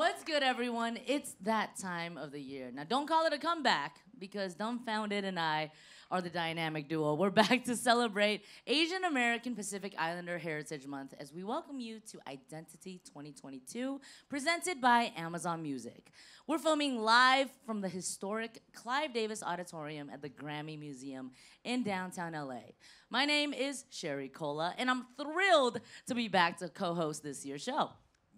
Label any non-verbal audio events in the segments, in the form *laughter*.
What's good, everyone? It's that time of the year. Now, don't call it a comeback because Dumbfoundead and I are the dynamic duo. We're *laughs* back to celebrate Asian American Pacific Islander Heritage Month as we welcome you to Identity 2022, presented by Amazon Music. We're filming live from the historic Clive Davis Auditorium at the Grammy Museum in downtown LA. My name is Sherry Cola, and I'm thrilled to be back to co host this year's show.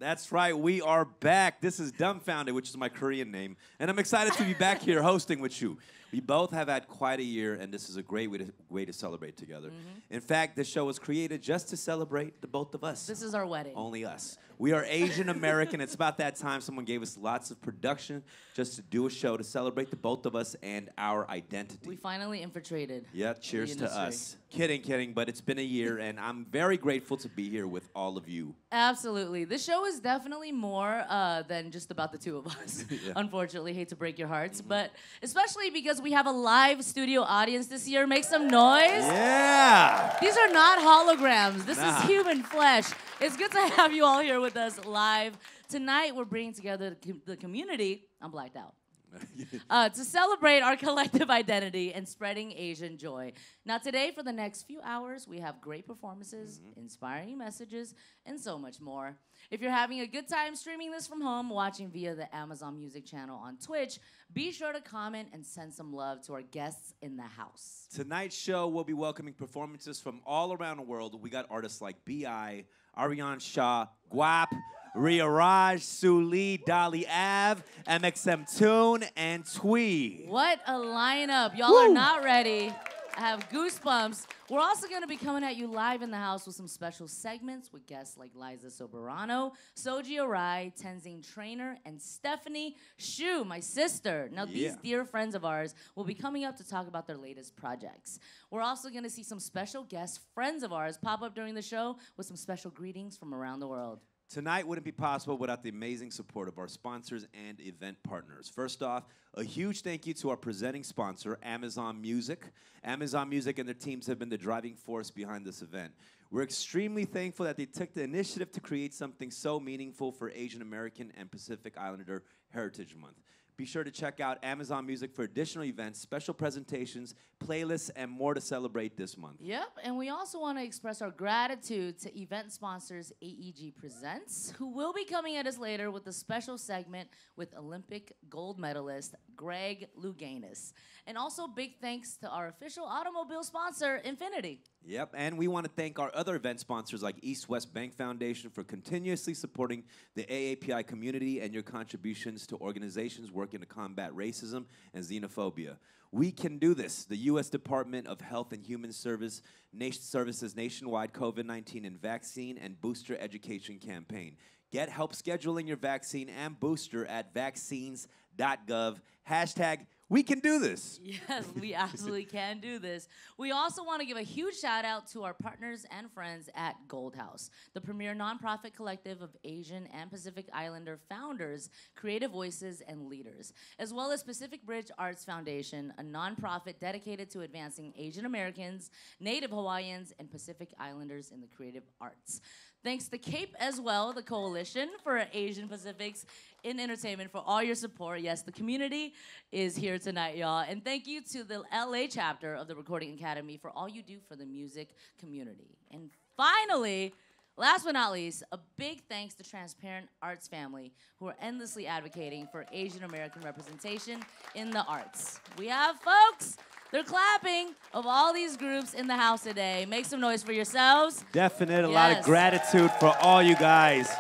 That's right, we are back. This is Dumbfoundead, which is my Korean name, and I'm excited to be back here *laughs* hosting with you. We both have had quite a year, and this is a great way to, way to celebrate together. Mm-hmm. In fact, this show was created just to celebrate the both of us. This is our wedding. Only us. We are Asian American. it's about that time someone gave us lots of production just to do a show to celebrate the both of us and our identity. We finally infiltrated. yeah, cheers to us. Kidding, kidding, but it's been a year, and I'm very grateful to be here with all of you. Absolutely. This show is definitely more uh, than just about the two of us. *laughs* Unfortunately, hate to break your hearts, Mm-hmm. but especially because we have a live studio audience this year. Make some noise. Yeah! These are not holograms. This Nah. is human flesh. It's good to have you all here with us live. Tonight, we're bringing together the com- the community. I'm blacked out. *laughs* uh, to celebrate our *laughs* collective identity and spreading Asian joy. Now, today, for the next few hours, we have great performances, inspiring messages, and so much more. If you're having a good time streaming this from home, watching via the Amazon Music channel on Twitch, be sure to comment and send some love to our guests in the house. Tonight's show will be welcoming performances from all around the world. We got artists like B.I., Aaryan Shah, Guap, Rhea Raj, Su Lee, Dolly Ave, MXM Tune, and thuy. What a lineup. Y'all are not ready. I have goosebumps. We're also going to be coming at you live in the house with some special segments with guests like Liza Soberano, Soji Arai, Tenzing Trainor, and Stephanie Hsu, my sister. Now, these dear friends of ours will be coming up to talk about their latest projects. We're also going to see some special guest friends of ours pop up during the show with some special greetings from around the world. Tonight wouldn't be possible without the amazing support of our sponsors and event partners. First off, a huge thank you to our presenting sponsor, Amazon Music. Amazon Music and their teams have been the driving force behind this event. We're extremely thankful that they took the initiative to create something so meaningful for Asian American and Pacific Islander Heritage Month. Be sure to check out Amazon Music for additional events, special presentations, playlists, and more to celebrate this month. Yep, and we also want to express our gratitude to event sponsors AEG Presents, who will be coming at us later with a special segment with Olympic gold medalist Greg Louganis. And also, big thanks to our official automobile sponsor, Infiniti. Yep, and we want to thank our other event sponsors like East West Bank Foundation for continuously supporting the AAPI community and your contributions to organizations working to combat racism and xenophobia. We can do this. The U.S. Department of Health and Human Service nation Services nationwide COVID 19 and vaccine and booster education campaign. Get help scheduling your vaccine and booster at vaccines.gov. Hashtag we can do this. *laughs* Yes, we absolutely can do this. We also want to give a huge shout out to our partners and friends at Gold House, the premier nonprofit collective of Asian and Pacific Islander founders, creative voices, and leaders, as well as Pacific Bridge Arts Foundation, a nonprofit dedicated to advancing Asian Americans, Native Hawaiians, and Pacific Islanders in the creative arts. Thanks to CAPE as well, the coalition for Asian Pacifics in entertainment, for all your support. Yes, the community is here tonight, y'all. And thank you to the LA chapter of the Recording Academy for all you do for the music community. And finally, last but not least, a big thanks to Transparent Arts Family, who are endlessly advocating for Asian American representation in the arts. We have folks. They're clapping of all these groups in the house today. Make some noise for yourselves. Definite. A lot of gratitude for all you guys.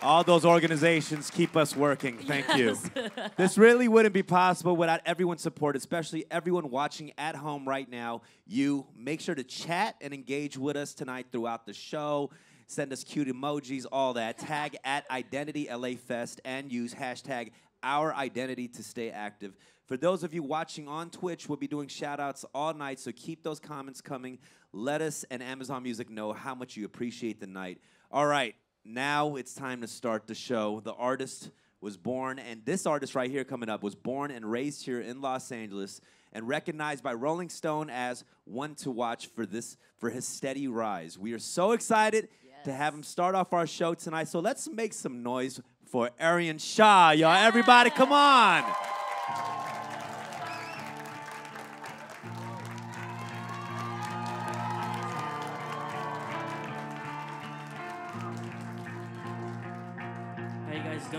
All those organizations keep us working. Thank you. *laughs* this really wouldn't be possible without everyone's support, especially everyone watching at home right now. You make sure to chat and engage with us tonight throughout the show. Send us cute emojis, all that. *laughs* Tag at Identity LA Fest and use hashtag Our Identity to stay active. For those of you watching on Twitch, we'll be doing shout outs all night, so keep those comments coming. Let us and Amazon Music know how much you appreciate the night. All right, now it's time to start the show. The artist was born, and this artist right here coming up was born and raised here in Los Angeles and recognized by Rolling Stone as one to watch for this for his steady rise. We are so excited to have him start off our show tonight. So let's make some noise for Aaryan Shah, y'all. Everybody, come on.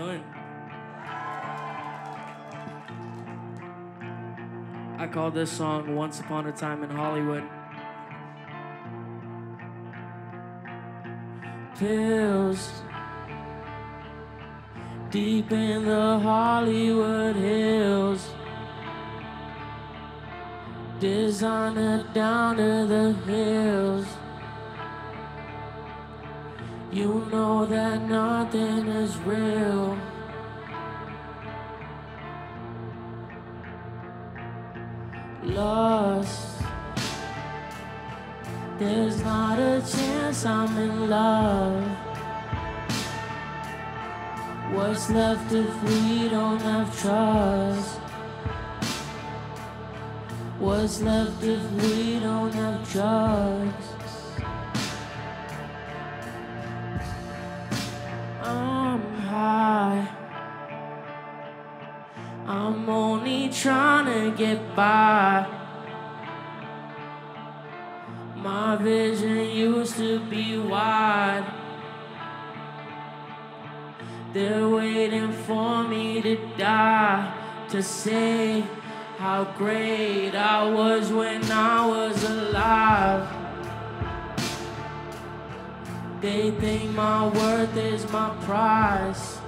Doing? I call this song Once Upon a Time in Hollywood. Pills deep in the Hollywood hills. Designer down to the hills. You know that nothing is real. Lost. There's not a chance I'm in love. What's left if we don't have trust? What's left if we don't have trust? Get by. My vision used to be wide. They're waiting for me to die to say how great I was when I was alive. They think my worth is my price.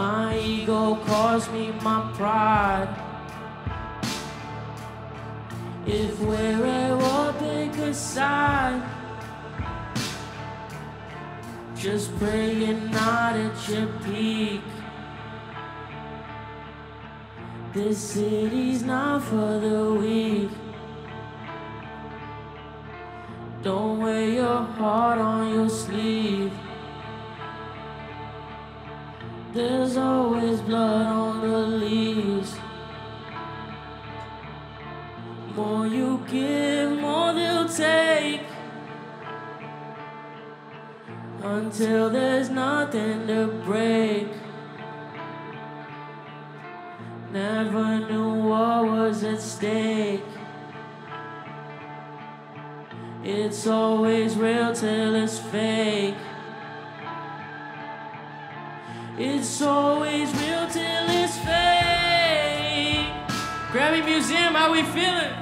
My ego cost me my pride. If we're at war, pick a. Just pray you're not at your peak. This city's not for the weak. Don't wear your heart on your sleeve. There's always blood on the leaves. More you give, more they'll take. Until there's nothing to break. Never knew what was at stake. It's always real till it's fake. It's always real till it's fake. Grammy Museum, how we feeling?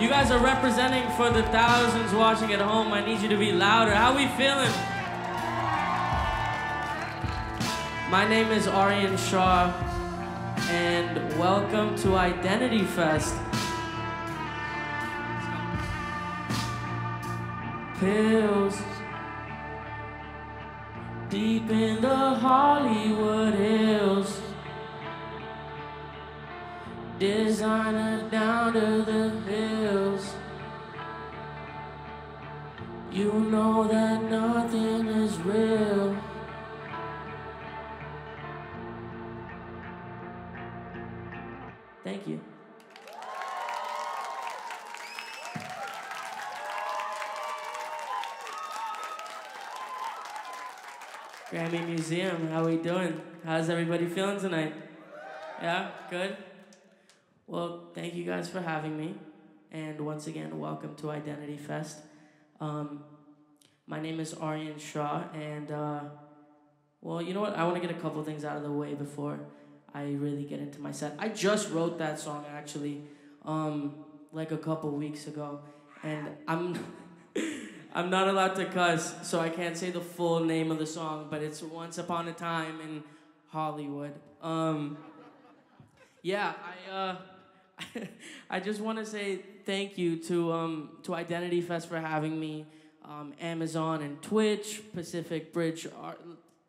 You guys are representing for the thousands watching at home. I need you to be louder. How we feeling? My name is Aaryan Shah, and welcome to Identity Fest. Pills deep in the Hollywood hills. Designer down to the hills. You know that nothing is real. Thank you. Grammy Museum, how we doing? How's everybody feeling tonight? Yeah, good. Well, thank you guys for having me, and once again, welcome to Identity Fest. Um, my name is Aaryan Shah, and uh, well, you know what? I want to get a couple things out of the way before I really get into my set. I just wrote that song actually, um, like a couple weeks ago, and I'm. *laughs* I'm not allowed to cuss, so I can't say the full name of the song, but it's Once Upon a Time in Hollywood. Um, yeah, I, uh, *laughs* I just want to say thank you to, um, to Identity Fest for having me, um, Amazon and Twitch, Pacific Bridge.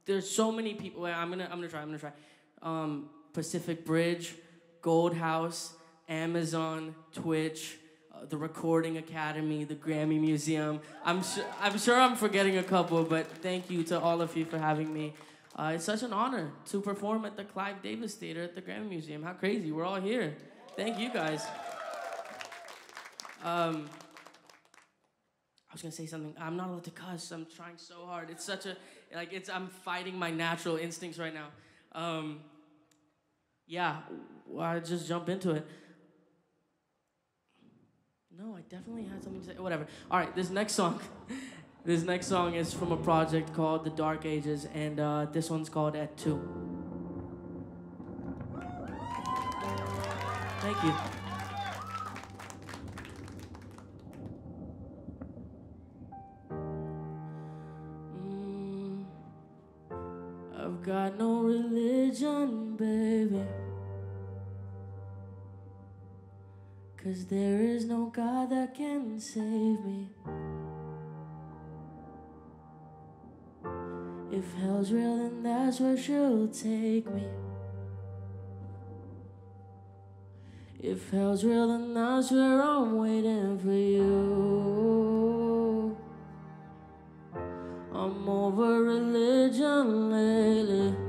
There's so many people. Wait, I'm gonna, I'm gonna try. I'm gonna try. Um, Pacific Bridge, Gold House, Amazon, Twitch the Recording Academy, the Grammy Museum. I'm sure I'm sure I'm forgetting a couple, but thank you to all of you for having me. Uh, it's such an honor to perform at the Clive Davis Theater at the Grammy Museum. How crazy! We're all here. Thank you guys. Um, I was gonna say something. I'm not allowed to cuss. I'm trying so hard. It's such a like it's. I'm fighting my natural instincts right now. Um, yeah, well, I just jump into it. No, I definitely had something to say. Whatever. All right, this next song. *laughs* this next song is from a project called The Dark Ages, and uh, this one's called At Two. Thank you. Mm, I've got no religion, baby. Cause there is no God that can save me. If hell's real, then that's where she'll take me. If hell's real, then that's where I'm waiting for you. I'm over religion lately.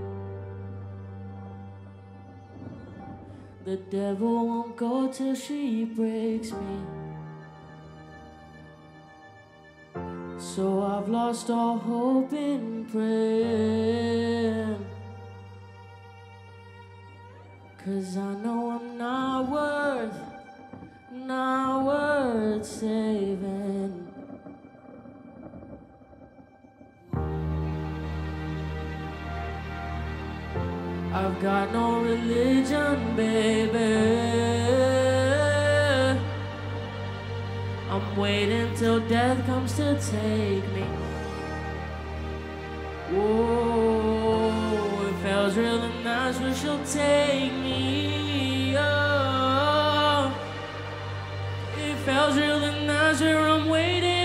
The devil won't go till she breaks me. So I've lost all hope in praying. Cause I know I'm not worth, not worth saving. I've got no religion, baby. I'm waiting till death comes to take me. Whoa, if hell's real, then that's where she'll take me. Oh, if hell's real, then that's where I'm waiting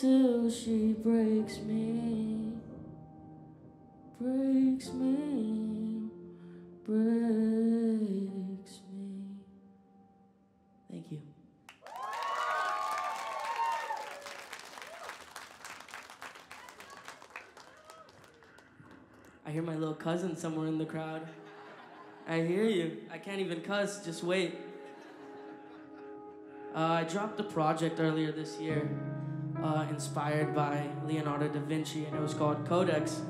until she breaks me. Breaks me. Breaks me. Thank you. I hear my little cousin somewhere in the crowd. I hear you. I can't even cuss, just wait. Uh, I dropped a project earlier this year uh, inspired by Leonardo da Vinci, and it was called Codex.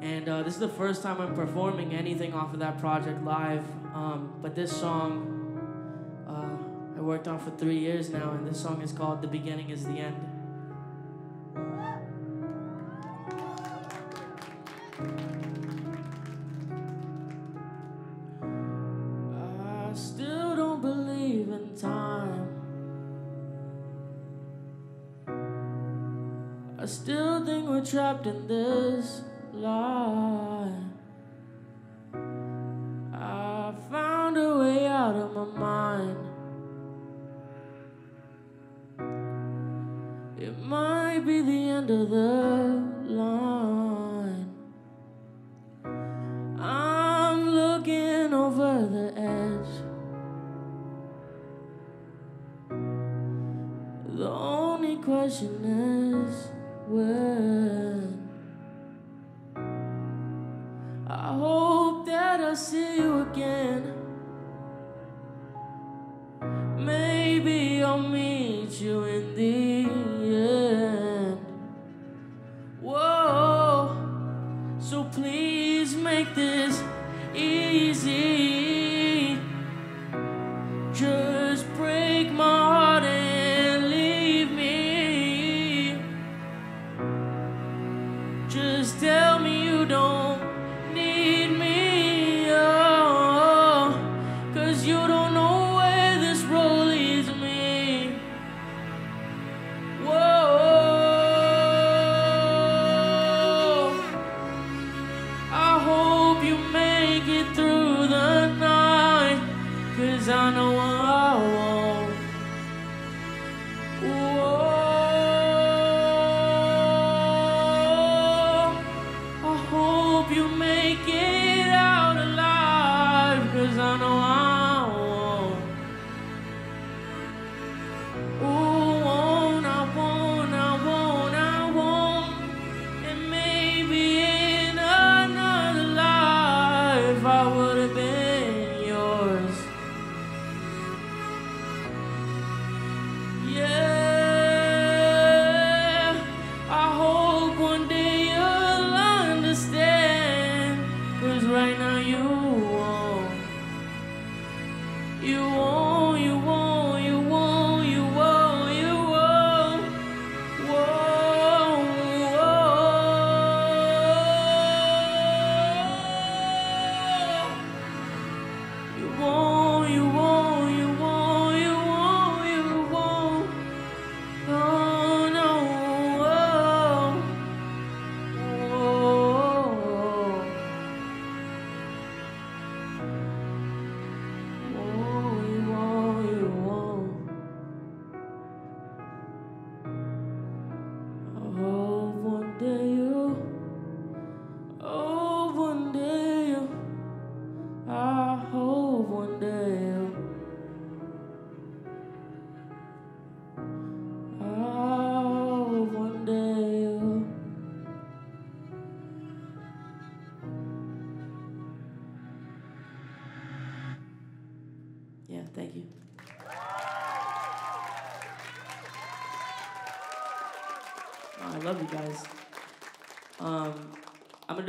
And uh, this is the first time I'm performing anything off of that project live. Um, but this song uh, I worked on for three years now, and this song is called The Beginning is the End. I *laughs* trapped in this lie. I found a way out of my mind. It might be the end of the line. I'm looking over the edge. The only question is when. See you again.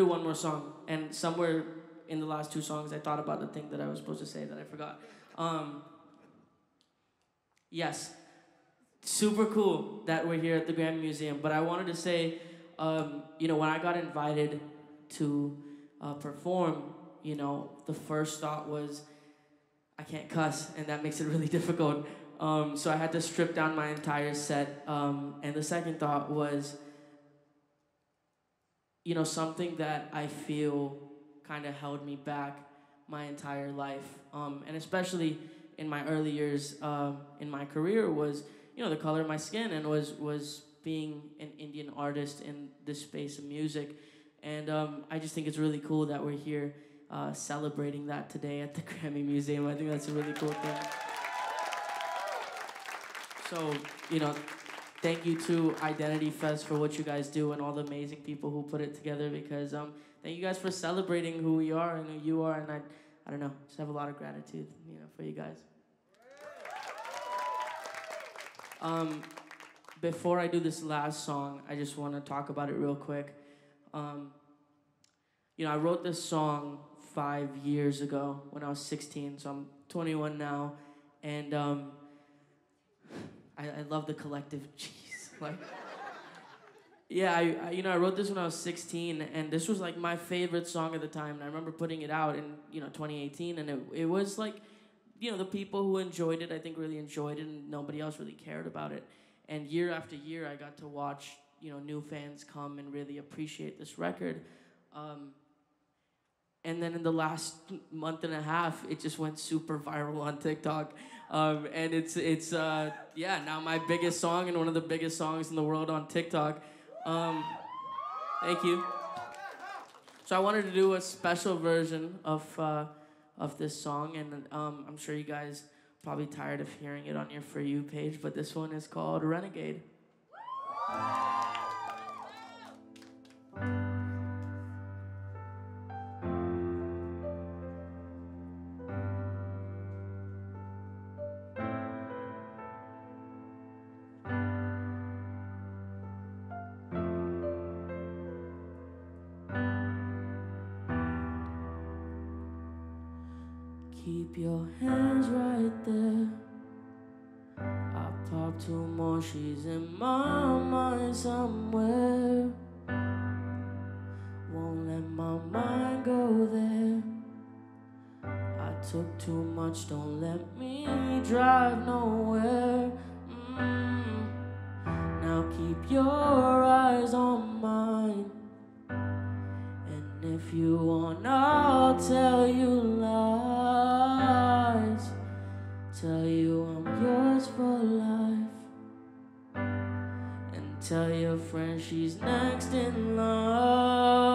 Do one more song, and somewhere in the last two songs, I thought about the thing that I was supposed to say that I forgot. Um, yes, super cool that we're here at the Grand Museum. But I wanted to say, um, you know, when I got invited to uh, perform, you know, the first thought was, I can't cuss, and that makes it really *laughs* difficult. Um, so I had to strip down my entire set. Um, and the second thought was, you know, something that I feel kind of held me back my entire life, um, and especially in my early years um, in my career was, you know, the color of my skin, and was was being an Indian artist in this space of music, and um, I just think it's really cool that we're here uh, celebrating that today at the *laughs* Grammy Museum. I think that's a really cool thing. So, you know, thank you to Identity Fest for what you guys do and all the amazing people who put it together because um, thank you guys for celebrating who we are and who you are and I, I don't know, just have a lot of gratitude, you know, for you guys. Um, before I do this last song, I just want to talk about it real quick. Um, you know, I wrote this song five years ago when I was 16, so I'm 21 now, and um, I, I love the collective. *laughs* Jeez, like, yeah, I, I you know I wrote this when I was 16, and this was like my favorite song at the time. And I remember putting it out in you know 2018, and it it was like, you know, the people who enjoyed it, I think, really enjoyed it, and nobody else really cared about it. And year after year, I got to watch you know new fans come and really appreciate this record. Um, and then in the last month and a half, it just went super viral on TikTok. Um, and it's it's uh, yeah now my biggest song and one of the biggest songs in the world on TikTok. Um, thank you. So I wanted to do a special version of uh, of this song, and um, I'm sure you guys probably tired of hearing it on your for you page, but this one is called Renegade. Two more, she's in my mind somewhere. Won't let my mind go there. I took too much, don't let me drive nowhere. Mm. Now keep your eyes on mine. And if you want, I'll tell you lies. Tell you I'm yours for life. Tell your friend she's next in line.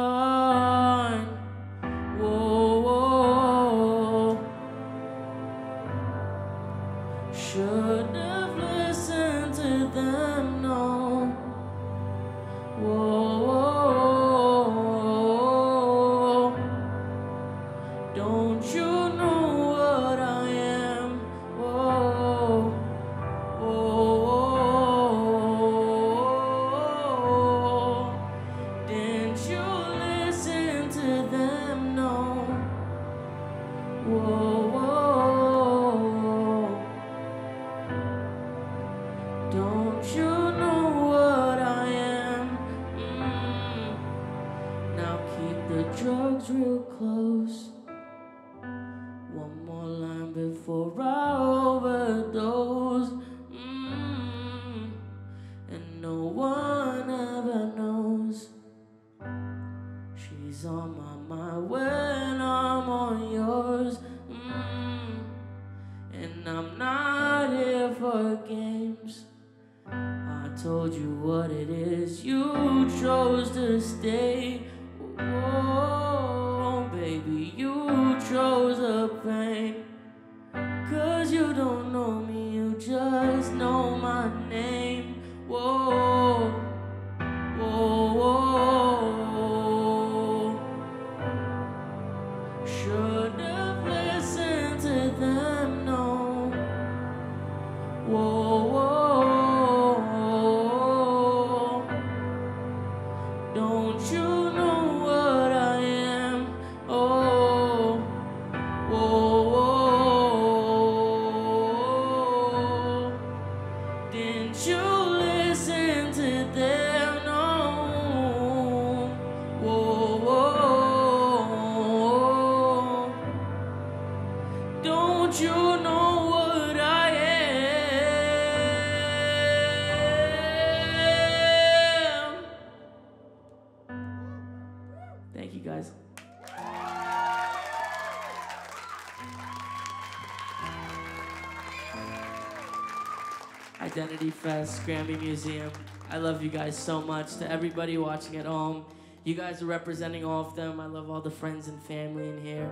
Fest, Grammy Museum. I love you guys so much. To everybody watching at home, you guys are representing all of them. I love all the friends and family in here.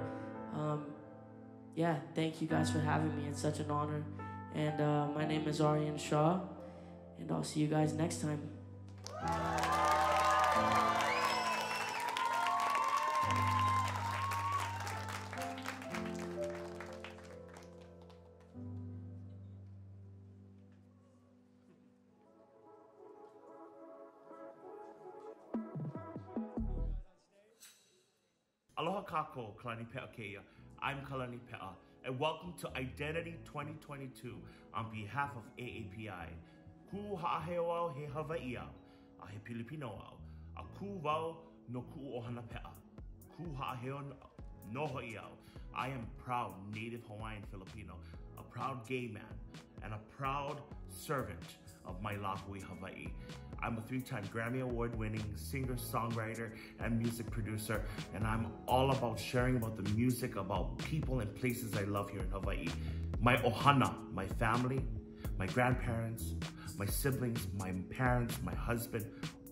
Um, yeah, thank you guys for having me. It's such an honor. And uh, my name is Aaryan Shah, and I'll see you guys next time. Kalani Pe'a Keia. I'm Kalani Pe'a, and welcome to Identity 2022 on behalf of AAPI. Ku ha'aheo au he Hawaii a he Filipino au, a ku wau no ku ohana pe'a. Ku ha'aheo no ho'i au. I am proud Native Hawaiian Filipino, a proud gay man, and a proud servant of my Lahui Hawaii. I'm a three-time Grammy Award-winning singer, songwriter, and music producer, and I'm all about sharing about the music, about people and places I love here in Hawaii. My ohana, my family, my grandparents, my siblings, my parents, my husband,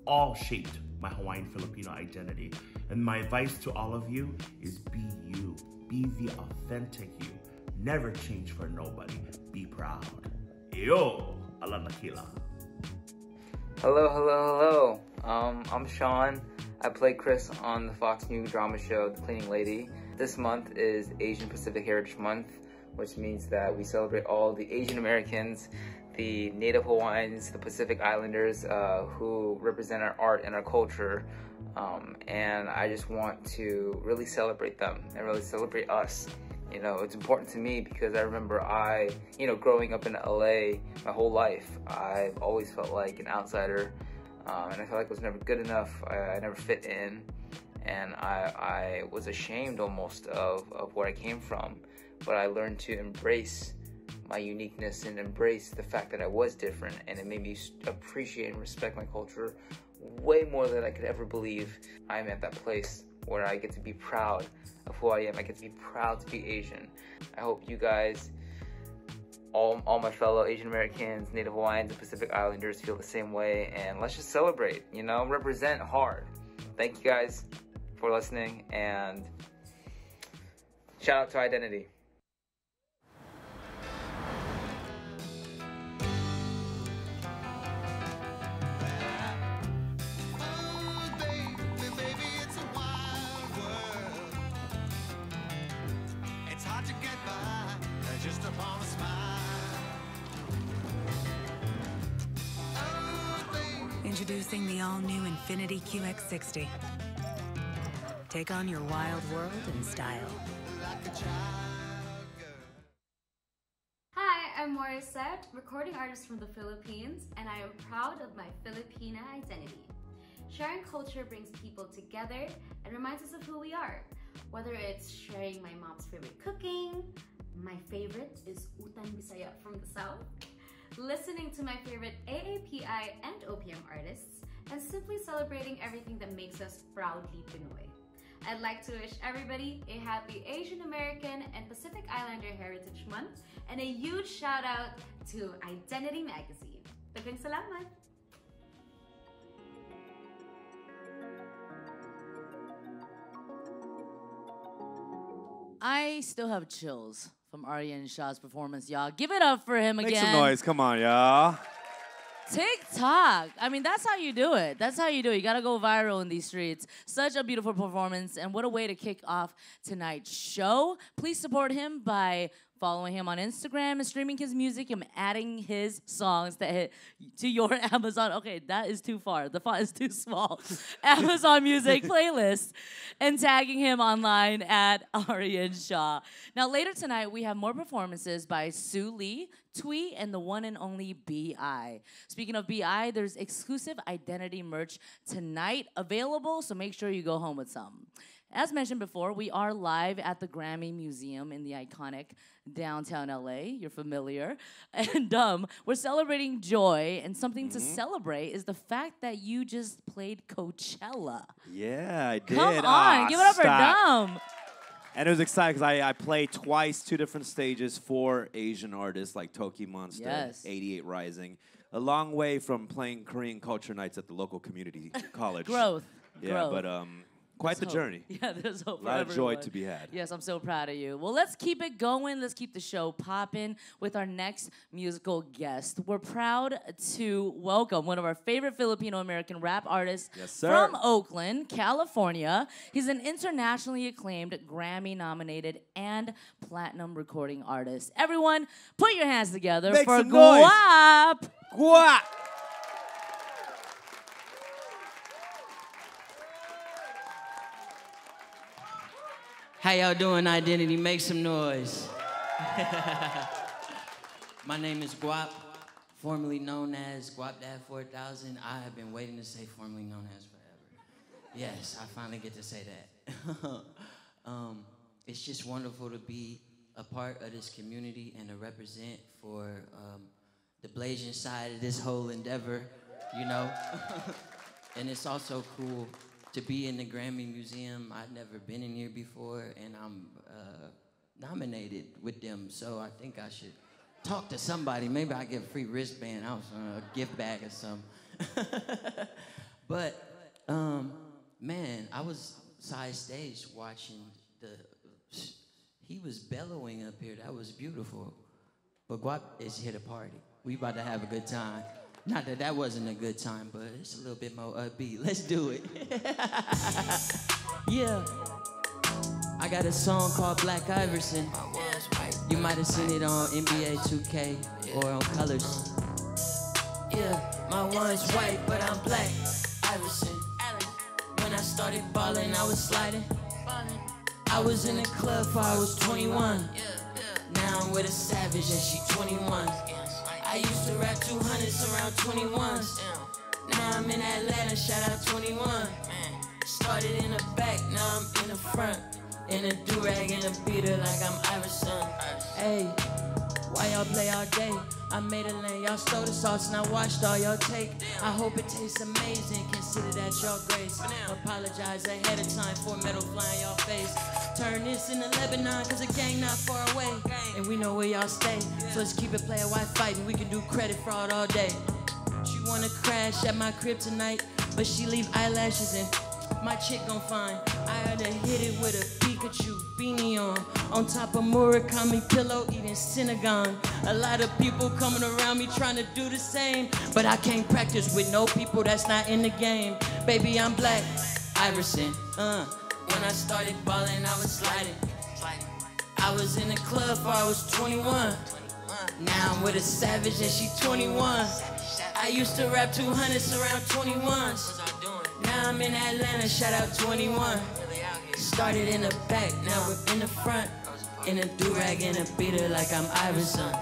all shaped my Hawaiian Filipino identity. And my advice to all of you is be you. Be the authentic you. Never change for nobody. Be proud. Yo, ala nakila. Hello, hello, hello. Um, I'm Sean. I play Chris on the Fox News drama show, The Cleaning Lady. This month is Asian Pacific Heritage Month, which means that we celebrate all the Asian Americans, the Native Hawaiians, the Pacific Islanders uh, who represent our art and our culture. Um, and I just want to really celebrate them and really celebrate us. You know, it's important to me because I remember I, you know, growing up in LA my whole life, I've always felt like an outsider. Um, and I felt like I was never good enough. I, I never fit in. And I, I was ashamed almost of, of where I came from. But I learned to embrace my uniqueness and embrace the fact that I was different. And it made me appreciate and respect my culture way more than I could ever believe. I'm at that place where I get to be proud of who I am. I get to be proud to be Asian. I hope you guys, all, all my fellow Asian Americans, Native Hawaiians, and Pacific Islanders feel the same way. And let's just celebrate, you know, represent hard. Thank you guys for listening and shout out to Identity. All-new Infiniti QX60. Take on your wild world in style. Hi, I'm Morissette, recording artist from the Philippines, and I am proud of my Filipina identity. Sharing culture brings people together and reminds us of who we are. Whether it's sharing my mom's favorite cooking, my favorite is Utan Bisaya from the South, listening to my favorite AAPI and OPM artists, and simply celebrating everything that makes us proudly Pinoy. I'd like to wish everybody a happy Asian American and Pacific Islander Heritage Month and a huge shout out to Identity Magazine. Daghang salamat! I still have chills from Aaryan Shah's performance, y'all. Give it up for him Make again. some noise. Come on, y'all. TikTok. I mean, that's how you do it. That's how you do it. You gotta go viral in these streets. Such a beautiful performance, and what a way to kick off tonight's show. Please support him by following him on Instagram and streaming his music and adding his songs to, to your *laughs* Amazon. Okay, that is too far. The font is too small. *laughs* Amazon Music *laughs* playlist and tagging him online at Aaryan Shah. Now, later tonight, we have more performances by Su Lee, thuy, and the one and only BI. Speaking of BI, there's exclusive identity merch tonight available, so make sure you go home with some. As mentioned before, we are live at the Grammy Museum in the iconic downtown LA. You're familiar. *laughs* And um, we're celebrating joy, and something to celebrate is the fact that you just played Coachella. Yeah, I did. Come on, Ah, give it up for stop. Dumb. And it was exciting because I, I played twice, two different stages for Asian artists like TOKiMONSTA, Yes. 88 Rising. A long way from playing Korean culture nights at the local community *laughs* college. Growth. Yeah, Growth. but um, quite the Hope. journey. *laughs* Yeah, there's hope A lot of joy to be had. Yes, I'm so proud of you. Well, let's keep it going. Let's keep the show popping with our next musical guest. We're proud to welcome one of our favorite Filipino American rap artists Yes, sir. from Oakland, California. He's an internationally acclaimed, Grammy nominated, and platinum recording artist. Everyone, put your hands together Make for. Guap. Guap! How y'all doing, Identity? Make some noise. *laughs* My name is Guap, formerly known as Guapdad 4000. I have been waiting to say formerly known as forever. Yes, I finally get to say that. *laughs* um, it's just wonderful to be a part of this community and to represent for um, the Blasian side of this whole endeavor, you know? *laughs* and it's also cool to be in the Grammy Museum. I've never been in here before, and I'm uh, nominated with them, so I think I should talk to somebody. Maybe I get a free wristband, I was uh, a gift bag or something. *laughs* but um, man, I was side stage watching the. He was bellowing up here. That was beautiful. But Guap is here to party. We about to have a good time. Not that that wasn't a good time, but it's a little bit more upbeat. Let's do it. *laughs* yeah. I got a song called Black Iverson. You might have seen it on NBA 2K or on Colors. Yeah, my one's white, but I'm black. Iverson. When I started balling, I was sliding. I was in the club before I was 21. Now I'm with a savage and she 21. I used to rap 200s around 21s. Now I'm in Atlanta, shout out 21. Started in the back, now I'm in the front. In a do-rag and a beater like I'm Iverson. Hey, why y'all play all day? I made a lane, y'all stole the sauce and I watched all y'all take. I hope it tastes amazing, consider that y'all grace. Apologize ahead of time for metal flying y'all face. Turn this into Lebanon, cause the gang not far away. And we know where y'all stay. So let's keep it player white fighting, we can do credit fraud all day. She wanna crash at my crib tonight, but she leave eyelashes in. My chick gon' find. I had to hit it with a Pikachu beanie on. On top of Murakami pillow, eating Synagogue. A lot of people coming around me trying to do the same. But I can't practice with no people that's not in the game. Baby, I'm black. Iverson, uh. When I started balling, I was sliding. I was in the club before I was 21. Now I'm with a savage and she 21. I used to rap 200s around 21s. Now I'm in Atlanta, shout out 21. Started in the back, now we're in the front. In a do-rag and a beater like I'm Iverson.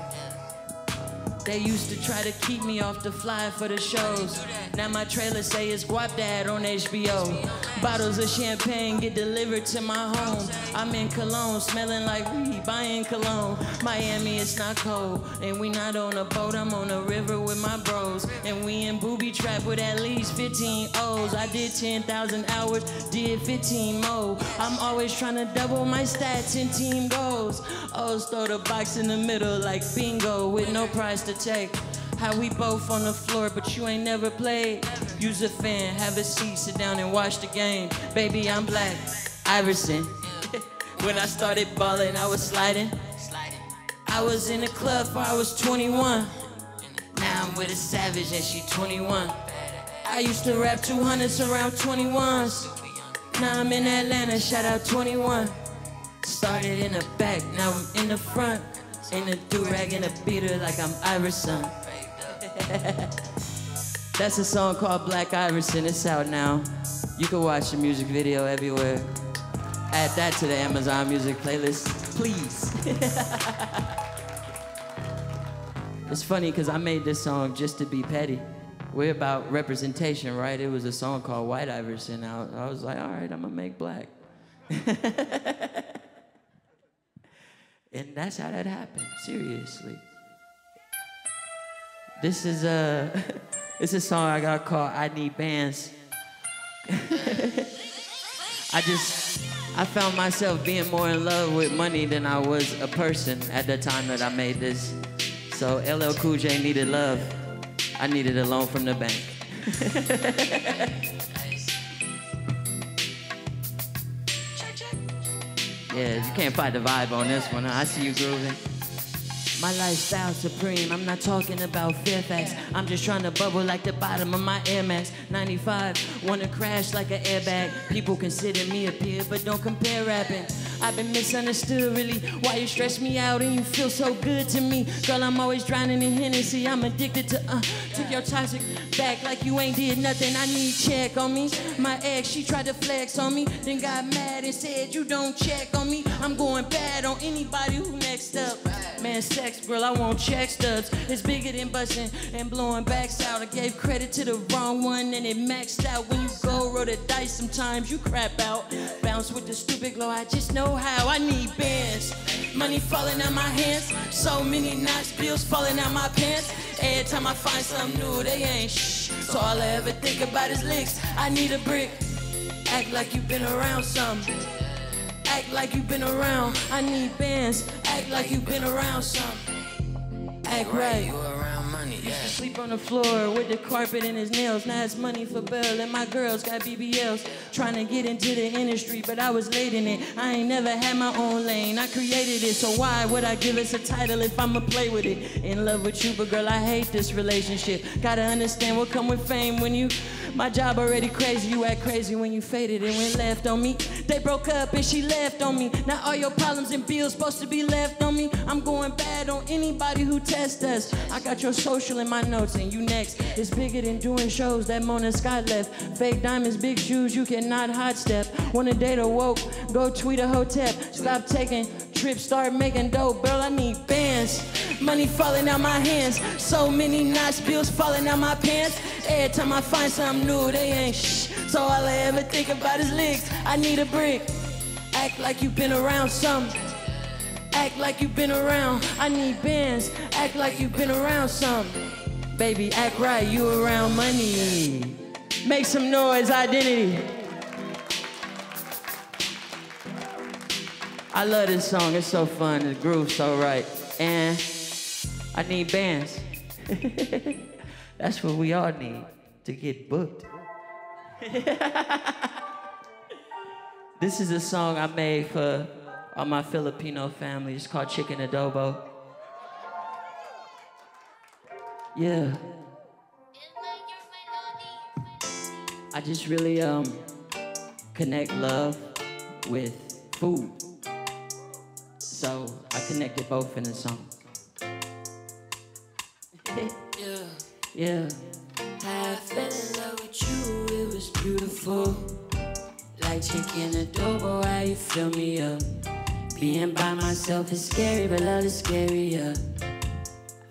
They used to try to keep me off the fly for the shows. Now my trailer say it's Guapdad on HBO. Bottles of champagne get delivered to my home. I'm in Cologne, smelling like weed, buying cologne. Miami, it's not cold, and we not on a boat. I'm on a river with my bros, and we in booby trap with at least 15 O's. I did 10,000 hours, did 15 more. I'm always trying to double my stats and team goals. O's throw the box in the middle like bingo with no prize to take. How we both on the floor, but you ain't never played. Use a fan, have a seat, sit down and watch the game. Baby, I'm black. Iverson. *laughs* when I started balling, I was sliding. I was in the club before I was 21. Now I'm with a savage and she 21. I used to rap 200s around 21s. Now I'm in Atlanta, shout out 21. Started in the back, now I'm in the front. In a do-rag and a beater like I'm Iverson. *laughs* That's a song called Black Iverson. It's out now. You can watch the music video everywhere. Add that to the Amazon Music playlist, please. *laughs* it's funny because I made this song just to be petty. We're about representation, right? It was a song called White Iverson. I, I was like, all right, I'm gonna make black. *laughs* and that's how that happened, seriously. This is a, *laughs* it's a song I got called I Need Bands. *laughs* I just, I found myself being more in love with money than I was a person at the time that I made this. So LL Cool J needed love. I needed a loan from the bank. *laughs* yeah, you can't fight the vibe on this one. Huh? I see you grooving. My lifestyle supreme. I'm not talking about Fairfax. I'm just trying to bubble like the bottom of my Air Max 95. Wanna crash like an airbag. People consider me a peer, but don't compare rapping. I've been misunderstood, really. Why you stress me out and you feel so good to me? Girl, I'm always drowning in Hennessy. I'm addicted to, uh, to your toxic back like you ain't did nothing. I need check on me. My ex, she tried to flex on me, then got mad and said, You don't check on me. I'm going bad on anybody who next up. Man, sex, girl, I want check stubs. It's bigger than busting and blowing backs out. I gave credit to the wrong one and it maxed out. When you go roll the dice, sometimes you crap out. Bounce with the stupid glow, I just know how. I need bands. Money falling out my hands. So many knots, bills falling out my pants. Every time I find something new, they ain't shh. So all I ever think about is licks. I need a brick. Act like you've been around something. Act like you've been around. I need bands. Act like you've been around something. Act right. Money, yeah. Sleep on the floor with the carpet and his nails. Now it's money for bail, and my girls got BBLs. Trying to get into the industry, but I was late in it. I ain't never had my own lane. I created it, so why would I give us a title if I'ma play with it? In love with you, but girl, I hate this relationship. Gotta understand what come with fame when you. My job already crazy, you act crazy when you faded and went left on me. They broke up and she left on me. Now all your problems and bills supposed to be left on me. I'm going bad on anybody who tests us. I got your social in my notes and you next. It's bigger than doing shows that Mona Scott left. Fake diamonds, big shoes, you cannot hot step. Wanna date a woke, go tweet a hotep. Stop taking trips, start making dough, Girl, I need bands. Money falling out my hands. So many knots, bills falling out my pants. Every time I find something new, they ain't shh. So all I ever think about is licks. I need a brick. Act like you've been around something. Act like you've been around. I need bands. Act like you've been around something. Baby, act right. You around money. Make some noise, identity. I love this song. It's so fun. The groove's so right. And I need bands. *laughs* That's what we all need to get booked. *laughs* this is a song I made for all my Filipino family. It's called Chicken Adobo. Yeah. I just really um connect love with food. So I connected both in the song. *laughs* Yeah. Yeah. I fell in love with you, it was beautiful. Like chicken adobo, how you fill me up. Being by myself is scary, but love is scarier.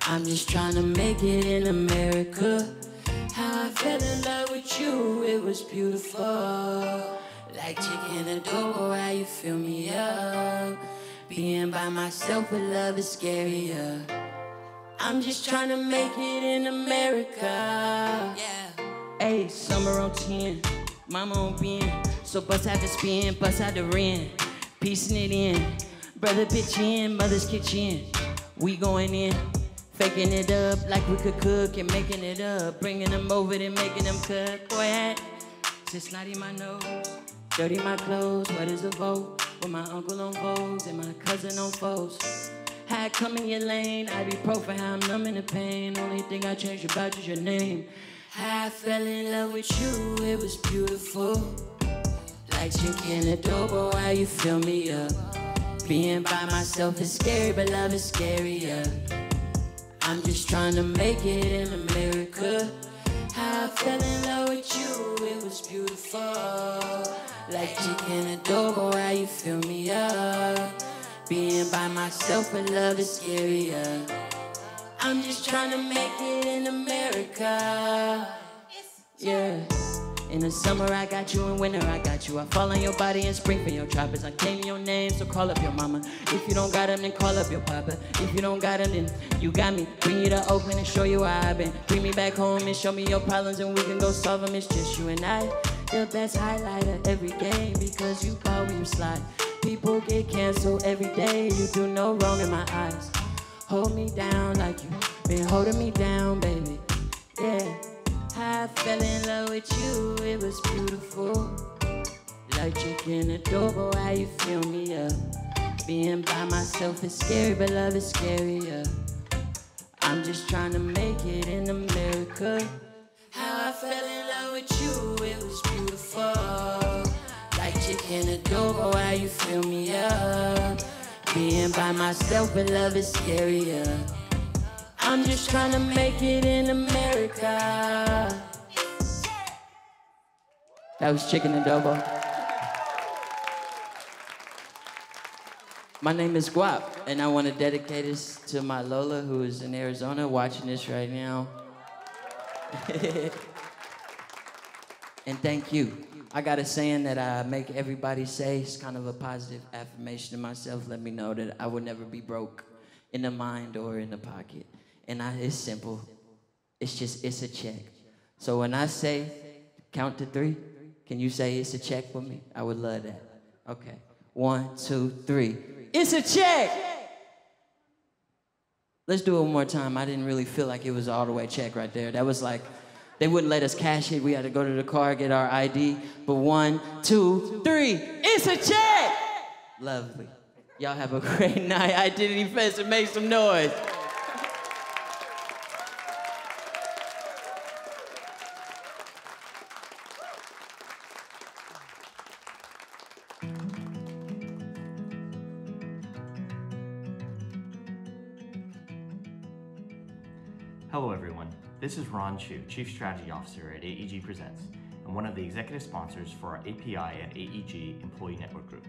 I'm just trying to make it in America. How I fell in love with you, it was beautiful. Like chicken adobo, how you fill me up. Being by myself, but love is scarier. I'm just trying to make it in America. Yeah. Hey, summer on 10, mama on being. So bust out the spin, bust out the rin, piecing it in. Brother pitch in, mother's kitchen. We going in, faking it up like we could cook and making it up. Bringing them over and making them cook. Boy, I, just snotty my nose, dirty my clothes. What is the vote? With my uncle on foes and my cousin on foes. I come in your lane, ibuprofen, how I'm numbing the pain. Only thing I changed about is your name. I fell in love with you, it was beautiful. Like chicken adobo, how you fill me up. Being by myself is scary, but love is scarier. I'm just trying to make it in America. How I fell in love with you, it was beautiful. Like chicken adobo, how you fill me up. Being by myself, but love is scarier. I'm just trying to make it in America. Yeah. In the summer, I got you. In winter, I got you. I fall on your body in spring for your tropics. I claim your name, so call up your mama. If you don't got him, then call up your papa. If you don't got him, then you got me. Bring you to Oakland and show you where I've been. Bring me back home and show me your problems, and we can go solve them. It's just you and I. The best highlight of every game because you bought me your slide. People get canceled every day. You do no wrong in my eyes. Hold me down like you been holding me down, baby. Yeah. I fell in love with you, it was beautiful. Like chicken adobo, how you fill me up. Being by myself is scary, but love is scarier. I'm just trying to make it in America. How I fell in love with you, it was beautiful. Like chicken adobo, how you fill me up. Being by myself, but love is scarier. I'm just trying to make it in America. That was chicken adobo. My name is Guap, and I want to dedicate this to my Lola, who is in Arizona watching this right now. *laughs* and thank you. I got a saying that I make everybody say. It's kind of a positive affirmation to myself. Let me know that I will never be broke in the mind or in the pocket. And I, it's simple. It's just, it's a check. So when I say count to three, can you say it's a check for me? I would love that. Okay. One, two, three. It's a check. Let's do it one more time. I didn't really feel like it was all the way check right there. That was like, they wouldn't let us cash it. We had to go to the car, get our ID. But one, two, three. It's a check. Lovely. Y'all have a *laughs* great night. Identity Fest and make some noise. This is Ron Chu, Chief Strategy Officer at AEG Presents, and one of the executive sponsors for our API at AEG Employee Network Group.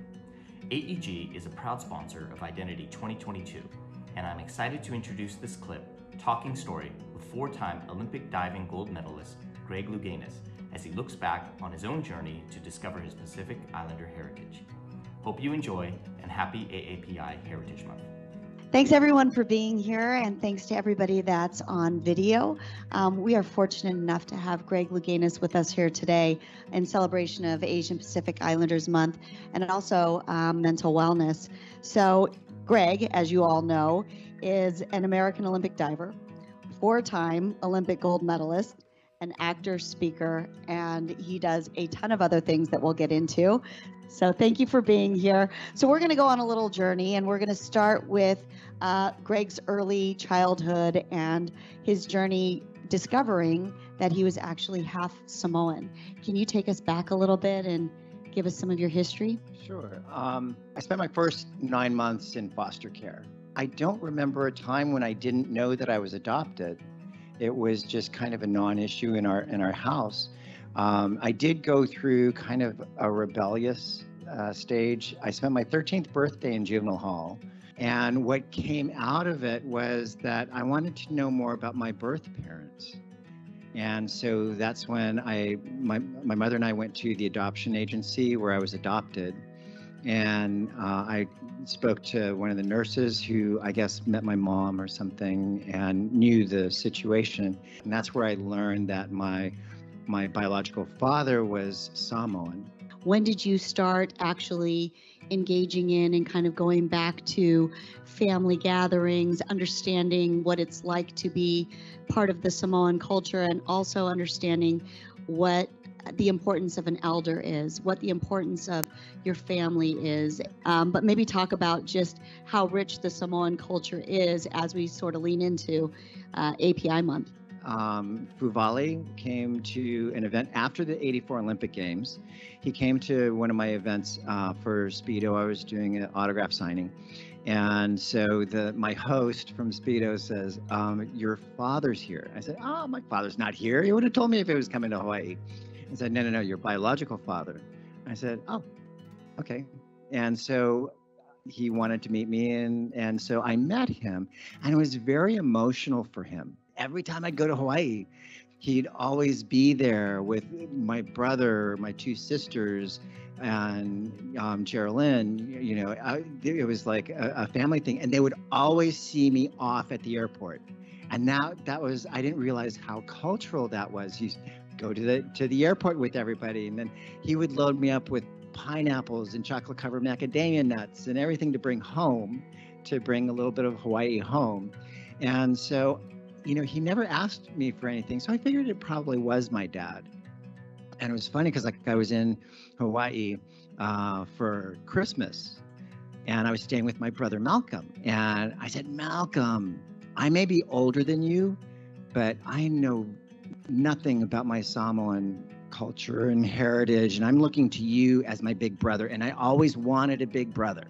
AEG is a proud sponsor of Identity 2022, and I'm excited to introduce this clip, Talking Story, with four time Olympic diving gold medalist Greg Louganis as he looks back on his own journey to discover his Pacific Islander heritage. Hope you enjoy, and happy AAPI Heritage Month. Thanks everyone for being here, and thanks to everybody that's on video. Um, we are fortunate enough to have Greg Louganis with us here today in celebration of Asian Pacific Islanders Month and also um, mental wellness. So, Greg, as you all know, is an American Olympic diver, four time Olympic gold medalist, an actor, speaker, and he does a ton of other things that we'll get into. So thank you for being here. So we're going to go on a little journey, and we're going to start with uh, Greg's early childhood and his journey discovering that he was actually half Samoan. Can you take us back a little bit and give us some of your history? Sure. Um, I spent my first nine months in foster care. I don't remember a time when I didn't know that I was adopted. It was just kind of a non-issue in our in our house. Um, I did go through kind of a rebellious uh, stage. I spent my 13th birthday in juvenile hall. And what came out of it was that I wanted to know more about my birth parents. And so that's when I, my, my mother and I went to the adoption agency where I was adopted. And uh, I spoke to one of the nurses who I guess met my mom or something and knew the situation. And that's where I learned that my my biological father was Samoan. When did you start actually engaging in and kind of going back to family gatherings, understanding what it's like to be part of the Samoan culture, and also understanding what the importance of an elder is, what the importance of your family is, um, but maybe talk about just how rich the Samoan culture is as we sort of lean into uh, API month um, came to an event after the 84 Olympic Games. He came to one of my events uh, for Speedo. I was doing an autograph signing. And so the my host from Speedo says, um, Your father's here. I said, Oh, my father's not here. He would have told me if he was coming to Hawaii. He said, No, no, no, your biological father. I said, Oh, okay. And so he wanted to meet me and and so I met him and it was very emotional for him every time I'd go to Hawaii, he'd always be there with my brother, my two sisters, and um, Geraldine. You know, I, it was like a, a family thing, and they would always see me off at the airport. And now that was, I didn't realize how cultural that was. He's go to the to the airport with everybody, and then he would load me up with pineapples and chocolate covered macadamia nuts and everything to bring home, to bring a little bit of Hawaii home. And so, you know, he never asked me for anything, so I figured it probably was my dad. And it was funny because like I was in Hawaii uh, for Christmas, and I was staying with my brother Malcolm, and I said, Malcolm, I may be older than you, but I know nothing about my Samoan culture and heritage, and I'm looking to you as my big brother. And I always wanted a big brother.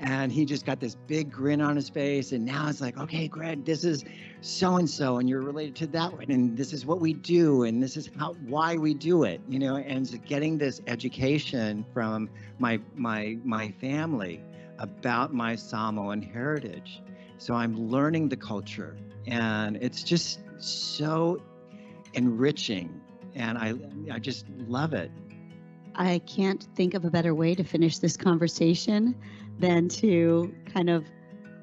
And he just got this big grin on his face. And now it's like, okay, Greg, this is so and so, and you're related to that one, and this is what we do, and this is how why we do it, you know. And getting this education from my my my family about my Samoan heritage. So I'm learning the culture, and it's just so enriching, and I I just love it. I can't think of a better way to finish this conversation than to kind of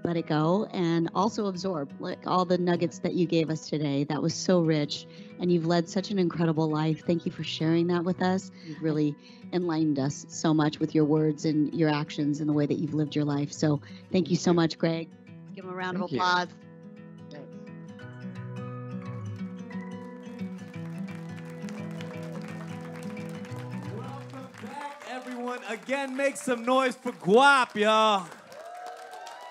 let it go and also absorb like all the nuggets that you gave us today. That was so rich and you've led such an incredible life. Thank you for sharing that with us. You've really enlightened us so much with your words and your actions and the way that you've lived your life. So thank you so much, Greg. Give him a round Thank of you. Again, make some noise for Guap, y'all.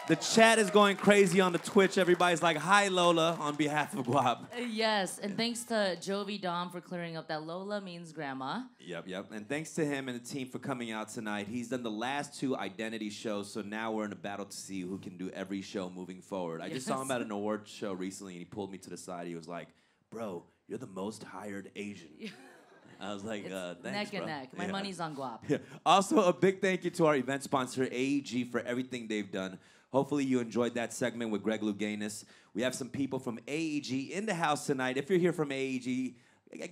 The chat is going crazy on the Twitch. Everybody's like, "Hi, Lola," on behalf of Guap. Yes, and thanks to Jovi Dom for clearing up that Lola means grandma. Yep, yep. And thanks to him and the team for coming out tonight. He's done the last two identity shows, so now we're in a battle to see who can do every show moving forward. I just saw him at an award show recently, and he pulled me to the side. He was like, "Bro, you're the most hired Asian." I was like, uh, "Thanks, neck and bro." neck. My Yeah. money's on guap. Yeah. *laughs* Also, a big thank you to our event sponsor, AEG, for everything they've done. Hopefully, you enjoyed that segment with Greg Louganis. We have some people from AEG in the house tonight. If you're here from AEG,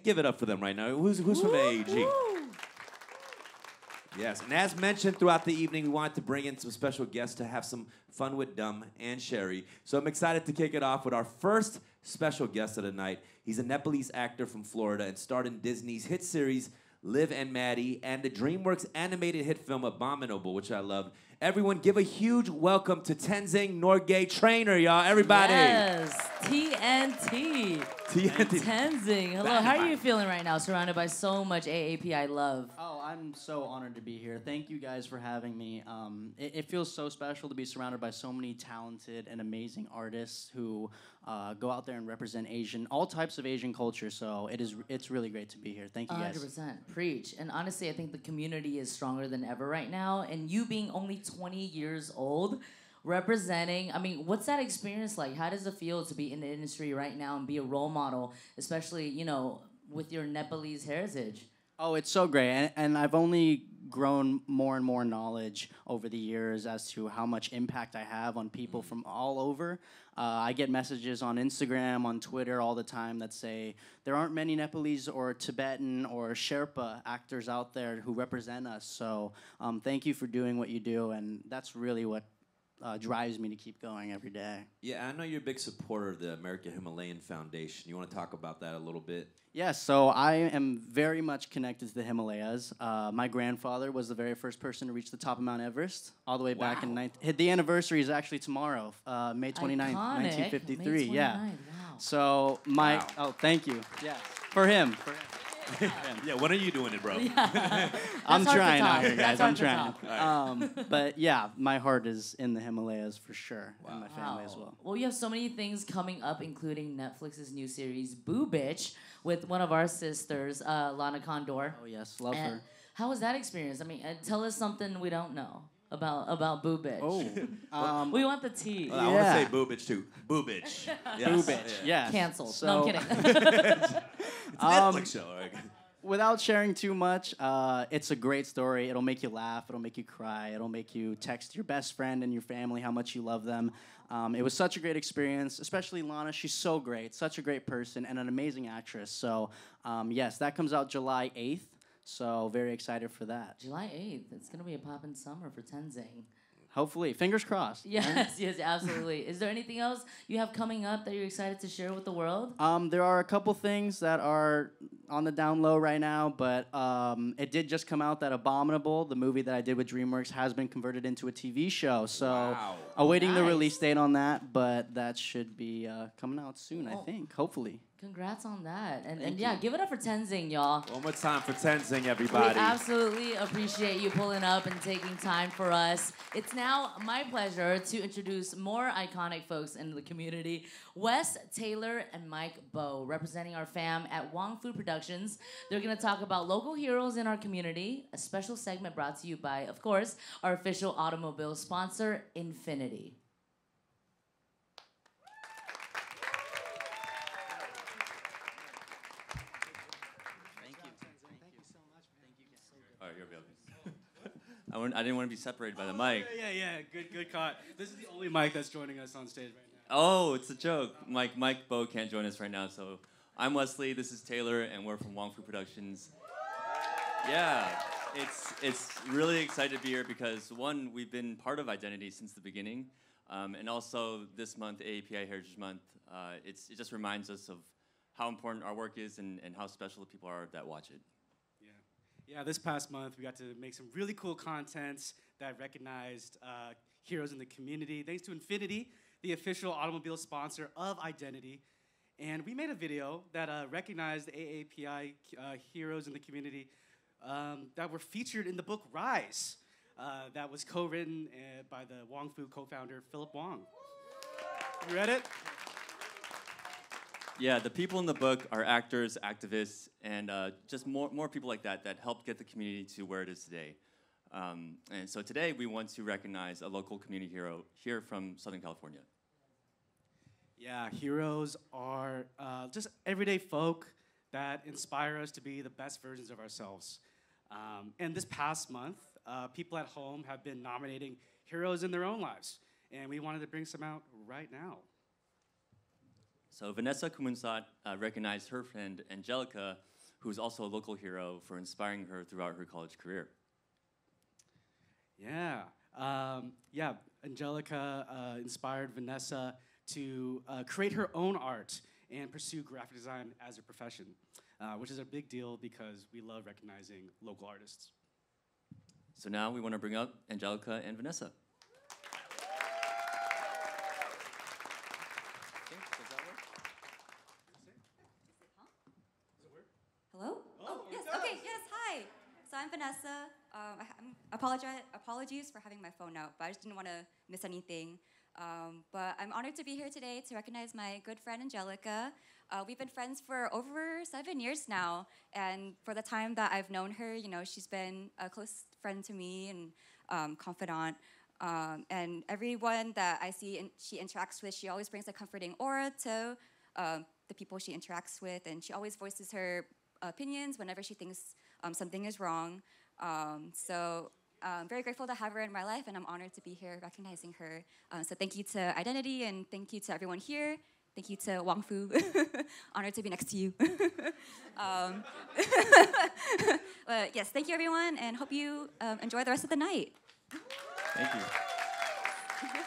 give it up for them right now. Who's, who's from AEG? Yes, and as mentioned throughout the evening, we wanted to bring in some special guests to have some fun with Dumb and Sherry. So I'm excited to kick it off with our first special guest of the night. He's a Nepalese actor from Florida and starred in Disney's hit series Liv and Maddie and the DreamWorks animated hit film Abominable, which I loved. Everyone, give a huge welcome to Tenzing Norgay Trainor, y'all. Everybody. Yes, TNT. TNT. Tenzing. Hello, how are you feeling right now, surrounded by so much AAPI love? Oh, I'm so honored to be here. Thank you guys for having me. Um, it, it feels so special to be surrounded by so many talented and amazing artists who uh, go out there and represent Asian, all types of Asian culture. So it is, it's really great to be here. Thank you guys. 100% preach and honestly i think the community is stronger than ever right now and you being only 20 years old representing i mean what's that experience like how does it feel to be in the industry right now and be a role model especially you know with your nepalese heritage Oh, it's so great. And, and I've only grown more and more knowledge over the years as to how much impact I have on people from all over. Uh, I get messages on Instagram, on Twitter all the time that say there aren't many Nepalese or Tibetan or Sherpa actors out there who represent us. So um, thank you for doing what you do. And that's really what uh, drives me to keep going every day. Yeah, I know you're a big supporter of the American Himalayan Foundation. You want to talk about that a little bit? Yes, so I am very much connected to the Himalayas. Uh, my grandfather was the very first person to reach the top of Mount Everest, all the way back in Wow. 19. The anniversary is actually tomorrow, uh, May 29th, Iconic. May 1953. yeah. wow. So my Wow. oh, thank you. Yeah, for him. For him. *laughs* yeah, when are you doing it, bro? *laughs* *laughs* I'm trying out here, guys. I'm trying. top. Um, but yeah, my heart is in the Himalayas for sure, and my family as well. Well, you have so many things coming up, including Netflix's new series Boo Bitch with one of our sisters, uh, Lana Condor. Oh yes, love And her. How was that experience? I mean, uh, tell us something we don't know about about Boo Bitch. Oh, *laughs* *laughs* um, we want the tea. Well, I want to say boobage too. Boobage. *laughs* Yes. Boo bitch. Yeah. Canceled. So, no, I'm kidding. It's a Um, Netflix show. Right? without sharing too much, uh, it's a great story. It'll make you laugh. It'll make you cry. It'll make you text your best friend and your family how much you love them. Um, it was such a great experience, especially Lana. She's so great, such a great person, and an amazing actress. So, um, yes, that comes out July 8th. So, very excited for that. July 8th. It's going to be a poppin' summer for Tenzing. Hopefully, fingers crossed. right? Yes, *laughs* yes, absolutely. Is there anything else you have coming up that you're excited to share with the world? Um, there are a couple things that are on the down low right now, but um, it did just come out that Abominable, the movie that I did with DreamWorks, has been converted into a TV show. So Wow. awaiting the release date on that, but that should be uh, coming out soon, I Oh. think. Hopefully. Congrats on that. And, and yeah, you. give it up for Tenzing, y'all. One more time for Tenzing, everybody. We everybody. absolutely appreciate you pulling up and taking time for us. It's now my pleasure to introduce more iconic folks in the community. Wes Taylor and Mike Bow, representing our fam at Wong Fu Productions. They're going to talk about local heroes in our community, a special segment brought to you by, of course, our official automobile sponsor, Infiniti. All right, you're available. *laughs* I, wouldn't- I didn't want to be separated by the oh, mic. Yeah, yeah, good, good caught. This is the only mic that's joining us on stage right now. Oh, it's a joke. Mike Mike Bo can't join us right now, so I'm Wesley. This is Taylor, and we're from Wong Fu Productions. Yeah, it's it's really excited to be here because one, we've been part of Identity since the beginning, um, and also this month, AAPI Heritage Month, uh, it's it just reminds us of how important our work is and, and how special the people are that watch it. Yeah, this past month we got to make some really cool contents that recognized uh, heroes in the community. Thanks to Infiniti, the official automobile sponsor of Identity. And we made a video that uh, recognized AAPI uh, heroes in the community um, that were featured in the book Rise, uh, that was co written uh, by the Wong Fu co founder Philip Wang. You read it? Yeah, the people in the book are actors, activists, and uh, just more, more people like that that helped get the community to where it is today. Um, and so today we want to recognize a local community hero here from Southern California. Yeah, heroes are uh, just everyday folk that inspire us to be the best versions of ourselves. Um, and this past month, uh, people at home have been nominating heroes in their own lives, and we wanted to bring some out right now. So Vanessa Kumunsat uh, recognized her friend Angelica, who is also a local hero, for inspiring her throughout her college career. Yeah, um, yeah. Angelica uh, inspired Vanessa to uh, create her own art and pursue graphic design as a profession, uh, which is a big deal because we love recognizing local artists. So now we want to bring up Angelica and Vanessa. Hello? Oh, yes. Okay. Yes. Hi. So I'm Vanessa. Um, I, I'm apologize. Apologies for having my phone out, but I just didn't want to miss anything. Um, but I'm honored to be here today to recognize my good friend Angelica. Uh, we've been friends for over seven years now, and for the time that I've known her, you know, she's been a close friend to me and um, confidant. Um, and everyone that I see and she interacts with, she always brings a comforting aura to um, the people she interacts with, and she always voices her opinions whenever she thinks um, something is wrong. Um, so I'm very grateful to have her in my life, and I'm honored to be here recognizing her. Uh, so thank you to Identity, and thank you to everyone here. Thank you to Wong Fu. *laughs* honored to be next to you. *laughs* um, *laughs* but yes, thank you everyone, and hope you um, enjoy the rest of the night. Thank you.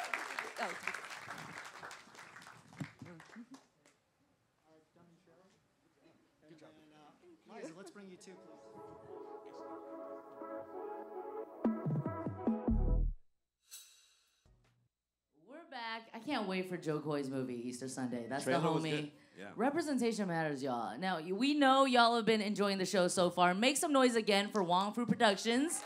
Can't wait for Jo Koy's movie, Easter Sunday. That's Trailer the homie. Yeah. Representation matters, y'all. Now, we know y'all have been enjoying the show so far. Make some noise again for Wong Fu Productions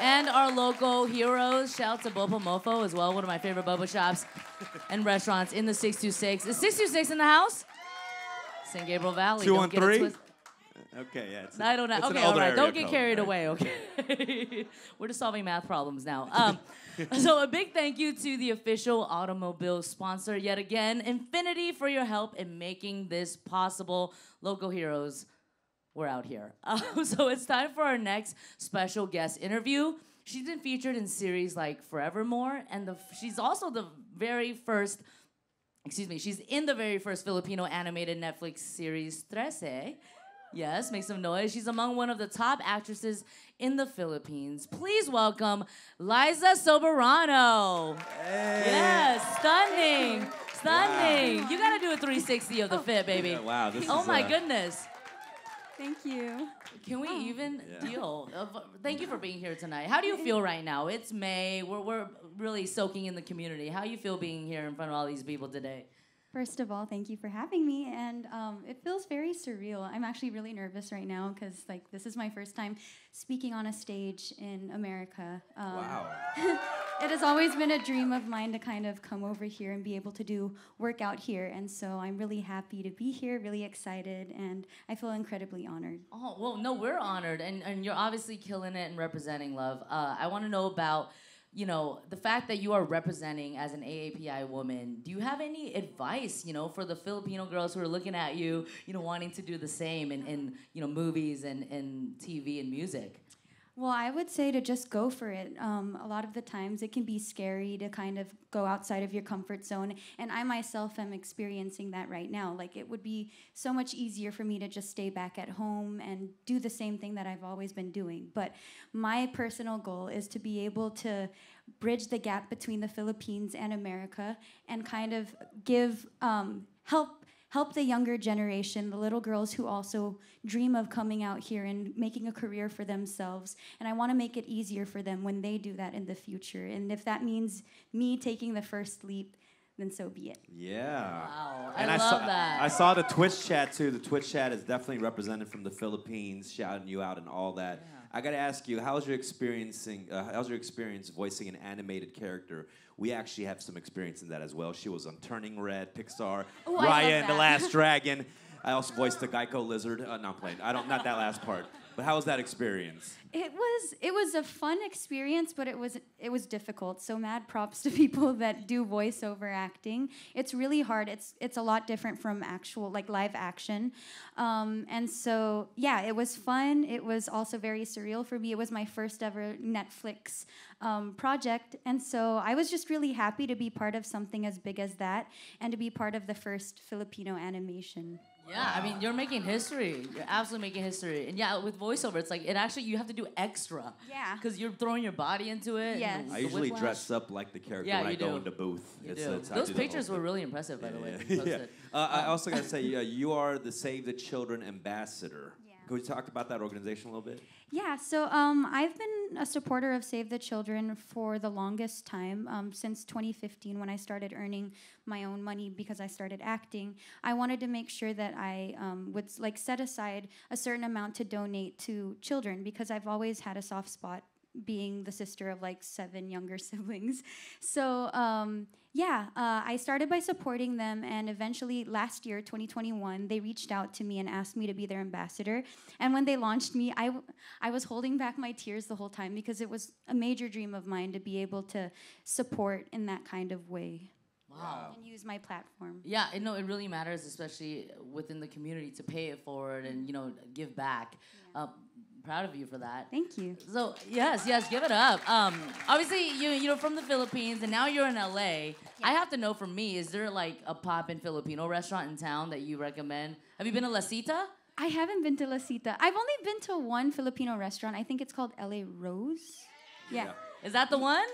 and our local heroes. Shout out to Bobo Mofo as well, one of my favorite boba shops and restaurants in the 626. Is 626 in the house? St. Gabriel Valley. Two Don't it three? Okay, yeah. It's, I don't know. Okay, all right. Don't get carried away. Okay. *laughs* We're just solving math problems now. *laughs* Um, so a big thank you to the official automobile sponsor yet again, Infiniti, for your help in making this possible. Local heroes, we're out here. *laughs* Um, so it's time for our next special guest interview. She's been featured in series like Forevermore, and the, she's also the very first excuse me, she's in the very first Filipino animated Netflix series Trese. Yes, make some noise. She's among one of the top actresses in the Philippines. Please welcome Liza Soberano. Yes, stunning, stunning. You gotta do a 360 of the fit, baby. Yeah, wow, this oh is, my uh, goodness. Thank you. Can we even Yeah. deal? Uh, thank you for being here tonight. How do you feel right now? It's May. We're, we're really soaking in the community. How you feel being here in front of all these people today? First of all, thank you for having me, and um, it feels very surreal. I'm actually really nervous right now because like this is my first time speaking on a stage in America. Um, Wow. *laughs* it has always been a dream of mine to kind of come over here and be able to do work out here, and so I'm really happy to be here, really excited, and I feel incredibly honored. Oh, well, no, we're honored, and, and you're obviously killing it and representing love. Uh, I want to know about, you know, the fact that you are representing as an AAPI woman. Do you have any advice, you know, for the Filipino girls who are looking at you, you know, wanting to do the same in, in you know, movies and, and TV and music? Well, I would say to just go for it. Um, a lot of the times it can be scary to kind of go outside of your comfort zone. And I myself am experiencing that right now. Like, it would be so much easier for me to just stay back at home and do the same thing that I've always been doing. But my personal goal is to be able to bridge the gap between the Philippines and America and kind of give um, help help the younger generation, the little girls who also dream of coming out here and making a career for themselves. And I want to make it easier for them when they do that in the future. And if that means me taking the first leap, then so be it. Yeah. Wow. And I saw, love that. I saw the Twitch chat too. The Twitch chat is definitely represented from the Philippines, shouting you out and all that. I got to ask you, how's your experiencing? Uh, how's your experience voicing an animated character? We actually have some experience in that as well. She was on Turning Red, Pixar, Oh, I Raya and the. Last *laughs* Dragon. I also voiced the Geico lizard. Uh, no, I'm playing. I don't. Not that last part. But how was that experience? It was it was a fun experience, but it was it was difficult. So mad props to *laughs* people that do voiceover acting. It's really hard. It's it's a lot different from actual like live action, um, and so yeah, it was fun. It was also very surreal for me. It was my first ever Netflix um, project, and so I was just really happy to be part of something as big as that, and to be part of the first Filipino animation. Yeah, I mean, you're making history. You're absolutely making history. And yeah, with voiceover, it's like it actually you have to do extra. Yeah. Because you're throwing your body into it. and Yes. I usually whiplash. dress up like the character Yeah, when I you go do. into booth. You It's- do. it's- Those do the whole pictures were really impressive, by the way. Yeah. *laughs* you posted. Uh, I also got to say, you are the Save the Children ambassador. Yeah. Could we talk about that organization a little bit? Yeah, so um, I've been a supporter of Save the Children for the longest time, um, since 2015 when I started earning my own money because I started acting. I wanted to make sure that I um, would like set aside a certain amount to donate to children because I've always had a soft spot being the sister of like seven younger *laughs* siblings. So um, yeah, uh, I started by supporting them, and eventually last year, 2021, they reached out to me and asked me to be their ambassador. And when they launched me, I, w- I was holding back my tears the whole time because it was a major dream of mine to be able to support in that kind of way. Wow. And use my platform. Yeah, know it really matters, especially within the community, to pay it forward and you know give back. Uh, proud of you for that. Thank you. So yes, yes, give it up. Um, obviously, you you know from the Philippines, and now you're in LA. I have to know from me, is there like a poppin' Filipino restaurant in town that you recommend? Have you been to La Cita? I haven't been to La Cita. I've only been to one Filipino restaurant. I think it's called LA Rose. Yeah. Is that the one?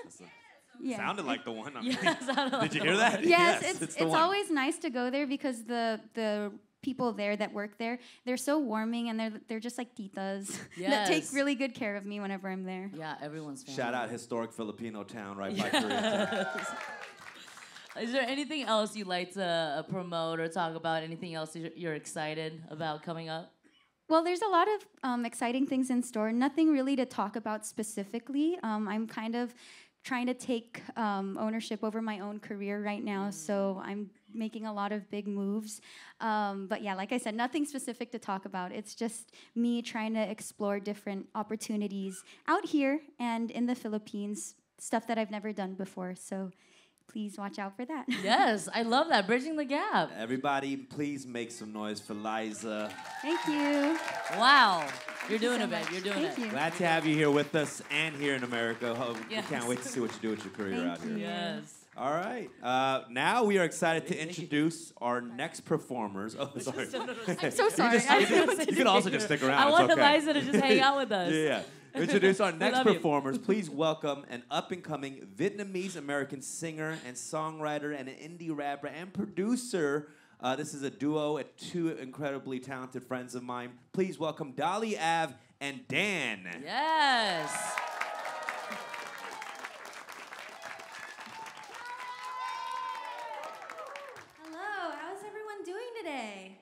Yeah. Sounded like the one. I'm Yeah, like Did you hear that? Yes, it's it's it's, always nice to go there because the the people there that work there they're so warming and they're they're just like titas *laughs* that take really good care of me whenever I'm there. Yeah, everyone's fan. Shout out historic Filipino town right by Koreatown. Yes. Is there anything else you'd like to uh, promote or talk about? Anything else you're, you're excited about coming up? Well, there's a lot of um, exciting things in store. Nothing really to talk about specifically. Um, I'm kind of trying to take um, ownership over my own career right now, so I'm making a lot of big moves. Um, but yeah, like I said, nothing specific to talk about. It's just me trying to explore different opportunities out here and in the Philippines, stuff that I've never done before. So please watch out for that. *laughs* Yes, I love that. Bridging the gap. Everybody, please make some noise for Liza. Thank you. Wow. You're you doing so it, babe. You're doing Thank it. you. Glad to have you here with us and here in America. Hope We can't wait to see what you do with your career Thank out here. you. Yes. All right. Uh, now we are excited to introduce our next performers. Oh, sorry. I'm so You sorry. just- *laughs* you, can, you can also just stick around. I it's want okay. Eliza to just hang out with us. Yeah, yeah. Introduce our *laughs* next love you. performers. Please welcome an up and coming Vietnamese American singer and songwriter and an indie rapper and producer Uh, this is a duo of two incredibly talented friends of mine. Please welcome Dolly Ave and Dan. Yes. Hello, how's everyone doing today?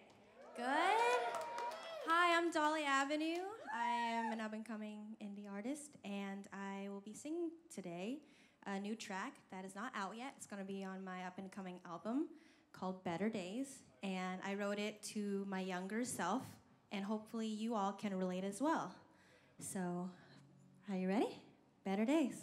Good? Hi, I'm Dolly Avenue. I am an up and coming indie artist, and I will be singing today a new track that is not out yet. It's going to be on my up and coming album called Better Days, and I wrote it to my younger self, and hopefully you all can relate as well. So, are you ready? Better Days.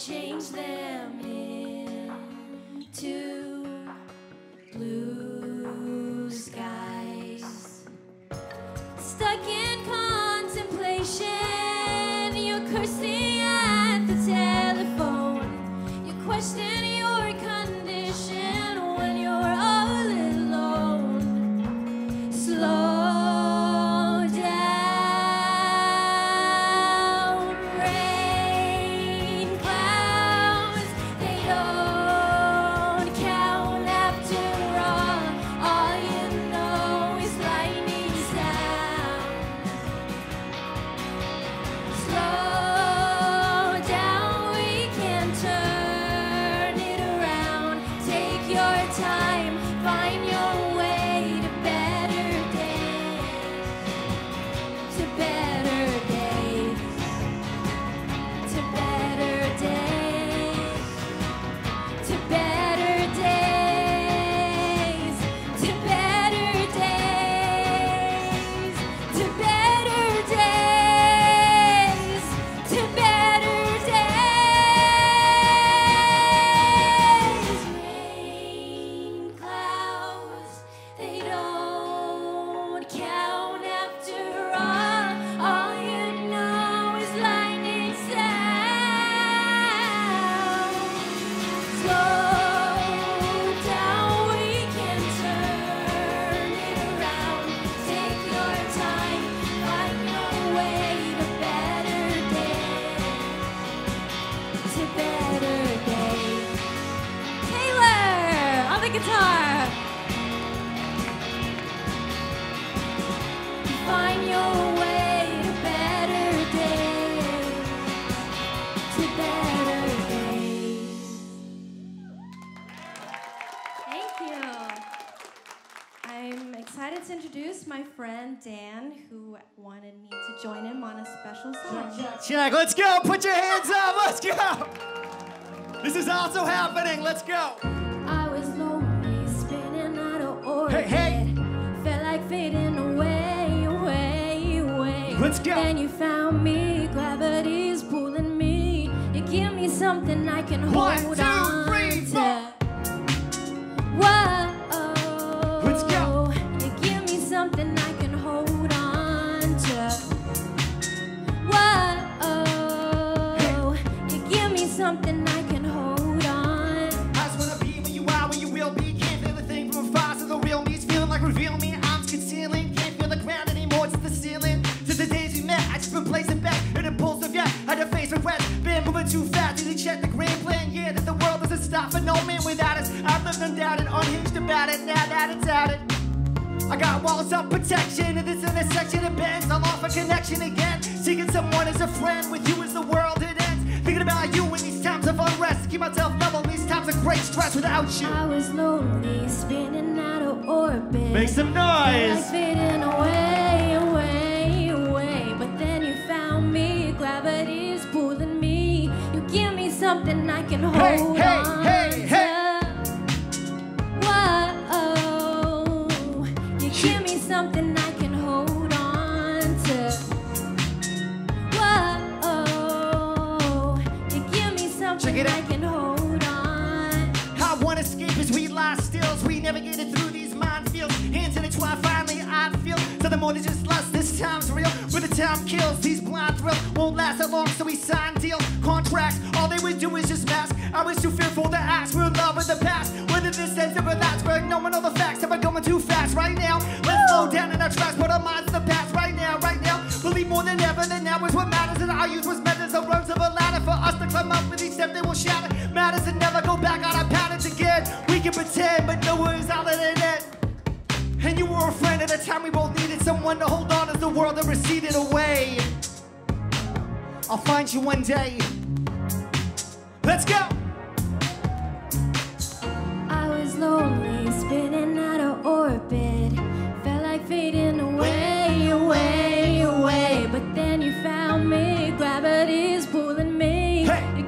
Change them special song. Check, let's go. Put your hands up. Let's go. This is also happening. Let's go. I was lonely, spinning out of orbit. Hey, hey. Felt like fading away, away, away. Let's go. Then you found me, gravity's pulling me. You give me something I can One, hold two, on three, to. Whoa. something I can hold on. I just wanna be where you are, where you will be. Can't feel the thing from afar, so the real me's feeling like reveal me. I'm concealing, can't feel the ground anymore, it's the ceiling. Since the days we met, I just been placing back in an impulsive yet. I don't face regret, been moving too fast. Did you check the grand plan? Yeah, that the world doesn't stop for no man without us. I've lived undoubted, unhinged about it. Now that it's at it. I got walls up protection at this intersection of bends. I'm off a connection again. Seeking someone as a friend with you as the world it ends. Thinking about you in these times of unrest. Keep myself level in these times of great stress without you. I was lonely, spinning out of orbit. Make some Felt like noise. fading away, away, away. But then you found me, gravity's pulling me. You give me something I can hold Hey, hey, on hey, hey. to. Whoa, you give me something I navigated through these minefields. Hands intertwined, finally I feel something more than just lust. This time's real. Where the time kills, these blind thrills won't last that long. So we sign deal contracts. All they would do is just mask. I was too fearful to ask. We're in love with the past. Whether this ends up or that's we're ignoring all the facts. Am I going too fast right now? Let's slow down in our tracks. Put our minds in the past right now, right now. Believe more than ever that now is what matters. And our youth was as the rungs of a ladder for us to climb up with each step they will shatter. Matters and never go back on our patterns again. We can pretend, but no words out of the net. And you were a friend at the time we both needed someone to hold on as the world had receded away. I'll find you one day. Let's go! I was lonely, spinning out of orbit. Felt like fading away, away,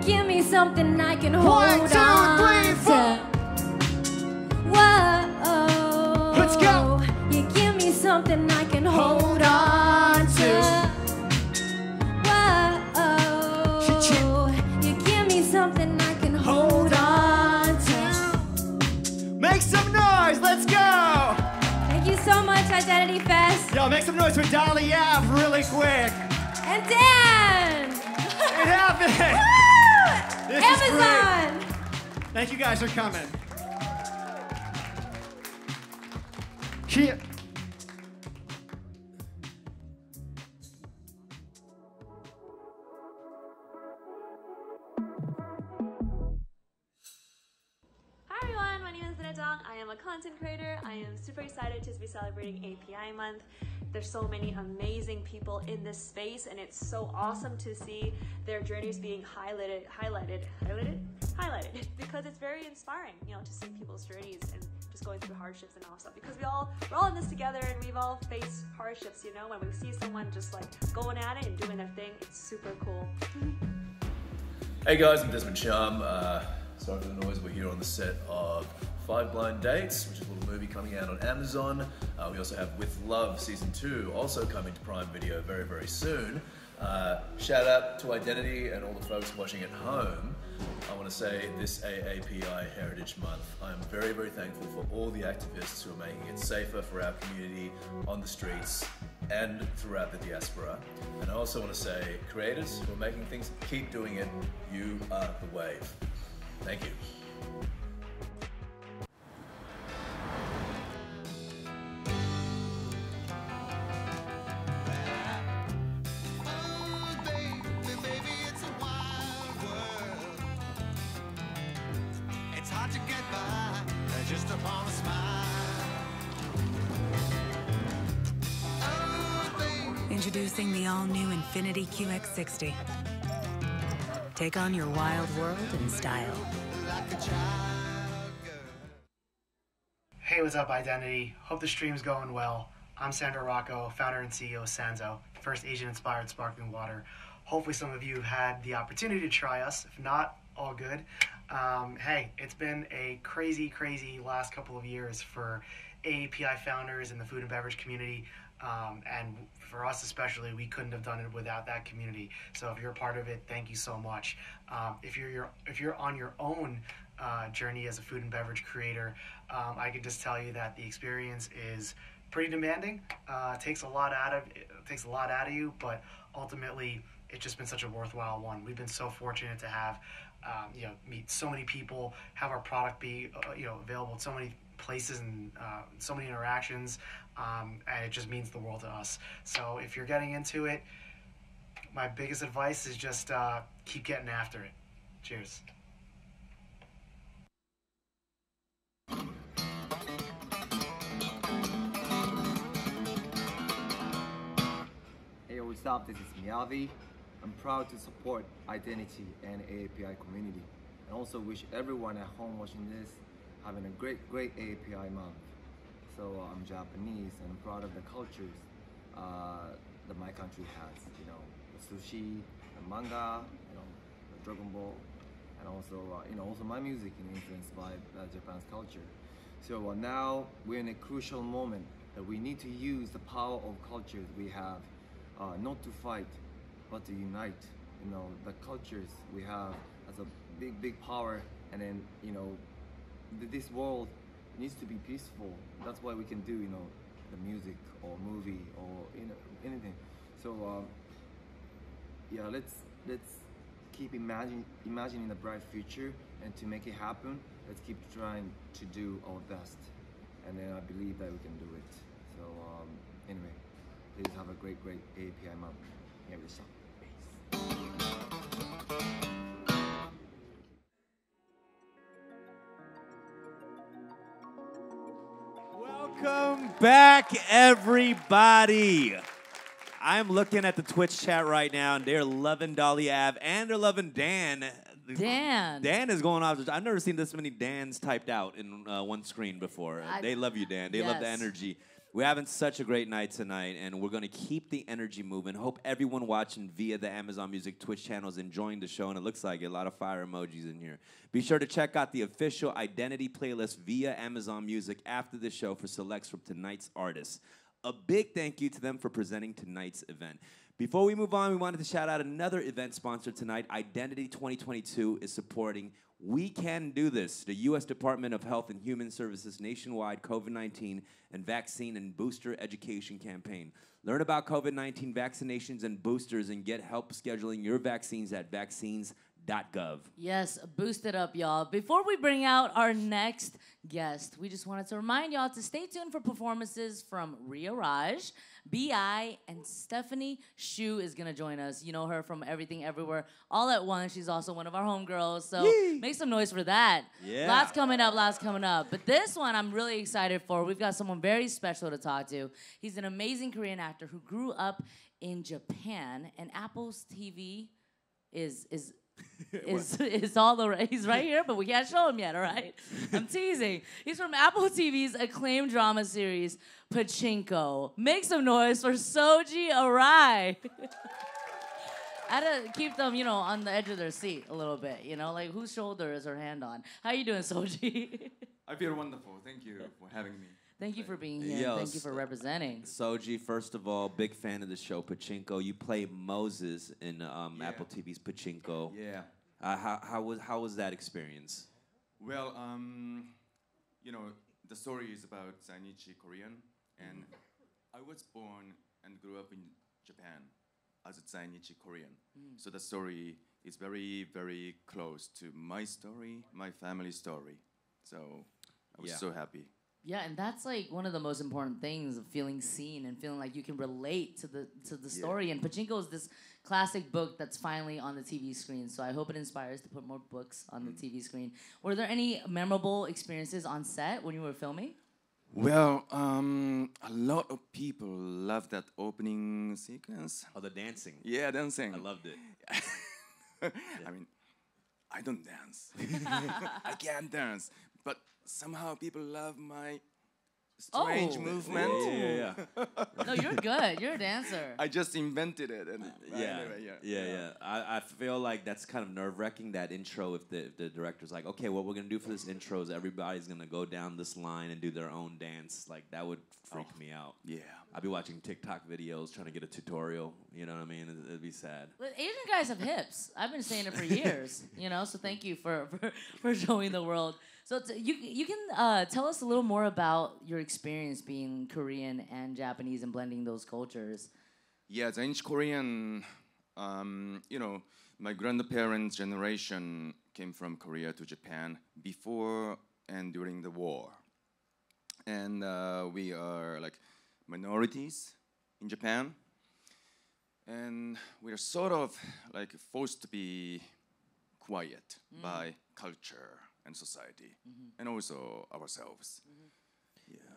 give me something I can hold One, two, on three, four. to. Whoa. Let's go. You give me something I can hold on to. Whoa. You give me something I can hold on to. Make some noise, let's go! Thank you so much, Identity Fest. Yo, make some noise for Dolly Ave really quick. And Dan! It happened! *laughs* This is great. Amazon! Thank you guys for coming. Here. Content creator. I am super excited to be celebrating API month. There's so many amazing people in this space and it's so awesome to see their journeys being highlighted, highlighted, highlighted, highlighted *laughs* because it's very inspiring, you know, to see people's journeys and just going through hardships and all stuff because we all we're all in this together and we've all faced hardships, you know, when we see someone just like going at it and doing their thing, it's super cool. Hey guys, I'm Desmond Charm. Uh, sorry for the noise. We're here on the set of Five Blind Dates, which is a little movie coming out on Amazon. Uh, we also have With Love Season 2, also coming to Prime Video very, very soon. Uh, shout out to Identity and all the folks watching at home. I want to say this AAPI Heritage Month, I'm very, very thankful for all the activists who are making it safer for our community on the streets and throughout the diaspora. And I also want to say, creators who are making things, keep doing it. You are the wave. Thank you. Introducing the all new Infiniti QX60. Take on your wild world in style. Hey, what's up, Identity? Hope the stream's going well. I'm Sandro Roco, founder and CEO of Sanzo, first Asian inspired sparkling water. Hopefully, some of you have had the opportunity to try us. If not, all good. Um, hey, it's been a crazy, crazy last couple of years for AAPI founders and the food and beverage community. Um, and for us especially, we couldn't have done it without that community. So if you're a part of it, thank you so much. Um, if you're your, if you're on your own uh, journey as a food and beverage creator, um, I can just tell you that the experience is pretty demanding. Uh, takes a lot out of it takes a lot out of you, but ultimately, it's just been such a worthwhile one. We've been so fortunate to have um, you know meet so many people, have our product be uh, you know available at so many places and uh, so many interactions, um, and it just means the world to us. So if you're getting into it, my biggest advice is just uh, keep getting after it. Cheers. Hey, what's up? This is Miyavi. I'm proud to support Identity and AAPI community, and also wish everyone at home watching this having a great, great AAPI month. So I'm Japanese, and proud of the cultures uh, that my country has. You know, the sushi, the manga, you know, the Dragon Ball, and also, uh, you know, also my music is influenced by uh, Japan's culture. So uh, now we're in a crucial moment that we need to use the power of cultures we have, uh, not to fight, but to unite. You know, the cultures we have as a big, big power, and then you know, th- this world needs to be peaceful. That's why we can do, you know, the music or movie or you know anything. So um, yeah, let's let's keep imagine, imagining a bright future, and to make it happen, let's keep trying to do our best, and then I believe that we can do it. So um, anyway, please have a great, great API month. Here we go. Welcome back, everybody. I'm looking at the Twitch chat right now, and they're loving Dolly Ave and they're loving Dan. Dan. Dan is going off. I've never seen this many Dans typed out in uh, one screen before. I- they love you, Dan. They love the energy. We're having such a great night tonight, and we're going to keep the energy moving. Hope everyone watching via the Amazon Music Twitch channel is enjoying the show, and it looks like a lot of fire emojis in here. Be sure to check out the official Identity playlist via Amazon Music after the show for selects from tonight's artists. A big thank you to them for presenting tonight's event. Before we move on, we wanted to shout out another event sponsor tonight. Identity 2022 is supporting We Can Do This, the U.S. Department of Health and Human Services nationwide COVID 19 and vaccine and booster education campaign. Learn about COVID 19 vaccinations and boosters and get help scheduling your vaccines at vaccines.gov. Yes, boost it up, y'all. Before we bring out our next guest, we just wanted to remind y'all to stay tuned for performances from Rhea Raj, B.I, and Stephanie Hsu is gonna join us. You know her from Everything Everywhere All at Once. She's also one of our homegirls, so make some noise for that. Yeah. Lots coming up, lots coming up. But this one I'm really excited for. We've got someone very special to talk to. He's an amazing Korean actor who grew up in Japan, and Apple's TV is is *laughs* is is all the he's right here, but we can't show him yet. All right, *laughs* I'm teasing. He's from Apple TV's acclaimed drama series Pachinko. Make some noise for Soji Arai. *laughs* I had to keep them, you know, on the edge of their seat a little bit. You know, like whose shoulder is her hand on? How you doing, Soji? I feel wonderful. Thank you for having me. Thank you for being here. Yo, Thank you for representing. Soji, first of all, big fan of the show Pachinko. You play Moses in um, Yeah. Apple TV's Pachinko. Yeah. Uh, how, how was how was that experience? Well, um, you know, the story is about Zainichi Korean, and I was born and grew up in Japan as a Zainichi Korean. Mm. So the story is very, very close to my story, my family story. So I was Yeah. so happy. Yeah, and that's like one of the most important things of feeling seen and feeling like you can relate to the to the Yeah. story. And Pachinko is this classic book that's finally on the TV screen. So I hope it inspires to put more books on Mm. the TV screen. Were there any memorable experiences on set when you were filming? Well, um, a lot of people love that opening sequence. Oh, the dancing. Yeah, dancing. I loved it. *laughs* I mean, I don't dance. *laughs* *laughs* I can't dance, but somehow people love my strange Oh. movement. Yeah, yeah, yeah. *laughs* no, you're good. You're a dancer. I just invented it, and Yeah, anyway, yeah, yeah, yeah. I, I feel like that's kind of nerve wracking. That intro, if the if the director's like, okay, what we're gonna do for this intro is everybody's gonna go down this line and do their own dance. Like that would freak oh, me out. Yeah, I'd be watching TikTok videos trying to get a tutorial. You know what I mean? It'd, it'd be sad. But Asian guys have hips. I've been saying it for years, you know. So thank you for for, for showing the world. So t- you you can uh, tell us a little more about your experience being Korean and Japanese and blending those cultures. Yeah, Zainichi Korean. Um, you know, my grandparents' generation came from Korea to Japan before and during the war, and uh, we are like minorities in Japan, and we are sort of like forced to be quiet by culture and society, and also ourselves.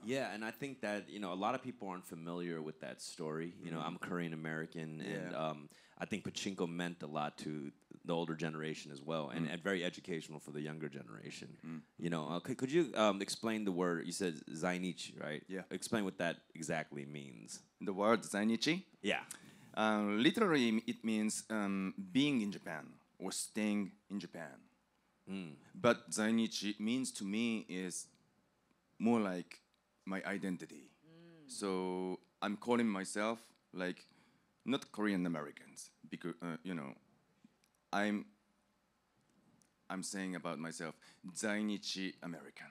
Yeah, and I think that you know a lot of people aren't familiar with that story. You know, I'm Korean American, and Yeah. um, I think pachinko meant a lot to the older generation as well, and, Mm. and very educational for the younger generation. You know, uh, could, could you um, explain the word? You said zainichi, right? Yeah. Explain what that exactly means. The word zainichi? Yeah. Um, literally, it means um, being in Japan or staying in Japan. But zainichi means to me is more like my identity. So I'm calling myself like not Korean Americans because uh, you know I'm I'm saying about myself zainichi American.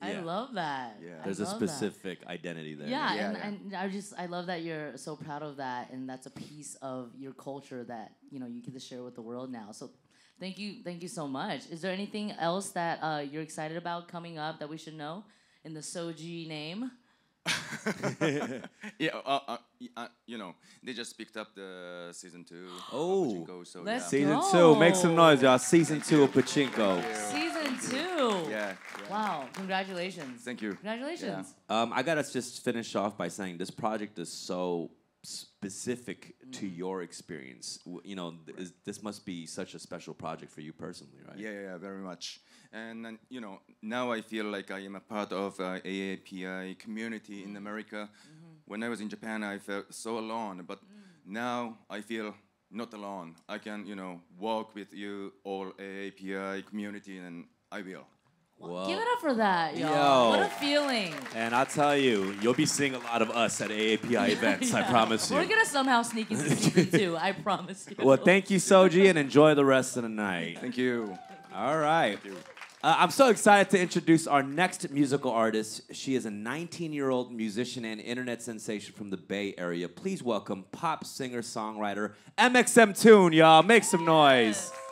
I love that. Yeah. There's a love that. specific identity there. Yeah, Yeah, and, yeah. and I just I love that you're so proud of that, and that's a piece of your culture that you know you get to share with the world now. So, thank you, thank you so much. Is there anything else that uh, you're excited about coming up that we should know in the Soji name? *laughs* yeah, uh, uh, uh, you know, they just picked up the season two. Oh, Pachinko, so Let's yeah. Season go. two, make some noise, y'all. Season two of Pachinko. Season two. Yeah. Wow! Congratulations. Thank you. Congratulations. Um, I gotta just finish off by saying this project is so specific to mm-hmm. your experience. You know, th- is, this must be such a special project for you personally, right? Yeah, yeah, yeah, very much. And then, you know, now I feel like I am a part of uh, AAPI community in mm. America. Mm-hmm. When I was in Japan, I felt so alone, but mm. now I feel not alone. I can, you know, walk with you all AAPI community, and I will. Whoa. Give it up for that, y'all. Yo. What a feeling. And I'll tell you, you'll be seeing a lot of us at AAPI *laughs* events. I promise you. We're gonna somehow sneak into season *laughs* two. I promise you. Well, thank you, Soji, and enjoy the rest of the night. Thank you. All right. Uh, I'm so excited to introduce our next musical artist. She is a 19 year old musician and internet sensation from the Bay Area. Please welcome pop singer songwriter mxmtoon, y'all. Make some noise. You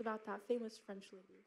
about that famous French lady.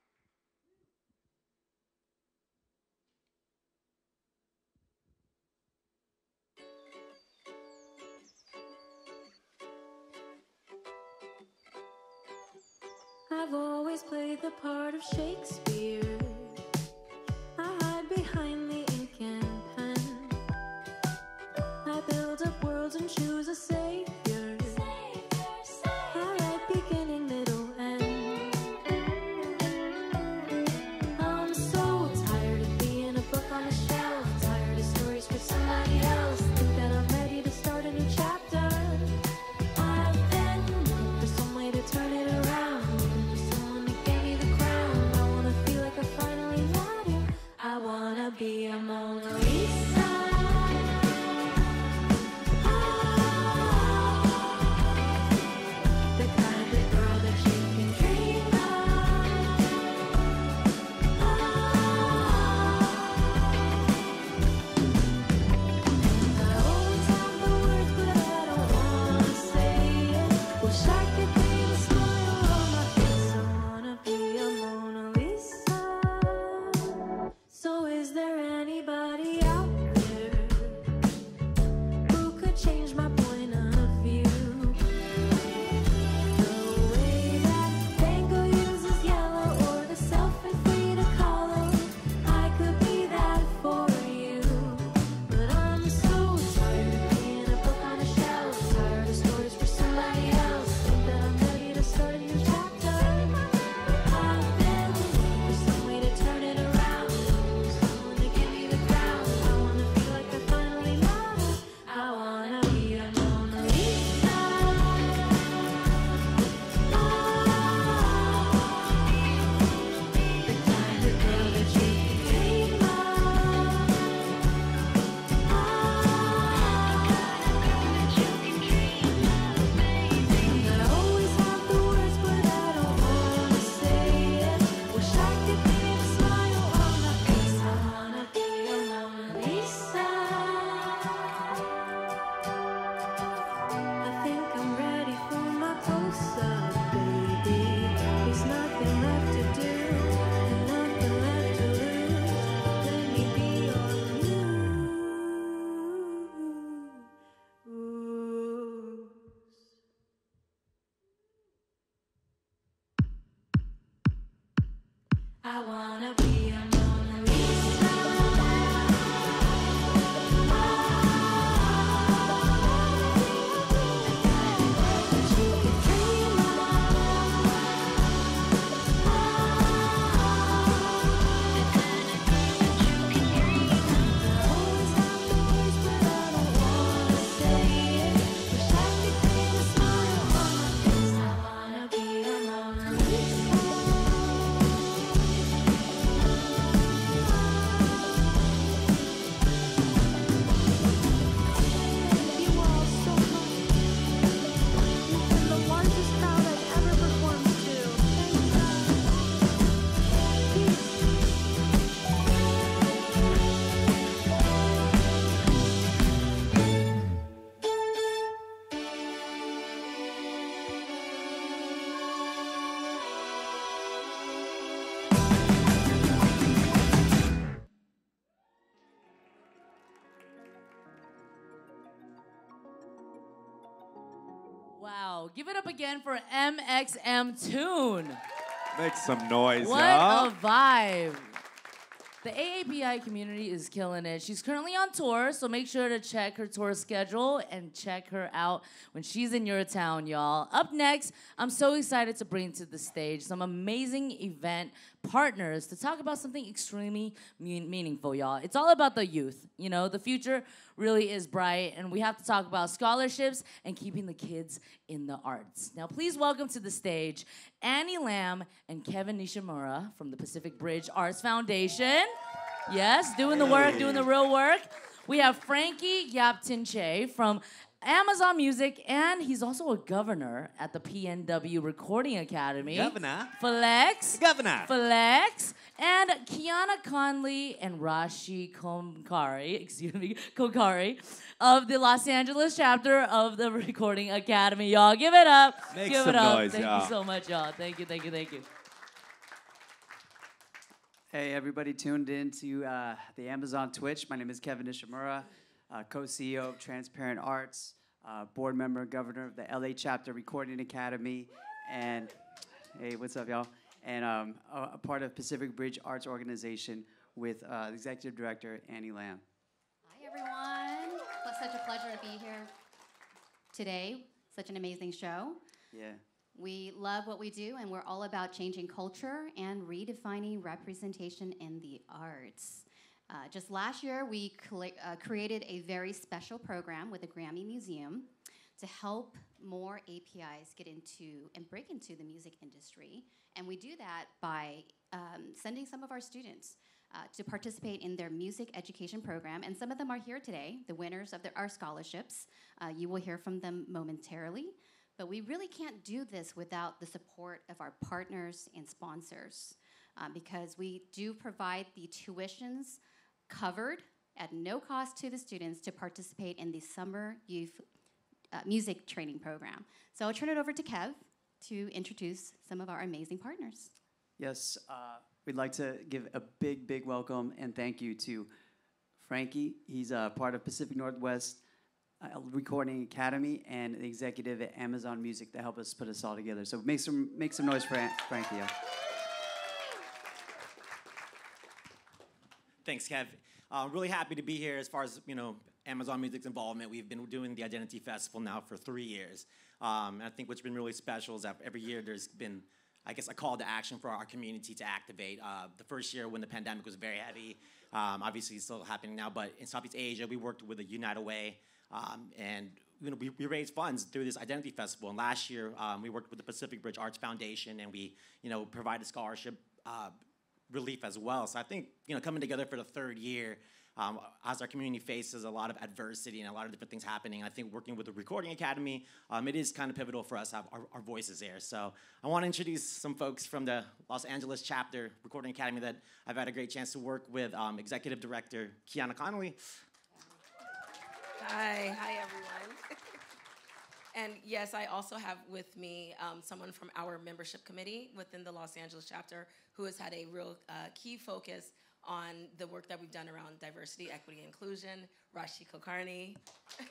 again for mxmtoon. Make some noise, What a vibe. The AAPI community is killing it. She's currently on tour, so make sure to check her tour schedule and check her out when she's in your town, y'all. Up next, I'm so excited to bring to the stage some amazing event partners to talk about something extremely meaningful, y'all. It's all about the youth, you know, the future really is bright, and we have to talk about scholarships and keeping the kids in the arts. Now, please welcome to the stage Annie Lamb and Kevin Nishimura from the Pacific Bridge Arts Foundation. Yes, doing the work, doing the real work. We have Frankie Yaptinchay from Amazon Music, and he's also a governor at the PNW Recording Academy. Governor. Flex. Governor. Flex. And Kiana Conley and Rashi Komkari, *laughs* excuse me, Kokari, of the Los Angeles chapter of the Recording Academy. Y'all give it up. Make give some it up. Noise, thank y'all. you so much, y'all. Thank you, thank you, thank you. Hey, everybody tuned in to uh, the Amazon Twitch. My name is Kevin Nishimura, uh, co CEO of Transparent Arts uh, board member and governor of the LA Chapter Recording Academy, and hey, what's up, y'all? And um, a, a part of Pacific Bridge Arts Organization with uh, executive director Annie Lamb. Hi, everyone. It's such a pleasure to be here today. Such an amazing show. Yeah. We love what we do, and we're all about changing culture and redefining representation in the arts. Uh, just last year, we uh, created a very special program with the Grammy Museum to help more APIs get into and break into the music industry. And we do that by um, sending some of our students uh, to participate in their music education program. And some of them are here today, the winners of their, our scholarships. Uh, you will hear from them momentarily. But we really can't do this without the support of our partners and sponsors uh, because we do provide the tuitions covered at no cost to the students to participate in the summer youth uh, music training program. So I'll turn it over to Kev to introduce some of our amazing partners. Yes, uh, we'd like to give a big, big welcome and thank you to Frankie. He's a part of Pacific Northwest uh, Recording Academy and the executive at Amazon Music to help us put us all together. So make some make some noise for Frankie. Yeah. Thanks, Kev. Uh, really happy to be here as far as, you know, Amazon Music's involvement. We've been doing the Identity Festival now for three years. Um, I think what's been really special is that every year there's been, I guess, a call to action for our community to activate. Uh, the first year when the pandemic was very heavy, um, obviously it's still happening now, but in Southeast Asia, we worked with the Unite Away, um, and you know, we, we raised funds through this identity festival. And last year, um, we worked with the Pacific Bridge Arts Foundation, and we, you know, provided scholarship uh, relief as well. So I think, you know, coming together for the third year, um, as our community faces a lot of adversity and a lot of different things happening, I think working with the Recording Academy, um, it is kind of pivotal for us to have our, our voices there. So I want to introduce some folks from the Los Angeles chapter Recording Academy that I've had a great chance to work with. Um, Executive Director Kiana Connolly. Hi, hi everyone. And yes, I also have with me um, someone from our membership committee within the Los Angeles chapter who has had a real uh, key focus on the work that we've done around diversity, equity, inclusion, Rashi Kokarni. *laughs*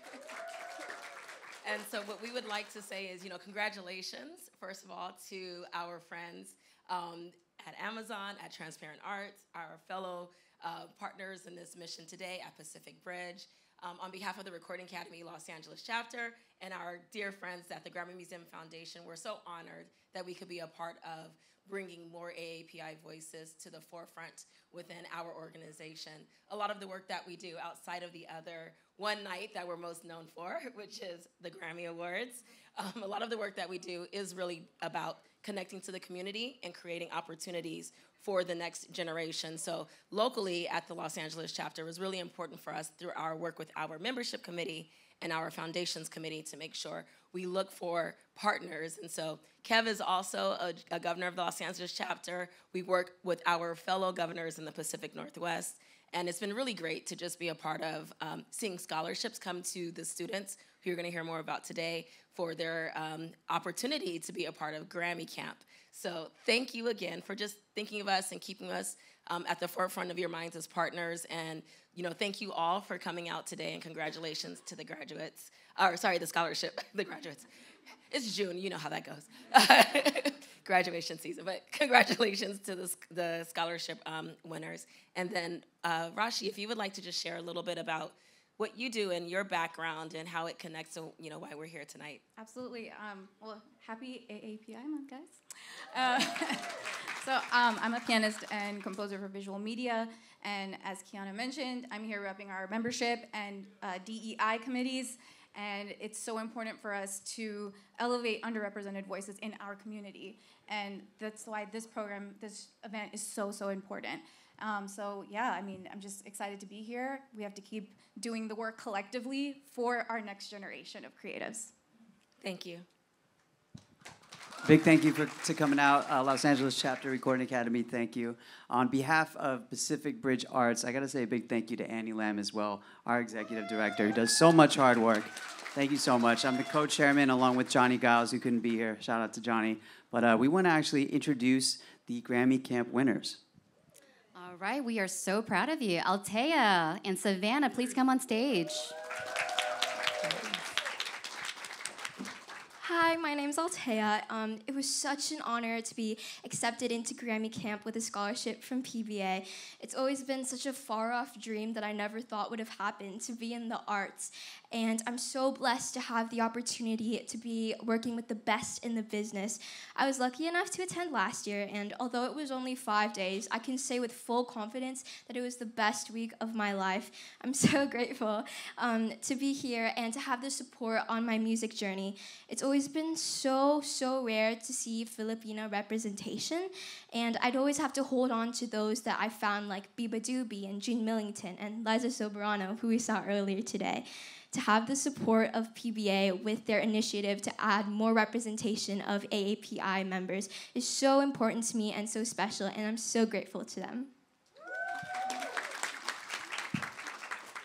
and so what we would like to say is, you know, congratulations, first of all, to our friends um, at Amazon, at Transparent Arts, our fellow uh, partners in this mission today at Pacific Bridge. Um, on behalf of the Recording Academy Los Angeles chapter and our dear friends at the Grammy Museum Foundation, we're so honored that we could be a part of bringing more AAPI voices to the forefront within our organization. A lot of the work that we do outside of the other one night that we're most known for, *laughs* which is the Grammy Awards, um, a lot of the work that we do is really about connecting to the community and creating opportunities for the next generation. So locally at the Los Angeles chapter was really important for us through our work with our membership committee and our foundations committee to make sure we look for partners. And so Kev is also a, a governor of the Los Angeles chapter. We work with our fellow governors in the Pacific Northwest. And it's been really great to just be a part of um, seeing scholarships come to the students who you're going to hear more about today for their um, opportunity to be a part of Grammy Camp. So thank you again for just thinking of us and keeping us um, at the forefront of your minds as partners. And you know, thank you all for coming out today, and congratulations to the graduates. Or sorry, the scholarship, *laughs* the graduates. It's June, you know how that goes. *laughs* Graduation season, but *laughs* congratulations to the, the scholarship um, winners. And then, uh, Rashi, if you would like to just share a little bit about what you do and your background and how it connects to you know why we're here tonight. Absolutely. Um, well, happy AAPI month, guys. Uh, *laughs* so um, I'm a pianist and composer for visual media, and as Kiana mentioned, I'm here repping our membership and uh, DEI committees. And it's so important for us to elevate underrepresented voices in our community. And that's why this program, this event is so, so important. Um, so, yeah, I mean, I'm just excited to be here. We have to keep doing the work collectively for our next generation of creatives. Thank you. Big thank you for to coming out, uh, Los Angeles Chapter Recording Academy. Thank you. On behalf of Pacific Bridge Arts, I gotta say a big thank you to Annie Lamb as well, our executive director, who does so much hard work. Thank you so much. I'm the co-chairman along with Johnny Giles, who couldn't be here. Shout out to Johnny. But uh, we want to actually introduce the Grammy Camp winners. All right, we are so proud of you. Altea and Savannah, please come on stage. Hi, my name's Altea. Um, it was such an honor to be accepted into Grammy Camp with a scholarship from PBA. It's always been such a far off dream that I never thought would have happened to be in the arts. And I'm so blessed to have the opportunity to be working with the best in the business. I was lucky enough to attend last year, and although it was only five days, I can say with full confidence that it was the best week of my life. *laughs* I'm so grateful um, to be here and to have the support on my music journey. It's always been so, so rare to see Filipino representation, and I'd always have to hold on to those that I found, like Biba Doobie and Jean Millington and Liza Soberano, who we saw earlier today to have the support of PBA with their initiative to add more representation of AAPI members is so important to me and so special, and I'm so grateful to them.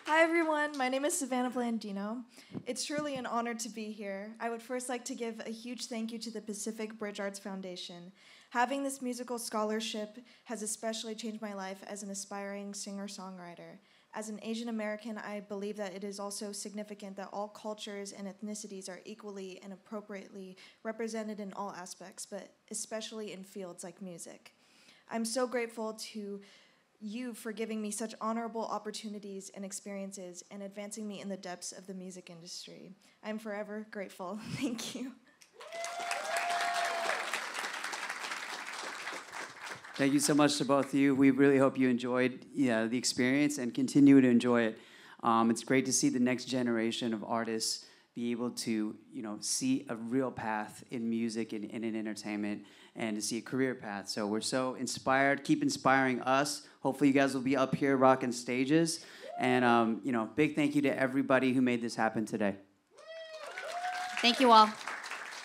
Hi everyone, my name is Savannah Blandino. It's truly an honor to be here. I would first like to give a huge thank you to the Pacific Bridge Arts Foundation. Having this musical scholarship has especially changed my life as an aspiring singer songwriter. As an Asian American, I believe that it is also significant that all cultures and ethnicities are equally and appropriately represented in all aspects, but especially in fields like music. I'm so grateful to you for giving me such honorable opportunities and experiences and advancing me in the depths of the music industry. I'm forever grateful. *laughs* Thank you. Thank you so much to both of you. We really hope you enjoyed yeah, the experience and continue to enjoy it. Um, it's great to see the next generation of artists be able to, you know, see a real path in music and, and in entertainment and to see a career path. So we're so inspired. Keep inspiring us. Hopefully you guys will be up here rocking stages. And, um, you know, big thank you to everybody who made this happen today. Thank you all. I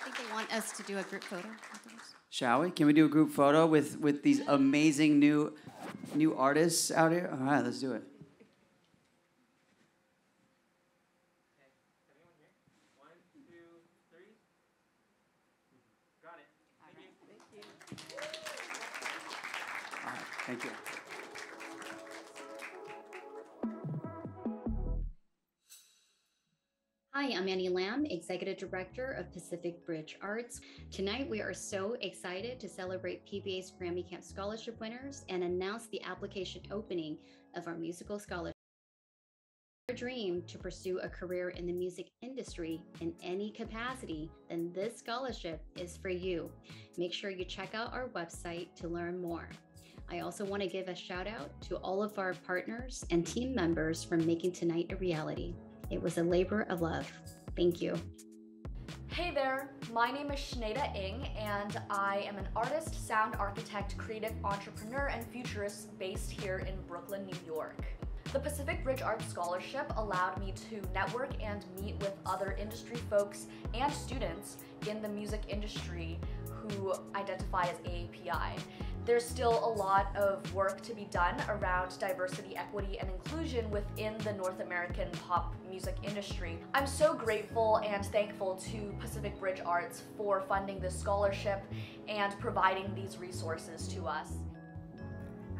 think they want us to do a group photo. Shall we? Can we do a group photo with with these amazing new new artists out here? All right, let's do it. Thank you. Hi, I'm Annie Lamb, Executive Director of Pacific Bridge Arts. Tonight, we are so excited to celebrate PBA's Grammy Camp Scholarship winners and announce the application opening of our musical scholarship. Your dream to pursue a career in the music industry in any capacity, then this scholarship is for you. Make sure you check out our website to learn more. I also want to give a shout out to all of our partners and team members for making tonight a reality. It was a labor of love. Thank you. Hey there, my name is Shaneda Ng, and I am an artist, sound architect, creative entrepreneur, and futurist based here in Brooklyn, New York. The Pacific Bridge Arts Scholarship allowed me to network and meet with other industry folks and students in the music industry who identify as AAPI. There's still a lot of work to be done around diversity, equity, and inclusion within the North American pop music industry. I'm so grateful and thankful to Pacific Bridge Arts for funding this scholarship and providing these resources to us.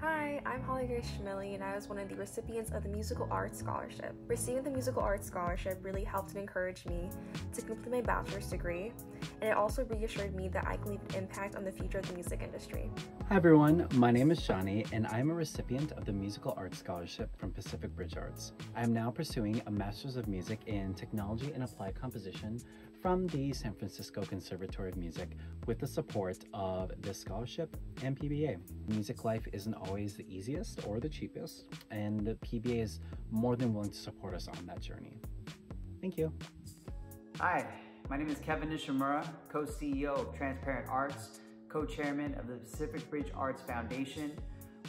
Hi, I'm Holly Grace Schmilly, and I was one of the recipients of the Musical Arts Scholarship. Receiving the Musical Arts Scholarship really helped and encouraged me to complete my bachelor's degree, and it also reassured me that I can leave an impact on the future of the music industry. Hi everyone, my name is Shawnee, and I'm a recipient of the Musical Arts Scholarship from Pacific Bridge Arts. I am now pursuing a Master's of Music in Technology and Applied Composition from the San Francisco Conservatory of Music with the support of this scholarship and PBA. Music life isn't always the easiest or the cheapest, and the PBA is more than willing to support us on that journey. Thank you. Hi, my name is Kevin Nishimura, co-CEO of Transparent Arts, co-chairman of the Pacific Bridge Arts Foundation.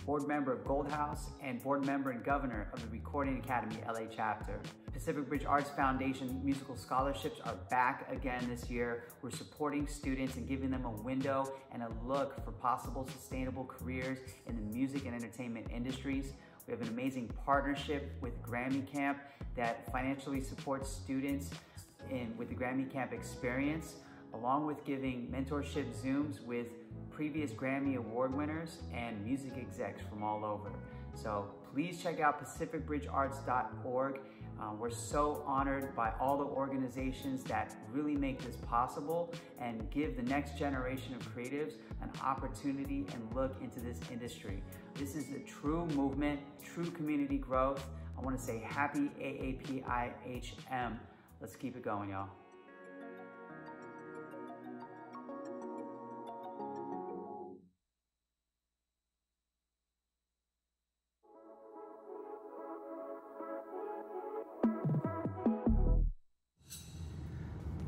Board member of Gold House, and board member and governor of the Recording Academy LA chapter. Pacific Bridge Arts Foundation musical scholarships are back again this year. We're supporting students and giving them a window and a look for possible sustainable careers in the music and entertainment industries. We have an amazing partnership with Grammy Camp that financially supports students in, with the Grammy Camp experience, along with giving mentorship Zooms with previous Grammy Award winners and music execs from all over. So please check out pacificbridgearts.org. Uh, we're so honored by all the organizations that really make this possible and give the next generation of creatives an opportunity and look into this industry. This is a true movement, true community growth. I want to say happy AAPIHM. Let's keep it going, y'all.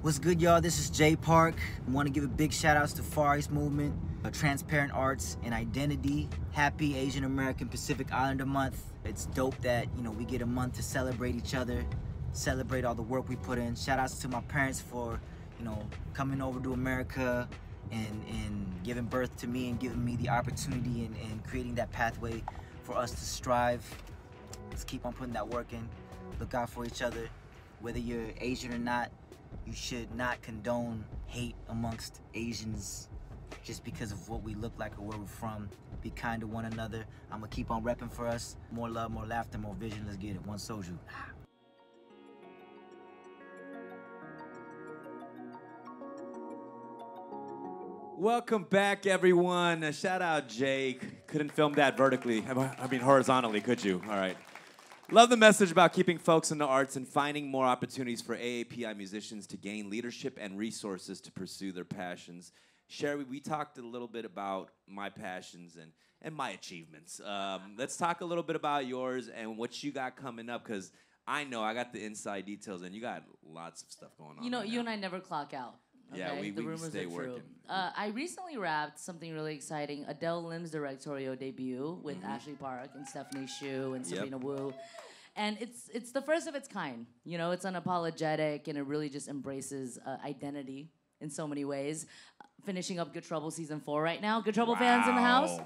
What's good, y'all? This is Jay Park. I want to give a big shout outs to Far East Movement, uh, Transparent Arts, and Identity. Happy Asian American Pacific Islander Month. It's dope that, you know, we get a month to celebrate each other, celebrate all the work we put in. Shout outs to my parents for, you know, coming over to America and, and giving birth to me and giving me the opportunity and, and creating that pathway for us to strive. Let's keep on putting that work in. Look out for each other. Whether you're Asian or not, you should not condone hate amongst Asians just because of what we look like or where we're from. Be kind to one another. I'm gonna keep on repping for us. More love, more laughter, more vision. Let's get it. One Soju. Welcome back, everyone. Shout out Jake. Couldn't film that vertically. I mean, horizontally, could you? All right. Love the message about keeping folks in the arts and finding more opportunities for AAPI musicians to gain leadership and resources to pursue their passions. Sherry, we talked a little bit about my passions and, and my achievements. Um, let's talk a little bit about yours and what you got coming up because I know I got the inside details and you got lots of stuff going on. You know, right you now. and I never clock out. Yeah, okay? we- the we rumors stay are true. working. Uh, I recently wrapped something really exciting: Adele Lim's directorial debut with Mhm. Ashley Park and Stephanie Hsu and Yep. Sabrina Wu. And it's it's the first of its kind. You know, it's unapologetic and it really just embraces uh, identity in so many ways. Finishing up Good Trouble season four right now. Good Trouble fans in the house.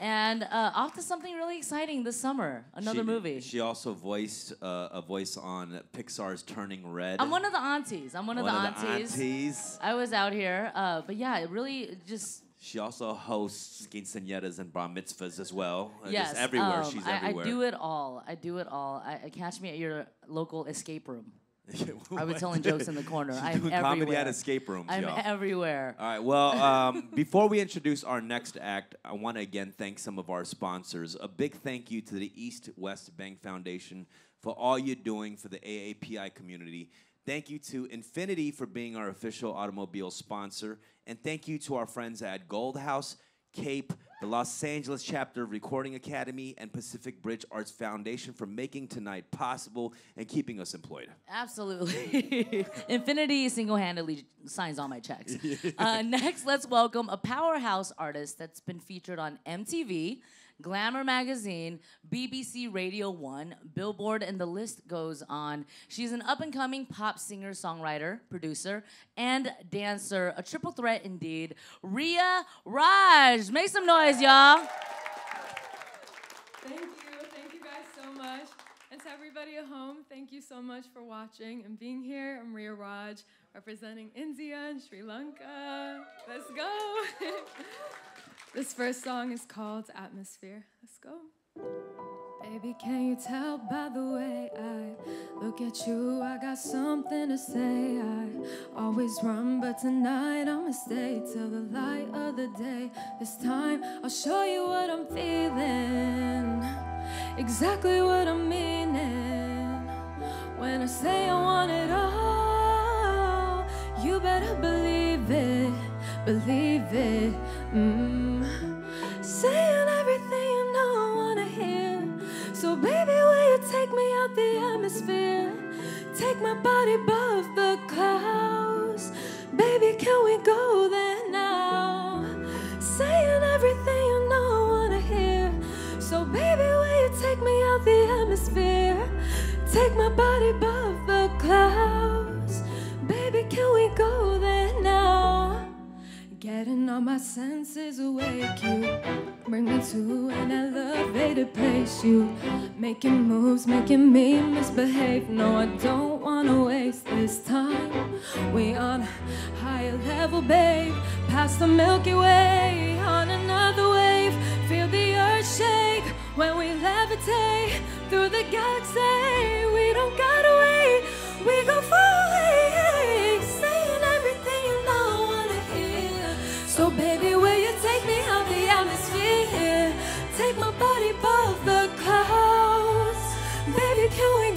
And uh, off to something really exciting this summer. Another She- movie. She also voiced uh, a voice on Pixar's Turning Red. I'm one of the aunties. I'm one of One the of the aunties. aunties. I was out here, uh, but yeah, it really just She also hosts quinceañeras and bar mitzvahs as well. Uh, yes. Just everywhere. um, She's I, everywhere. I do it all. I do it all. I, I catch me at your local escape room. *laughs* I was telling jokes in the corner. *laughs* She's I'm doing everywhere. comedy at escape rooms, I'm y'all. everywhere. All right. Well, *laughs* um, before we introduce our next act, I want to again thank some of our sponsors. A big thank you to the East West Bank Foundation for all you're doing for the AAPI community. Thank you to Infiniti for being our official automobile sponsor. And thank you to our friends at Gold House, Cape, the Los Angeles chapter of Recording Academy, and Pacific Bridge Arts Foundation for making tonight possible and keeping us employed. Absolutely. *laughs* Infiniti single handedly signs all my checks. *laughs* uh, next, let's welcome a powerhouse artist that's been featured on MTV, Glamour Magazine, BBC Radio 1, Billboard, and the list goes on. She's an up and coming pop singer, songwriter, producer, and dancer. A triple threat indeed. Rhea Raj. Make some noise, y'all. Thank you. Thank you guys so much. And to everybody at home, thank you so much for watching and being here. I'm Rhea Raj, representing India and Sri Lanka. Let's go. *laughs* this first song is called Atmosphere. Let's go. Baby, can you tell by the way I look at you? I got something to say. I always run, but tonight I'ma stay till the light of the day. This time I'll show you what I'm feeling, exactly what I'm meaning. When I say I want it all, you better believe it, believe it. Mm. out the atmosphere. Take my body above the clouds. Baby, can we go there now? Saying everything you know I wanna hear. So, baby, will you take me out the atmosphere? Take my body above the clouds. Baby, can we go there now? Getting all my senses awake, you bring me to an elevated place. You making moves, making me misbehave. No, I don't wanna waste this time. We on a higher level, babe, past the Milky Way, on another wave. Feel the earth shake when we levitate through the galaxy. We don't gotta wait, we go far Take my body above the clouds. Baby, can we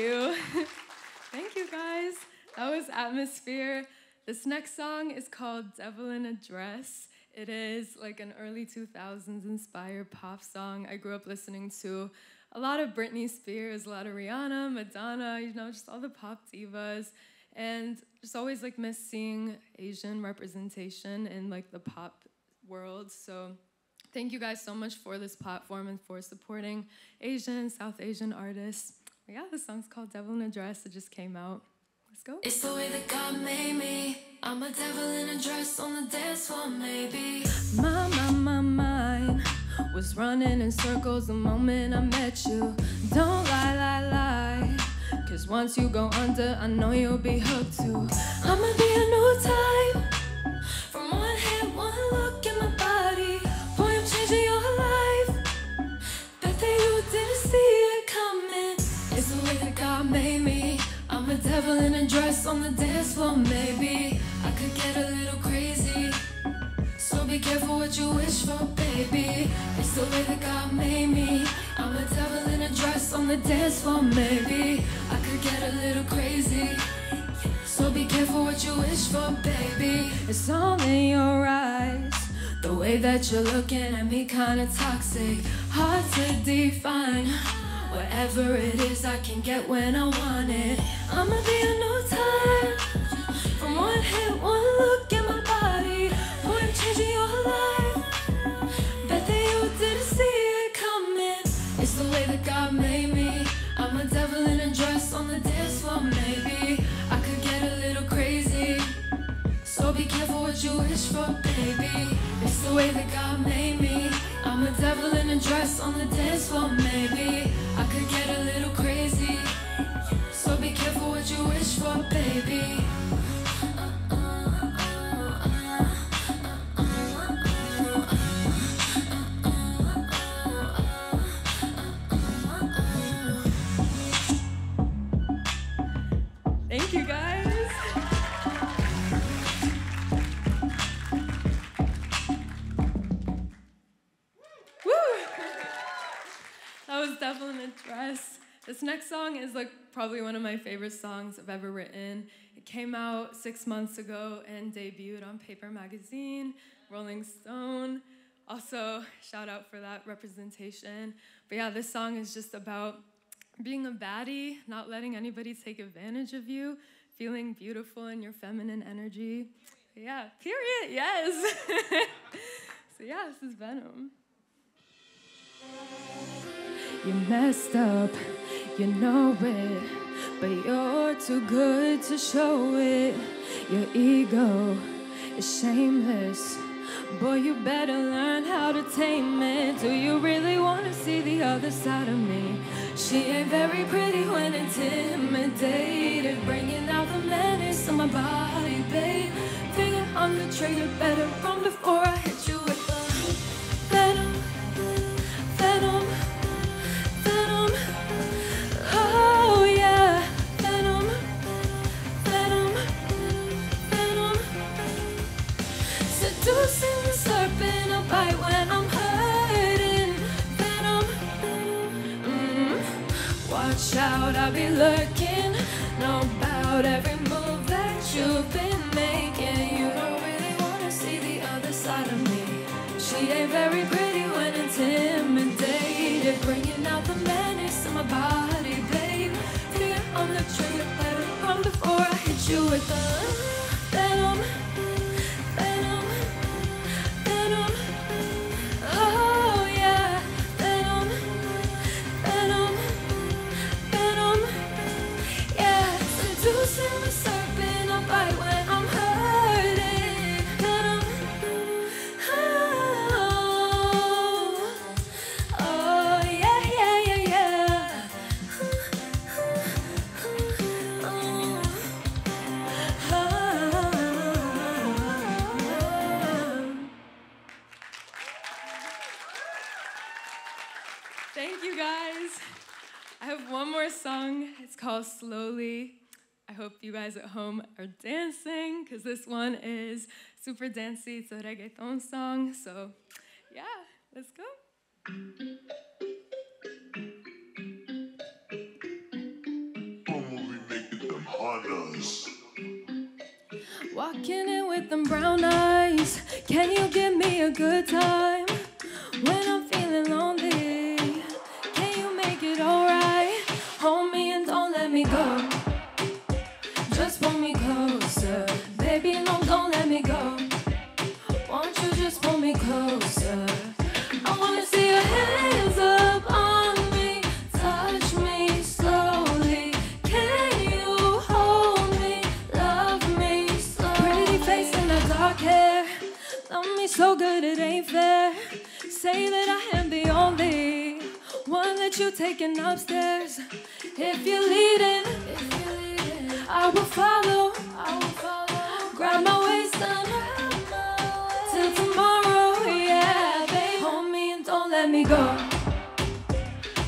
you. *laughs* Thank you, guys. That was Atmosphere. This next song is called Devil in a Dress. It is like an early 2000s inspired pop song. I grew up listening to a lot of Britney Spears, a lot of Rihanna, Madonna, you know, just all the pop divas. And just always like miss seeing Asian representation in like the pop world. So thank you guys so much for this platform and for supporting Asian, South Asian artists. Yeah, the song's called Devil in a Dress. It just came out. Let's go. It's the way that God made me. I'm a devil in a dress on the dance floor, maybe. My, my, my mind was running in circles the moment I met you. Don't lie, lie, lie. Cause once you go under, I know you'll be hooked too. I'ma be a new type. On the dance floor, maybe. I could get a little crazy. So be careful what you wish for, baby. It's the way that God made me. I'm a devil in a dress on the dance floor, maybe. I could get a little crazy. So be careful what you wish for, baby. It's all in your eyes. The way that you're looking at me kinda toxic. Hard to define. Whatever it is, I can get when I want it. I'ma be a new time From one hit, one look at my body. Boy, I'm changing your life. Bet that you didn't see it coming. It's the way that God made me. I'm a devil in a dress on the dance floor, maybe. I could get a little crazy. So be careful what you wish for, baby. It's the way that God made me. I'm a devil in a dress on the dance floor, maybe. I could get a little crazy. So be careful what you wish for, baby. Devil in a Dress. This next song is like probably one of my favorite songs I've ever written. It came out six months ago and debuted on Paper Magazine, Rolling Stone. Also, shout out for that representation. But yeah, this song is just about being a baddie, not letting anybody take advantage of you, feeling beautiful in your feminine energy. Yeah, period, yes. *laughs* so yeah, this is Venom. You messed up, you know it, but you're too good to show it. Your ego is shameless. Boy, you better learn how to tame it. Do you really want to see the other side of me? She ain't very pretty when intimidated, bringing out the menace in my body, babe. Finger on the trigger, better run before I hit you Mm, watch out, I'll be lurking. Know about every move that you've been making. You don't really wanna see the other side of me. She ain't very pretty when intimidated. Bringing out the menace in my body, babe. Fear on the trigger, better run before I hit you with the. One more song. It's called Slowly. I hope you guys at home are dancing because this one is super dancey. It's a reggaeton song. So, yeah, let's go. Walking in with them brown eyes. Can you give me a good time when I'm feeling lonely? Can you make it alright? Hold me and don't let me go. Just pull me closer. Baby, no, don't let me go. Won't you just pull me closer? I wanna see your hands up on me. Touch me slowly. Can you hold me? Love me slow. Pretty face in the dark hair. Love me so good it ain't fair. Say that I am one that you're taking upstairs. If you're leading, I will follow. I will follow. Grab my waist and till tomorrow. Yeah, babe. Hold me and don't let me go.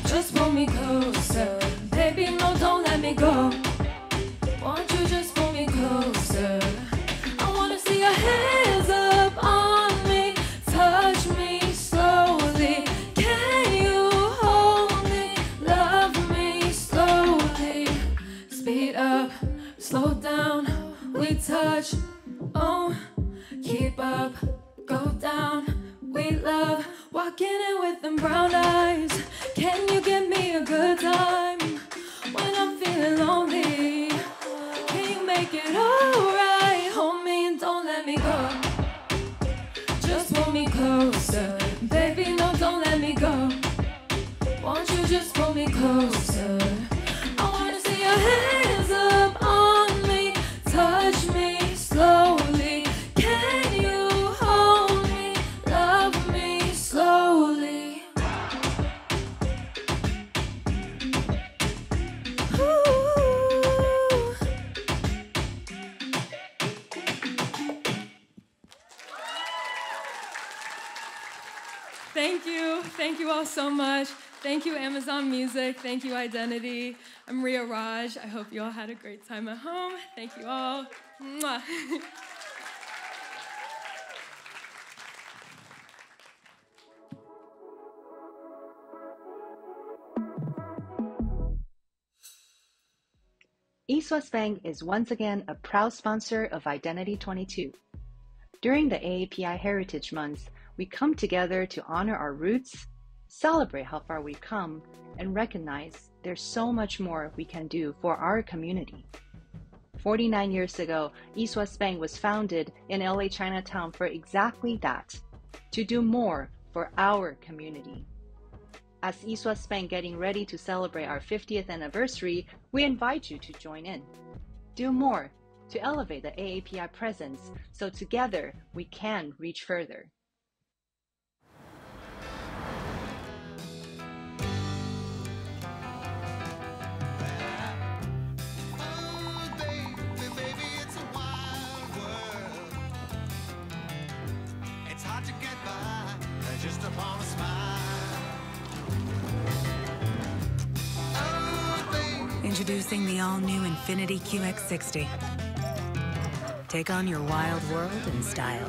Just pull me closer, baby. No, don't let me go. We love walking in with them brown eyes. Can you give me a good time when I'm feeling lonely? Can you make it alright? Hold me and don't let me go. Just pull me closer, baby. No, don't let me go. Won't you just pull me closer? Thank you. All so much. Thank you, Amazon Music. Thank you, Identity. I'm Rhea Raj. I hope you all had a great time at home. Thank you all. Mwah. East West Bank is once again a proud sponsor of Identity 22. During the AAPI Heritage Month, we come together to honor our roots, celebrate how far we've come, and recognize there's so much more we can do for our community. 49 years ago, East West Bank was founded in LA Chinatown for exactly that to do more for our community. As East West Bank getting ready to celebrate our 50th anniversary, we invite you to join in. Do more to elevate the AAPI presence so together we can reach further. Introducing the all new Infiniti QX60. Take on your wild world in style.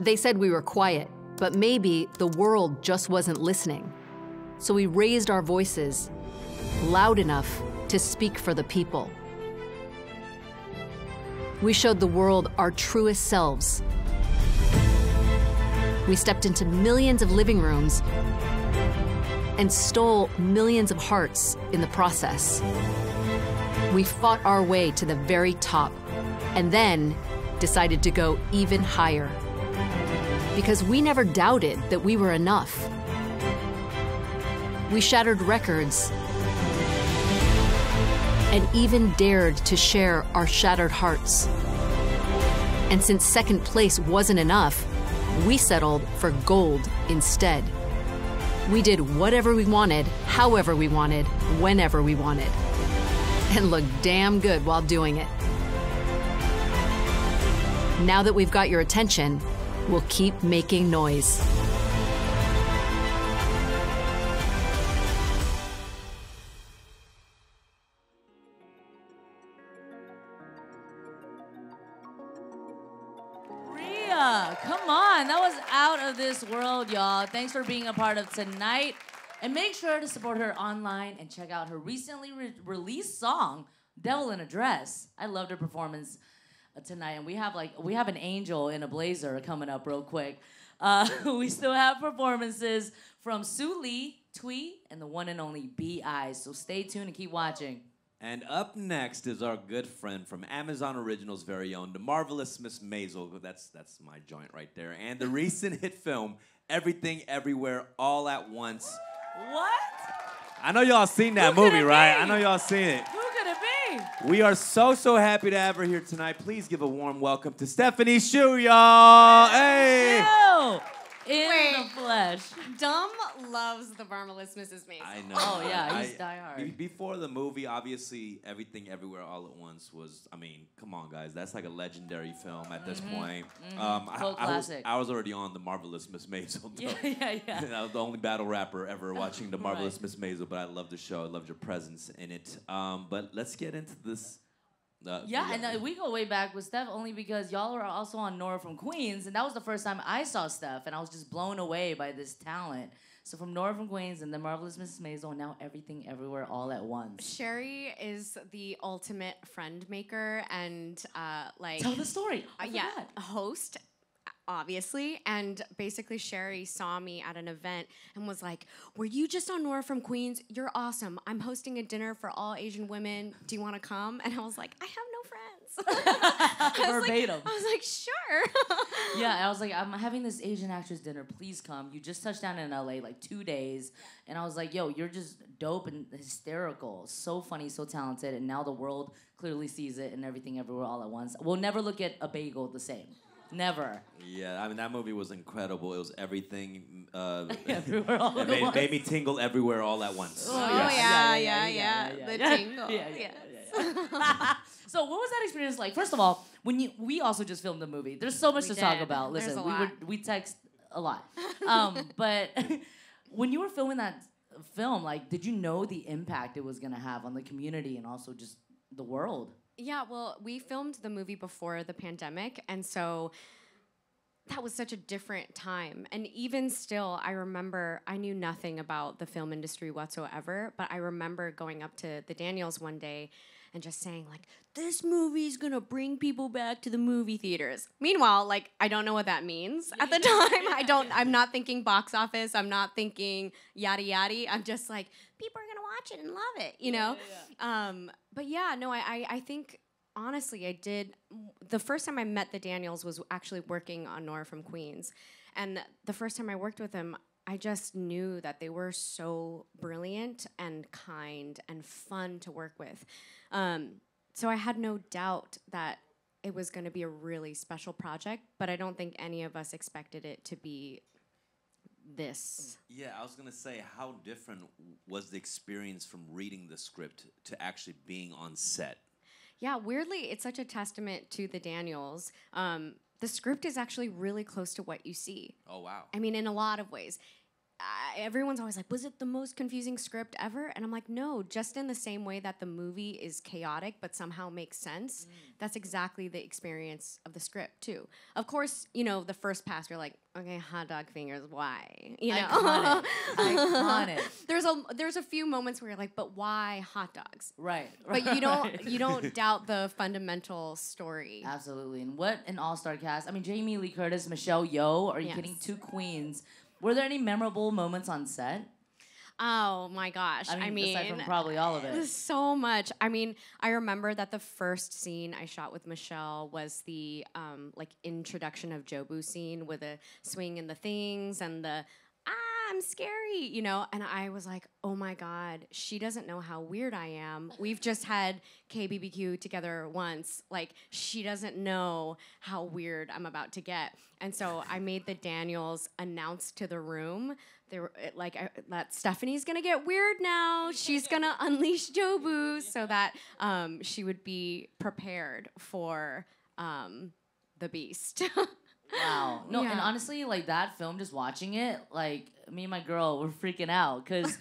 They said we were quiet, but maybe the world just wasn't listening. So we raised our voices loud enough to speak for the people. We showed the world our truest selves. We stepped into millions of living rooms and stole millions of hearts in the process. We fought our way to the very top and then decided to go even higher. Because we never doubted that we were enough. We shattered records and even dared to share our shattered hearts. And since second place wasn't enough, we settled for gold instead. We did whatever we wanted, however we wanted, whenever we wanted, and looked damn good while doing it. Now that we've got your attention, we'll keep making noise. Of this world, y'all. Thanks for being a part of tonight. And make sure to support her online and check out her recently re- released song, Devil in a Dress. I loved her performance uh, tonight. And we have like we have an angel in a blazer coming up real quick. Uh, *laughs* we still have performances from Su Lee, thuy, and the one and only B.I. So stay tuned and keep watching. And up next is our good friend from Amazon Originals' very own, the marvelous Miss Maisel. That's that's my joint right there. And the recent hit film, Everything Everywhere All at Once. What? I know y'all seen that Who could movie, it right? be? I know y'all seen it. Who could it be? We are so so happy to have her here tonight. Please give a warm welcome to Stephanie Hsu, y'all. Hey. Ew. In Wait. the flesh. Dumb loves the marvelous Mrs. Maisel. I know. Oh, yeah, he's diehard. be- Before the movie, obviously, everything everywhere all at once was. I mean, come on, guys, that's like a legendary film at this Mhm, point. mhm. Um, I, Cult I was, classic. I was already on the marvelous Miss Maisel. though. Yeah, yeah, yeah. *laughs* I was the only battle rapper ever *laughs* watching the marvelous Right. Miss Maisel, but I loved the show. I loved your presence in it. Um, but let's get into this. Uh, Yeah, and uh, we go way back with Steph only because y'all are also on Nora from Queens, and that was the first time I saw Steph, and I was just blown away by this talent. So from Nora from Queens and the marvelous Mrs. Maisel, now everything, everywhere, all at once. Sherry is the ultimate friend maker and uh, like Tell the story. Uh, yeah, a host obviously and basically Sherry saw me at an event and was like, "Were you just on Nora from Queens? You're awesome. I'm hosting a dinner for all Asian women. Do you want to come?" And I was like, "I have no friends." *laughs* I was like- Verbatim. I was like, "Sure." *laughs* yeah, I was like, I'm having this Asian actress dinner. Please come. You just touched down in LA like two days, and I was like, Yo, you're just dope and hysterical, so funny, so talented, and now the world clearly sees it and everything everywhere all at once. We'll never look at a bagel the same. Never. Yeah, I mean that movie was incredible. It was everything. Uh, *laughs* Everywhere all it at made, once. made me tingle everywhere all at once. Oh, Yes. yeah, yeah, yeah, The tingle. Yeah, yeah, yes. So what was that experience like? First of all, when you we also just filmed the movie. There's so much We to talk about. Listen, a we lot. were we text a lot. *laughs* Um, but *laughs* when you were filming that film, like, did you know the impact it was gonna have on the community and also just the world? Yeah, well, we filmed the movie before the pandemic, and so that was such a different time. And even still, I remember I knew nothing about the film industry whatsoever, but I remember going up to the Daniels one day and just saying like this movie is going to bring people back to the movie theaters. Meanwhile, like I don't know what that means at the *laughs* time. I don't I'm not thinking box office, I'm not thinking yada yada. I'm just like people are going to watch it and love it, you know? Um but yeah, no, I I, I think honestly, I did. The first time I met the Daniels was actually working on Nora from Queens. And the first time I worked with them, I just knew that they were so brilliant and kind and fun to work with. Um, so I had no doubt that it was going to be a really special project, but I don't think any of us expected it to be this. Yeah, I was gonna say, how different was the experience from reading the script to actually being on set? Yeah, weirdly, it's such a testament to the Daniels. Um, the script is actually really close to what you see. Oh wow. I mean, in a lot of ways. I, everyone's always like, was it the most confusing script ever? And I'm like, no, just in the same way that the movie is chaotic but somehow makes sense, mm. that's exactly the experience of the script too. Of course, you know, the first pass, you're like, okay, hot dog fingers, why? *laughs* You know, Iconic. Iconic. *laughs* there's a there's a few moments where you're like, but why hot dogs? Right. But you don't you don't *laughs* doubt the fundamental story. Absolutely. And what an all star cast. I mean, Jamie Lee Curtis, Michelle Yeoh, are you Yes. kidding? Two queens. Were there any memorable moments on set? Oh my gosh. I I mean, mean, aside from probably all of it. So much. I mean, I remember that the first scene I shot with Michelle was the um, like introduction of Jobu scene with the swing and the things and the I'm scary, you know. And I was like, oh my god, she doesn't know how weird I am. We've just had KBBQ together once. Like she doesn't know how weird I'm about to get. And so I made the Daniels announce to the room they were uh, like I, that Stephanie's gonna get weird now. She's gonna *laughs* unleash Jobu so that um, she would be prepared for um, the beast. *laughs* Wow. No, and honestly, like that film, just watching it, like me and my girl were freaking out because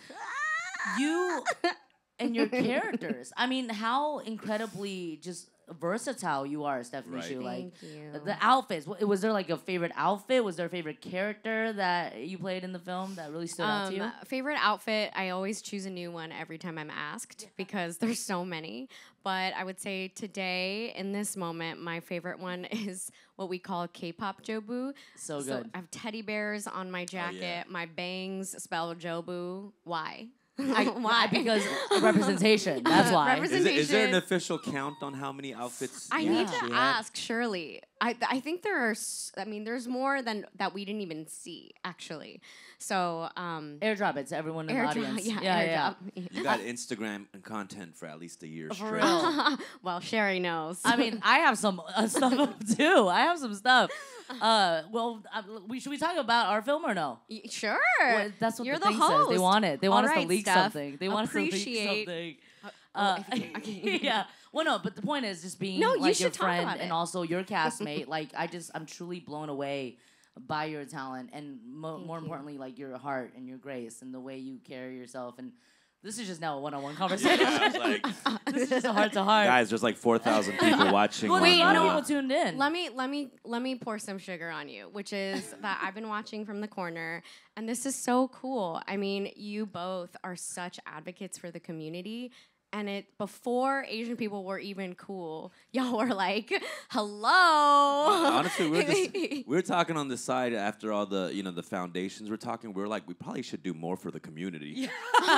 you *laughs* and your characters. I mean, how incredibly just versatile you are, Stephanie Right. Hsu. Like you. the outfits. Was there like a favorite outfit? Was there a favorite character that you played in the film that really stood out to you? Um, Favorite outfit? I always choose a new one every time I'm asked because *laughs* there's so many. But I would say today, in this moment, my favorite one *laughs* is what we call K-pop Jobu. So good. I have teddy bears on my jacket. My bangs spell Jobu. Why? *laughs* I- *laughs* I- because *laughs* representation, that's why. Is, it, is there an official count on how many outfits? I you need to had? ask Shirley. I I think there are. s- I mean, there's more than that we didn't even see actually. So um, airdrop it to everyone in the audience. Yeah, Yeah, yeah. You got Instagram and content for at least a year For straight. real. well, Sherry knows. I mean, I have some uh, stuff too. I have some stuff. Uh, well, uh, we should we talk about our film or no? Sure. Well, that's what You're the, the thing says. They want it. They All want us to right, leak Steph. something. They want us to leak something. Uh, Uh, oh, *laughs* you- yeah. Well, no, but the point is just being No, you your friend and also your *laughs* castmate. like, I just, I'm truly blown away by your talent and mo- more you. importantly, like your heart and your grace and the way you carry yourself. And this is just now a one-on-one conversation. I was like, *laughs* this is just a heart to heart. Guys, there's like 4,000 people *laughs* watching. Well, on, there's a lot of people tuned in. Let me let me let me pour some sugar on you, which is *laughs* that I've been watching from the corner, and this is so cool. I mean, you both are such advocates for the community. And it before Asian people were even cool, *laughs* y'all were like, "Hello." Honestly, we we're just *laughs* we were talking on the side after all the you know the foundations. We're talking. We're like, we probably should do more for the community. Yeah,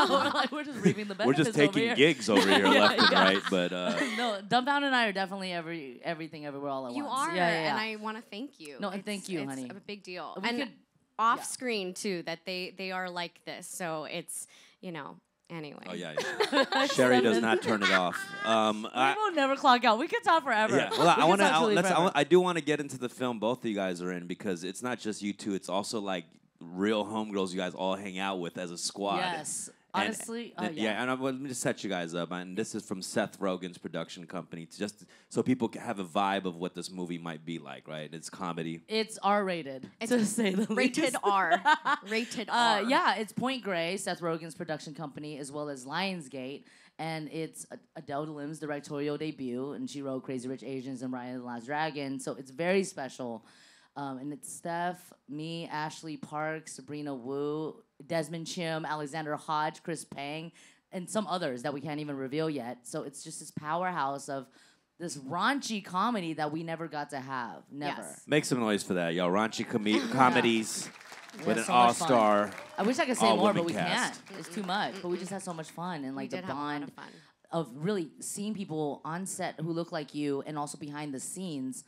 we're, *laughs* like, we're just reaping the We're just taking over here. gigs over here Yeah, left and yeah. right. But uh, no, Dumbfound and I are definitely every everything everywhere all at you once. are, yeah, yeah, yeah. and I want to thank you. No, and It's- thank you, it's honey. a big deal. We and could- off screen too, that they they are like this. So it's you know anyway. oh yeah, *laughs* yeah. Sherry does not turn it off. Um, *laughs* we I, will never clock out. We could talk forever. Yeah, well, I, *laughs* We I want to. talk truly Let's. I, I do want to get into the film both of you guys are in because it's not just you two. It's also like real homegirls you guys all hang out with as a squad. Yes. And- Honestly, oh, and- yeah. and I, well, let me just set you guys up. And this is from Seth Rogen's production company, to just so people can have a vibe of what this movie might be like. Right? It's comedy. It's R rated. It's to say the rated least. R. *laughs* rated Uh, R. yeah, it's Point Grey, Seth Rogen's production company, as well as Lionsgate, and it's Adele Lim's directorial debut, and she wrote Crazy Rich Asians and Raya and the Last Dragon, so it's very special. Um, and it's Steph, me, Ashley Park, Sabrina Wu, Desmond Chiam, Alexander Hodge, Chris Pang, and some others that we can't even reveal yet. So it's just this powerhouse of this raunchy comedy that we never got to have. Never. Make some noise for that, y'all. Raunchy com- *laughs* comedies We with an so all star. I wish I could say oh, more, but we cast. can't. It's too much. But we just had so much fun and like the did have bond of of really seeing people on set who look like you and also behind the scenes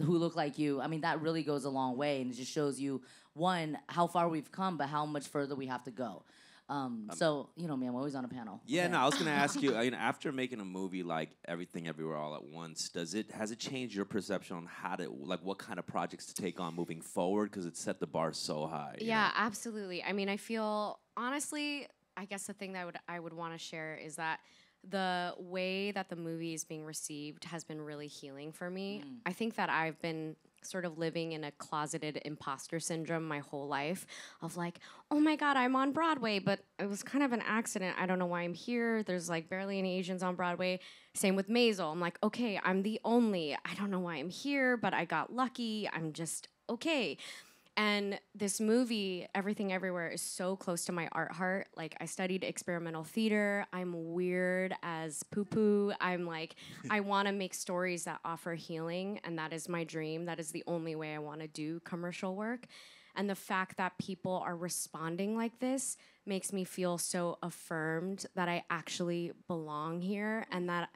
who look like you. I mean, that really goes a long way and it just shows you one how far we've come, but how much further we have to go. Um, so you know me, I'm always on a panel. Yeah, Okay. no, I was gonna ask you. *laughs* I mean, after making a movie like Everything Everywhere All at Once, does it has it changed your perception on how to like what kind of projects to take on moving forward? Because it set the bar so high. you Yeah, absolutely. I mean, I feel honestly, I guess the thing that I would I would want to share is that the way that the movie is being received has been really healing for me. Mm. I think that I've been sort of living in a closeted imposter syndrome my whole life of like, oh my God, I'm on Broadway, but it was kind of an accident. I don't know why I'm here. There's like barely any Asians on Broadway. Same with Maisel. I'm like, okay, I'm the only. I don't know why I'm here, but I got lucky. I'm just okay. And this movie, Everything Everywhere, is so close to my art heart. Like, I studied experimental theater. I'm weird as poo poo. I'm like, *laughs* I want to make stories that offer healing, and that is my dream. That is the only way I want to do commercial work. And the fact that people are responding like this makes me feel so affirmed that I actually belong here and that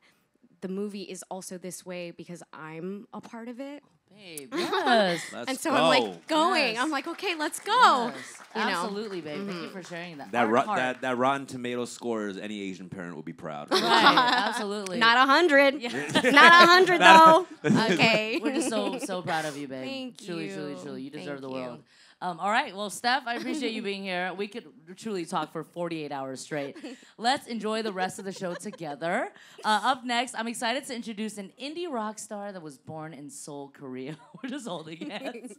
the movie is also this way because I'm a part of it. Babe, *laughs* yes. and Let's so I'm like going. Yes. I'm like, okay, let's go. Yes, You know? absolutely, babe. Thank you Mhm. for sharing that. That, ro- that that Rotten Tomato scores any Asian parent will be proud. Right, *laughs* absolutely. Not a hundred. Yeah. *laughs* Not a hundred though. Okay. We're just so so proud of you, babe. Thank truly, truly, you. truly. You deserve Thank the you. Um, all right, well, Steph, I appreciate you *laughs* being here. We could truly talk for 48 hours straight. *laughs* Let's enjoy the rest of the show together. *laughs* Uh, up next, I'm excited to introduce an indie rock star that was born in Seoul, Korea. We're just holding hands.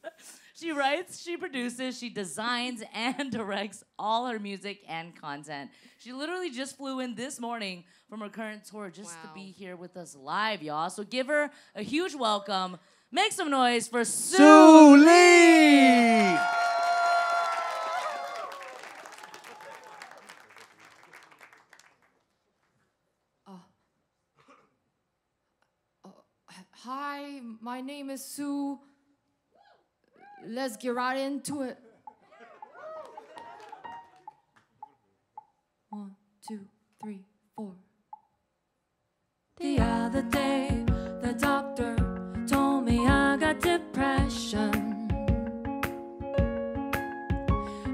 she writes, she produces, she designs, and directs all her music and content. She literally just flew in this morning from her current tour just to be here with us live, y'all. So give her a huge welcome. Make some noise for Su, Su Lee! Uh, uh, hi, my name is Su. Let's get right into it. One, two, three, four. The other day, the doctor told depression.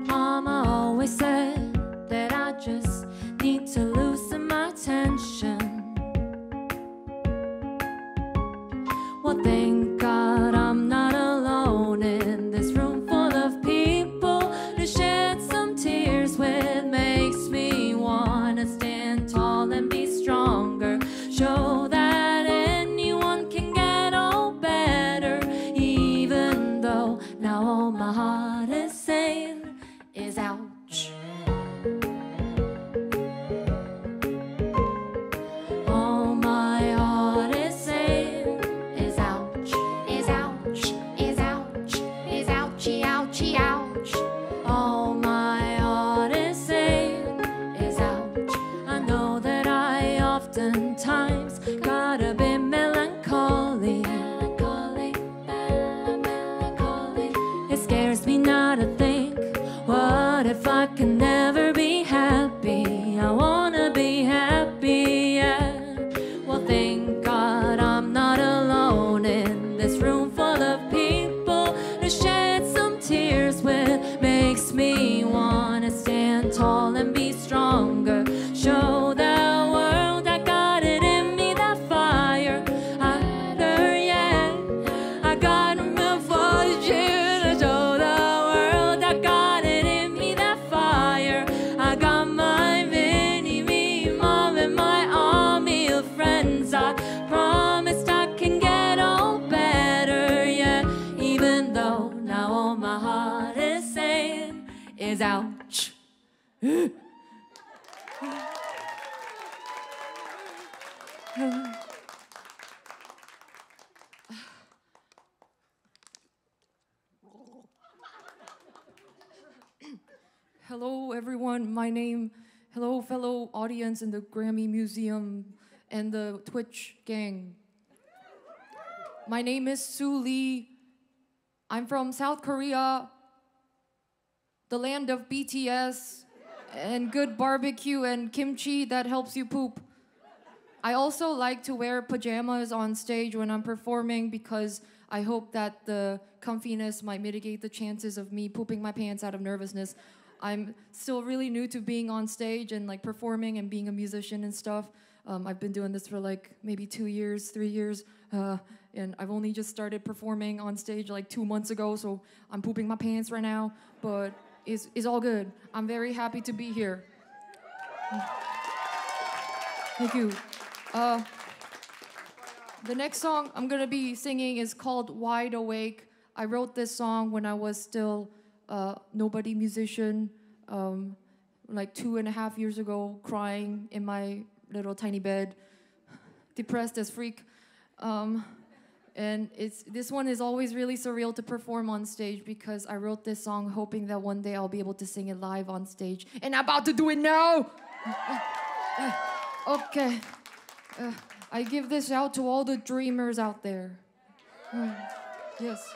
Mama always said that I just need to loosen my tension. Promised I can get all better, yeah. Even though now all my heart is saying is ouch. Hello, everyone. My name, hello, fellow audience in the Grammy Museum and the Twitch gang. My name is Su Lee. I'm from South Korea, the land of BTS and good barbecue and kimchi that helps you poop. I also like to wear pajamas on stage when I'm performing because I hope that the comfiness might mitigate the chances of me pooping my pants out of nervousness. I'm still really new to being on stage and like performing and being a musician and stuff. Um, I've been doing this for like maybe two years, three years, uh, and I've only just started performing on stage like two months ago, so I'm pooping my pants right now, but it's, it's all good. I'm very happy to be here. Thank you. Uh, the next song I'm gonna be singing is called Wide Awake. I wrote this song when I was still uh, nobody musician, um, like two and a half years ago, crying in my little tiny bed, depressed as freak. Um, and it's this one is always really surreal to perform on stage because I wrote this song hoping that one day I'll be able to sing it live on stage, and I'm about to do it now. Uh, *laughs* uh, okay, uh, I give this out to all the dreamers out there. Uh, yes.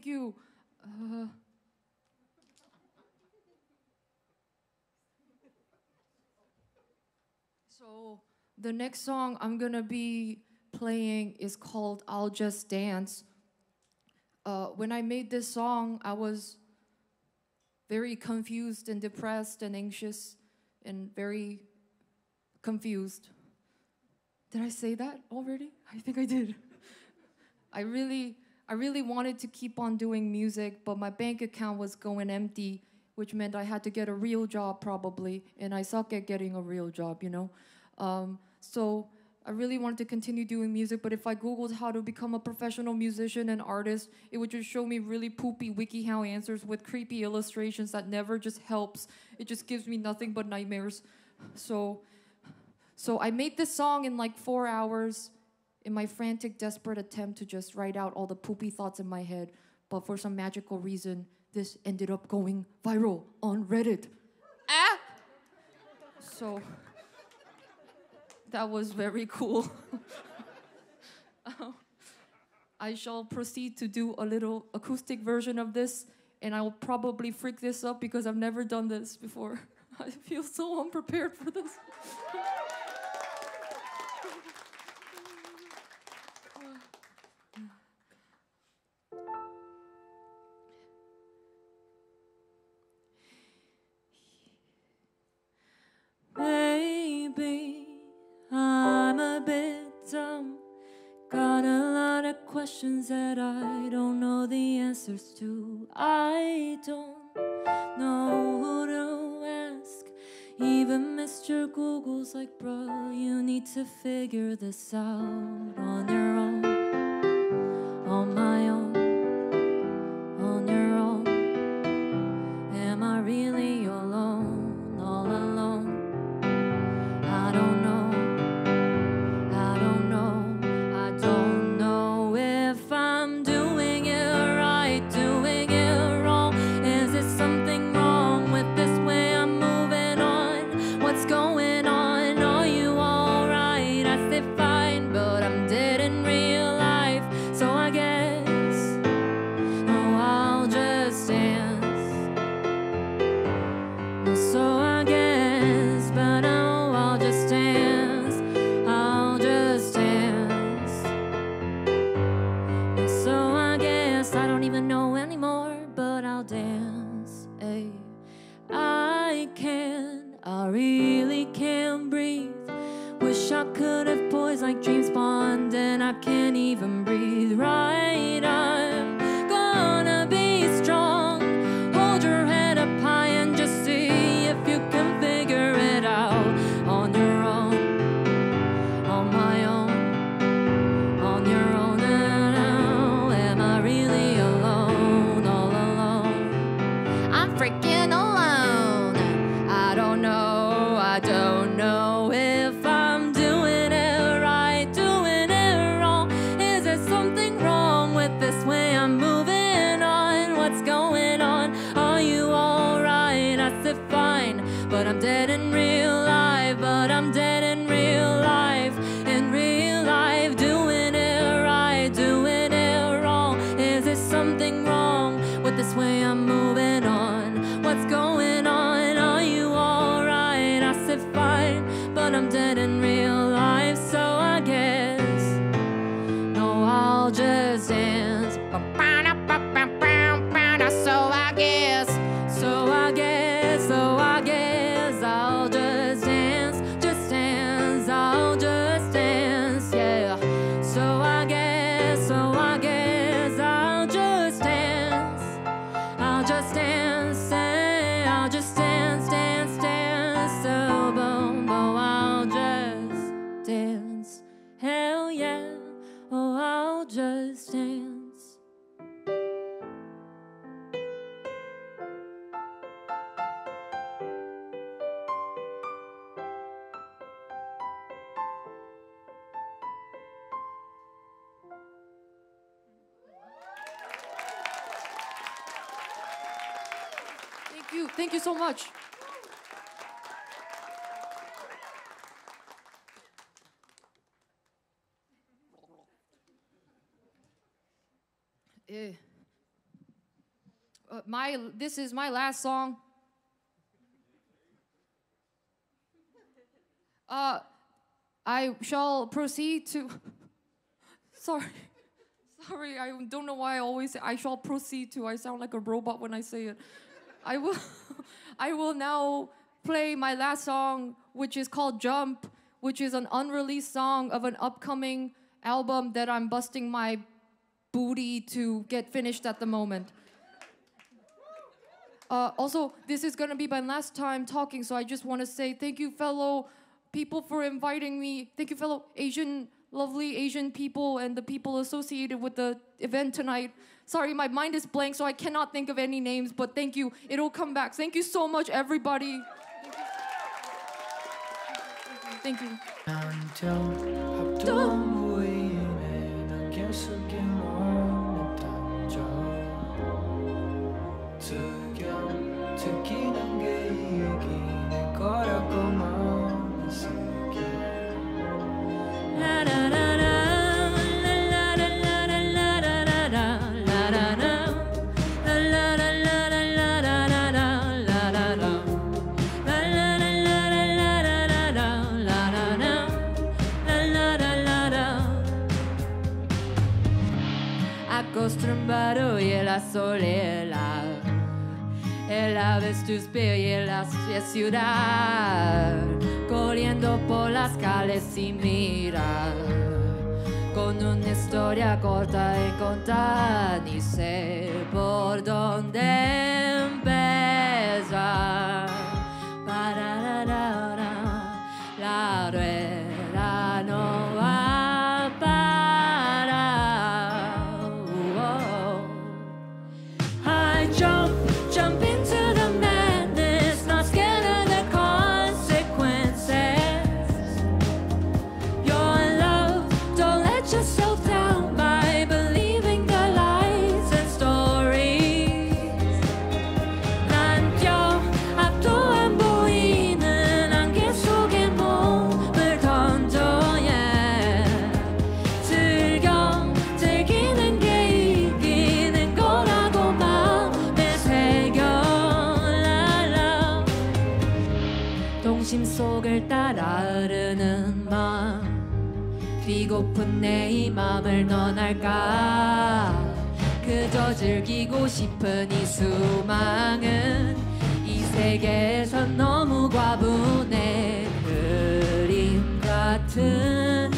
thank you. Uh, so the next song I'm gonna be playing is called I'll Just Dance. Uh, when I made this song, I was very confused and depressed and anxious and very confused. Did I say that already? I think I did. *laughs* I really I really wanted to keep on doing music, but my bank account was going empty, which meant I had to get a real job probably, and I suck at getting a real job, you know. Um, so I really wanted to continue doing music, but if I googled how to become a professional musician and artist, it would just show me really poopy WikiHow answers with creepy illustrations that never just helps. It just gives me nothing but nightmares. So so I made this song in like 4 hours in my frantic desperate attempt to just write out all the poopy thoughts in my head, but for some magical reason this ended up going viral on Reddit. Ah! So that was very cool. Uh, *laughs* I shall proceed to do a little acoustic version of this, and I will probably freak this up because I've never done this before. *laughs* I feel so unprepared for this. *laughs* figure this out you. Thank you so much. Eh. Uh, my this is my last song. Uh, I shall proceed to. *laughs* Sorry. Sorry, I don't know why I always say I shall proceed to. I sound like a robot when I say it. I will *laughs* I will now play my last song, which is called Jump, which is an unreleased song of an upcoming album that I'm busting my booty to get finished at the moment. Uh, also, this is gonna be my last time talking, so I just want to say thank you, fellow people, for inviting me. Thank you, fellow Asian, lovely Asian people, and the people associated with the event tonight. Sorry, my mind is blank, so I cannot think of any names, but thank you. It'll come back. Thank you so much, everybody. Thank you. Thank you. Thank you. Y la soledad El aves tus pies y la ciudad Corriendo por las calles sin mirar Con una historia corta y contar Ni sé por dónde empezar. Pararara, La rueda 고픈 내 이 맘을 넌 알까? 그저 즐기고 싶은 이 수망은 이 세계에선 너무 과분해. 그림 같은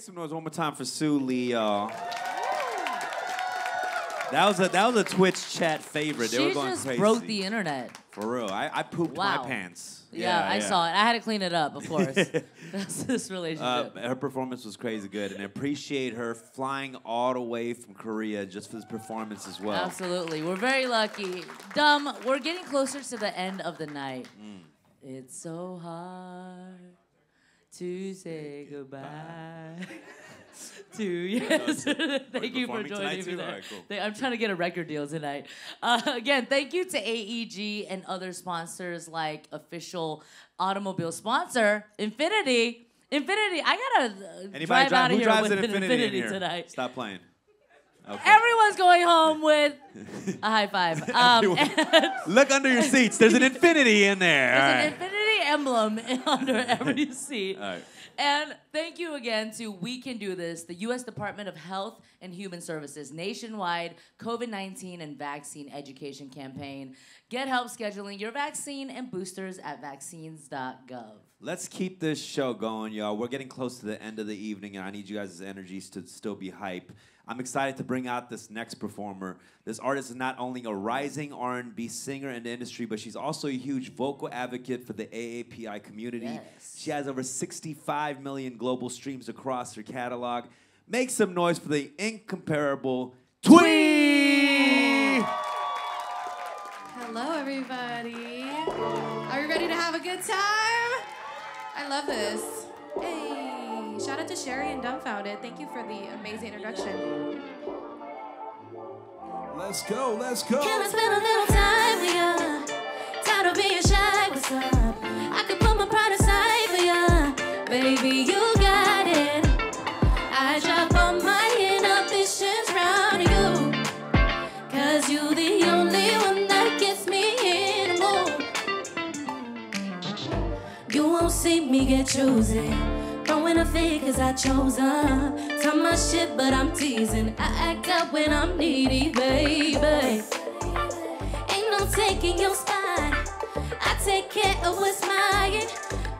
make some noise one more time for Su Lee, y'all? That was a that was a Twitch chat favorite. they She were going just crazy. broke the internet. For real, I, I pooped Wow. my pants. Yeah, I saw it. I had to clean it up, of course. *laughs* *laughs* That's this Uh, relationship. her performance was crazy good, and I appreciate her flying all the way from Korea just for this performance as well. Absolutely. We're very lucky. Dumb, we're getting closer to the end of the night. Mm. It's so hard to say goodbye to yes. thank you *laughs* *laughs* for joining me there. Alright, cool. I'm trying to get a record deal tonight. Uh, again, thank you to AEG and other sponsors like official automobile sponsor Infiniti. Infiniti, I gotta uh, Anybody drive drive, out of here with an an Infiniti, Infiniti tonight. Stop playing. Okay. Everyone's going home *laughs* with a high five. Um, Look under your seats. There's an Infiniti in there. There's an infinity emblem *laughs* under every *laughs* seat. All right. And thank you again to We Can Do This, the U.S. Department of Health and Human Services nationwide COVID 19 and vaccine education campaign. Get help scheduling your vaccine and boosters at vaccines.gov. Let's keep this show going, y'all. We're getting close to the end of the evening, and I need you guys' energies to still be hype. I'm excited to bring out this next performer. This artist is not only a rising R&B singer in the industry, but she's also a huge vocal advocate for the AAPI community. Yes. She has over 65 million global streams across her catalog. Make some noise for the incomparable thuy! Hello, everybody. Are you ready to have a good time? I love this. Hey, shout out to Sherry and Dumbfoundead. Thank you for the amazing introduction. Let's go, let's go. Can I spend a little time with ya? Tired of being shy, what's up? I could put my pride aside for ya. Baby, you got it. I drop all my inhibitions round you. Cause you the only one that gets me in the mood. You won't see me get choosy. Throwing a fit cause I chose up. Tell my shit, but I'm teasing. I act out when I'm needy, baby. Ain't no taking your spot. I take care of what's mine.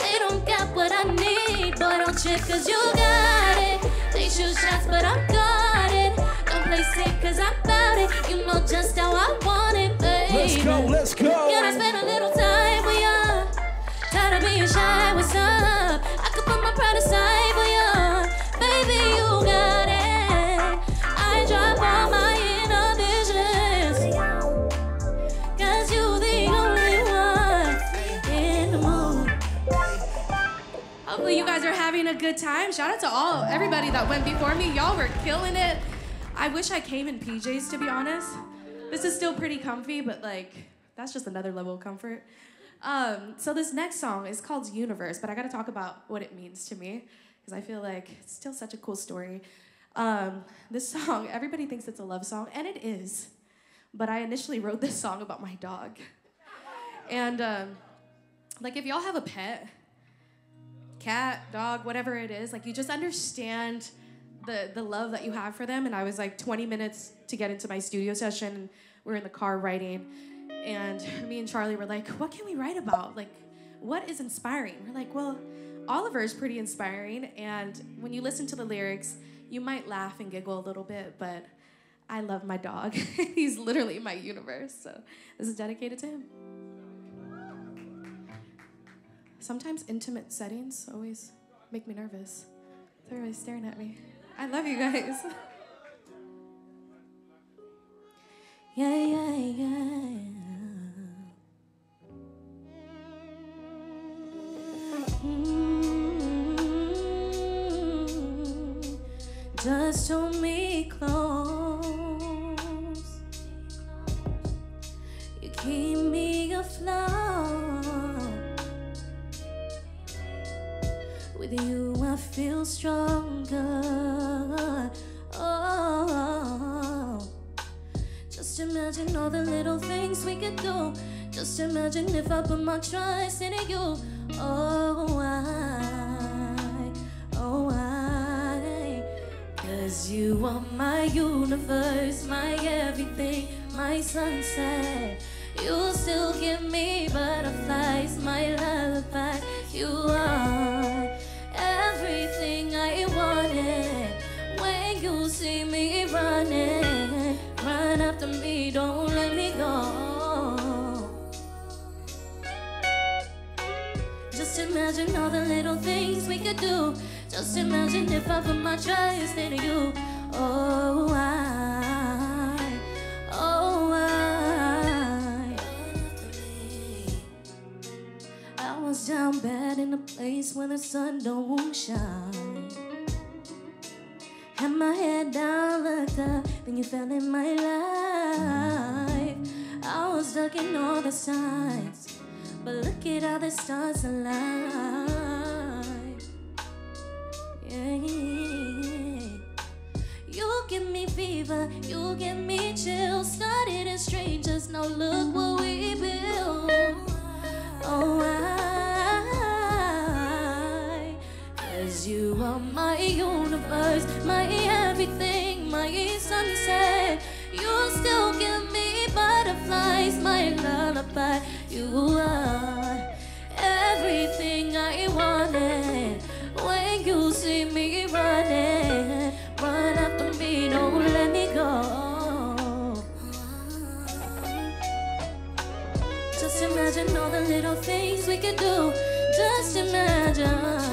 They don't got what I need. Boy, don't trip cause you got it. They shoot shots, but I'm guarded. Don't play safe cause I'm bout it. You know just how I want it, baby. Let's go, let's go. Can I spend a little time with ya? Tired of being shy, what's up? Hopefully, you guys are having a good time. Shout out to all everybody that went before me. Y'all were killing it. I wish I came in PJs to be honest. This is still pretty comfy, but like that's just another level of comfort. Um, so this next song is called Universe, but I got to talk about what it means to me because I feel like it's still such a cool story. Um, this *laughs* song, everybody thinks it's a love song, and it is. But I initially wrote this *laughs* song about my dog. And um, like, if y'all have a pet, cat, dog, whatever it is, like you just understand the the love that you have for them. And I was like 20 minutes to get into my studio session. And we are in the car writing, and *laughs* me and Charlie were like, "What can we write about? Like, what is inspiring?" We're like, "Well, Oliver is pretty inspiring, and when you listen to the lyrics, you might laugh and giggle a little bit, but." I love my dog. *laughs* He's literally my universe. So this is dedicated to him. Sometimes intimate settings always make me nervous. Everybody's staring at me. I love you guys. *laughs* Yeah, yeah, yeah. Mm, Just hold me close. You keep me afloat. With you, I feel stronger. Just imagine all the little things we could do. Just imagine if I put my trust in you. Oh, I, oh, I. Cause you are my universe, my everything, my sunset. You still give me butterflies, my lullaby. You are everything I wanted. When you see me running, run after me, don't let me go. Just imagine all the little things we could do. Just imagine if I put my trust in you. Oh, I, oh, I, oh, bed in a place where the sun don't shine. Had my head down, looked up, then you fell in my life. I was looking in all the signs, but look at all the stars align. Yeah, you give me fever, you give me chills. Started as strangers, now look what we built. Oh, I, are my universe, my everything, my sunset. You still give me butterflies, my lullaby. You are everything I wanted. When you see me running, run after me, don't let me go. Just imagine all the little things we could do. Just imagine.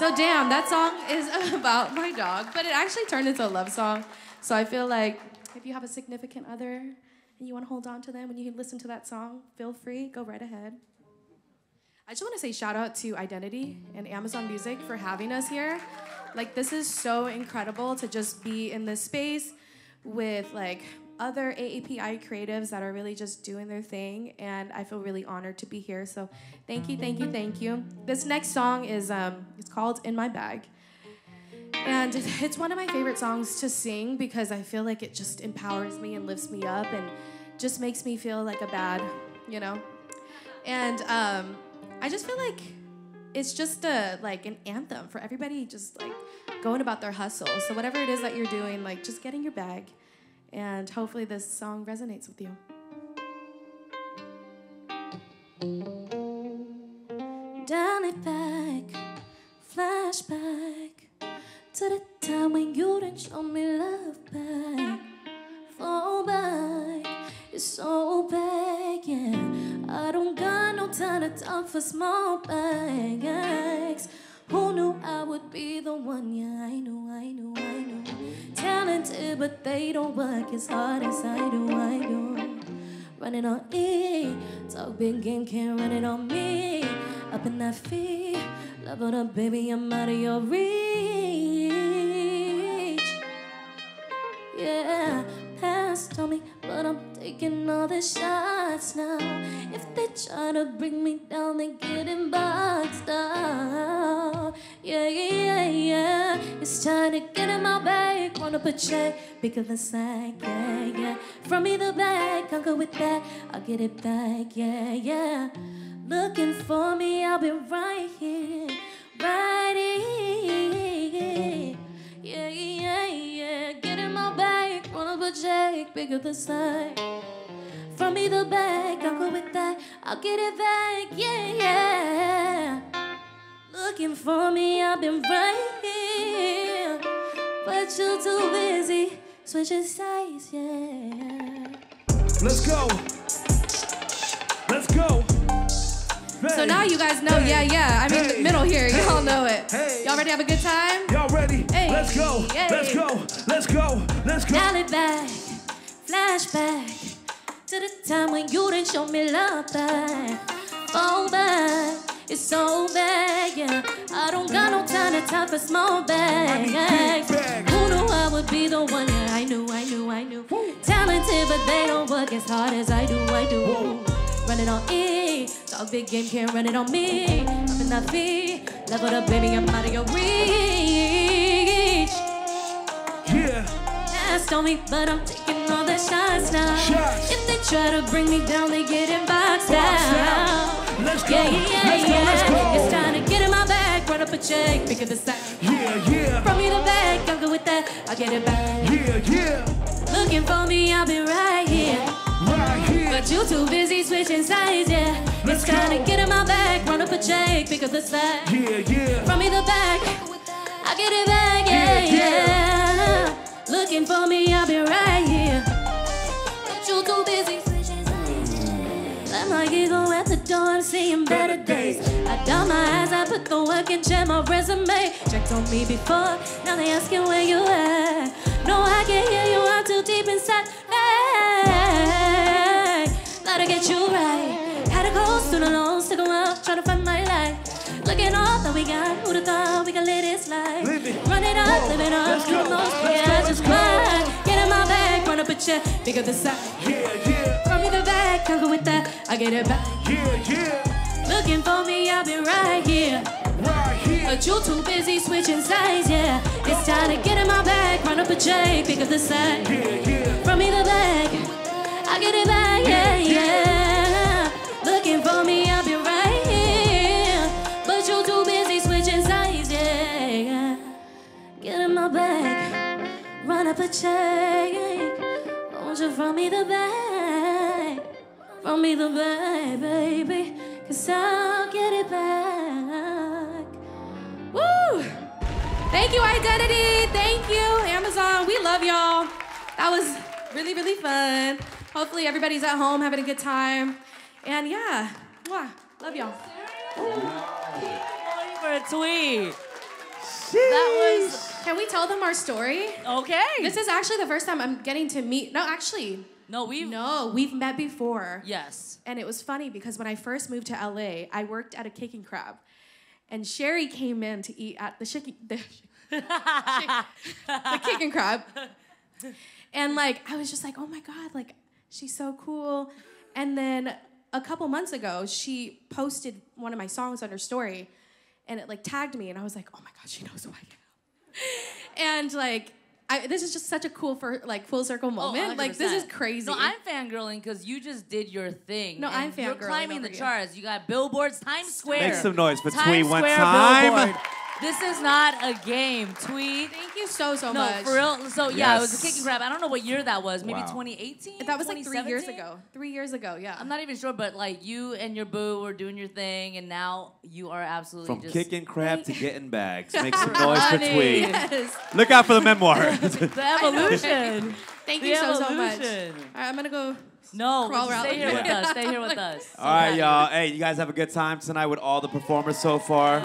So damn, that song is *laughs* about my dog, but it actually turned into a love song. So I feel like if you have a significant other and you want to hold on to them when you can listen to that song, feel free, go right ahead. I just want to say shout out to Identity and Amazon Music for having us here. Like this is so incredible to just be in this space with like other AAPI creatives that are really just doing their thing and I feel really honored to be here. So thank you, thank you, thank you. This next song is um it's called In My Bag. And *laughs* it's one of my favorite songs to sing because I feel like it just empowers me and lifts me up and just makes me feel like a bad, you know. And um, I just feel like it's just a like an anthem for everybody just like going about their hustle. So whatever it is that you're doing, like just get in your bag. And hopefully this song resonates with you. Down it back, flashback to the time when you didn't show me love back. Fall back, it's so bad, yeah. I don't got no time to talk for small bags. Who knew I would be the one? Yeah, I know, I know, I know. Talented, but they don't work as hard as I do, I do. Running on E, talk big game, can't run it on me. Up in that feet, level up, baby, I'm out of your reach. Yeah, past on me, but I'm taking all the shots now. If they try to bring me down, they getting boxed out. Yeah, yeah, yeah. It's time to get in my bag. Run up a check, up the sack. Yeah, yeah. From back, I'll go with that. I'll get it back. Yeah, yeah. Looking for me, I'll be right here, right here. Yeah, yeah. Get in my bag, run up a check, pick up the sack. From me the bag, I'll go with that. I'll get it back, yeah, yeah. Looking for me, I've been right here. But you're too busy, switching sides, yeah. Let's go. Let's go. So now you guys know, yeah, yeah. I'm in the middle here. Y'all know it. Hey. Y'all ready to have a good time? Y'all ready? Let's go. Let's go. Let's go. Let's go. Dial it back, flashback to the time when you didn't show me love back. Fall back, it's so bad, yeah. I don't got no time to talk for small bags. Who knew I would be the one? Yeah, I knew, I knew, I knew. Talented, but they don't work as hard as I do, I do. Run it on E, dog big game can't run it on me. Up in that V, leveled up, baby, I'm out of your reach. Yeah. Asked on me, but I'm taking all the shots now. Shots. If they try to bring me down, they get in boxed Boxed out. out. Let's go. Yeah, yeah, yeah, Let's go, yeah. let's go. It's time to get in my bag, run up a check, pick up the sack. Yeah, yeah. From me the bag, I'll go with that. I'll get it back. Yeah, yeah. Looking for me, I'll be right here. Right here. But you too busy switching sides, yeah. It's time to get in my back, run up a check, pick up the slack. Yeah, yeah. From me the back, I get it back, yeah, yeah. Looking for me, I'll be right here. But you too busy. Let my ego at the door, I'm seeing better days. I dot my eyes, I put the work in, check my resume. Checked on me before, now they asking where you at. No, I can hear you, I'm too deep inside. Hey, gotta get you right. Had to go the loans, stick around, trying to find my. Look at all that we got, who'd have thought we could live this life? Run it up, live it up, Let's go, know, let's yeah, go, I just cry. Get in my bag, run up a check, pick up the side. Yeah, yeah. From me the bag, conquer with that, I get it back. Yeah, yeah. Looking for me, I'll be right here. Right here. But you too busy switching sides, yeah. It's time to get in my bag, run up a check, pick up the side. Yeah, yeah. From me the bag, I get it back, yeah, yeah. Looking for me, Get in my bag, run up a check. Won't you from me the bag? From me the bag, baby. Cause I'll get it back. Woo! Thank you, Identity. Thank you, Amazon. We love y'all. That was really, really fun. Hopefully, everybody's at home having a good time. And yeah, mwah, love y'all. For a tweet. That was Can we tell them our story? okay. This is actually the first time I'm getting to meet. No, actually, no, we've no, we've met before. yes. And it was funny because when I first moved to LA, I worked at a kicking crab. And Sherry came in to eat at the chicken *laughs* the, the kicking crab. And like I was just like, "Oh my god, like she's so cool." And then a couple months ago, she posted one of my songs on her story and it like tagged me and I was like, "Oh my god, she knows who I am." And like I, this is just such a cool for like full circle oh, moment. like this is crazy. No, I'm fangirling because you just did your thing. No, I'm fangirling. You're climbing over the you. charts. You got billboards, Times Square. Make some noise between Times Tweet one Square time. billboard. This is not a game, thuy. Thank you so so no, much. for real. So yeah, it was a Yes. kicking crab. I don't know what year that was. Maybe Wow. 2018. That was like three years ago. Three years ago, yeah. I'm not even sure, but like you and your boo were doing your thing, and now you are absolutely From just kicking crab to getting bags. Make *laughs* some noise for Honey. thuy. Yes. Look out for the memoir. *laughs* the evolution. *laughs* Thank The you so so much. All evolution. right, I'm gonna go. No, Crawl around stay here with us. Stay here with us. All right, y'all. Hey, you guys have a good time tonight with all the performers so far.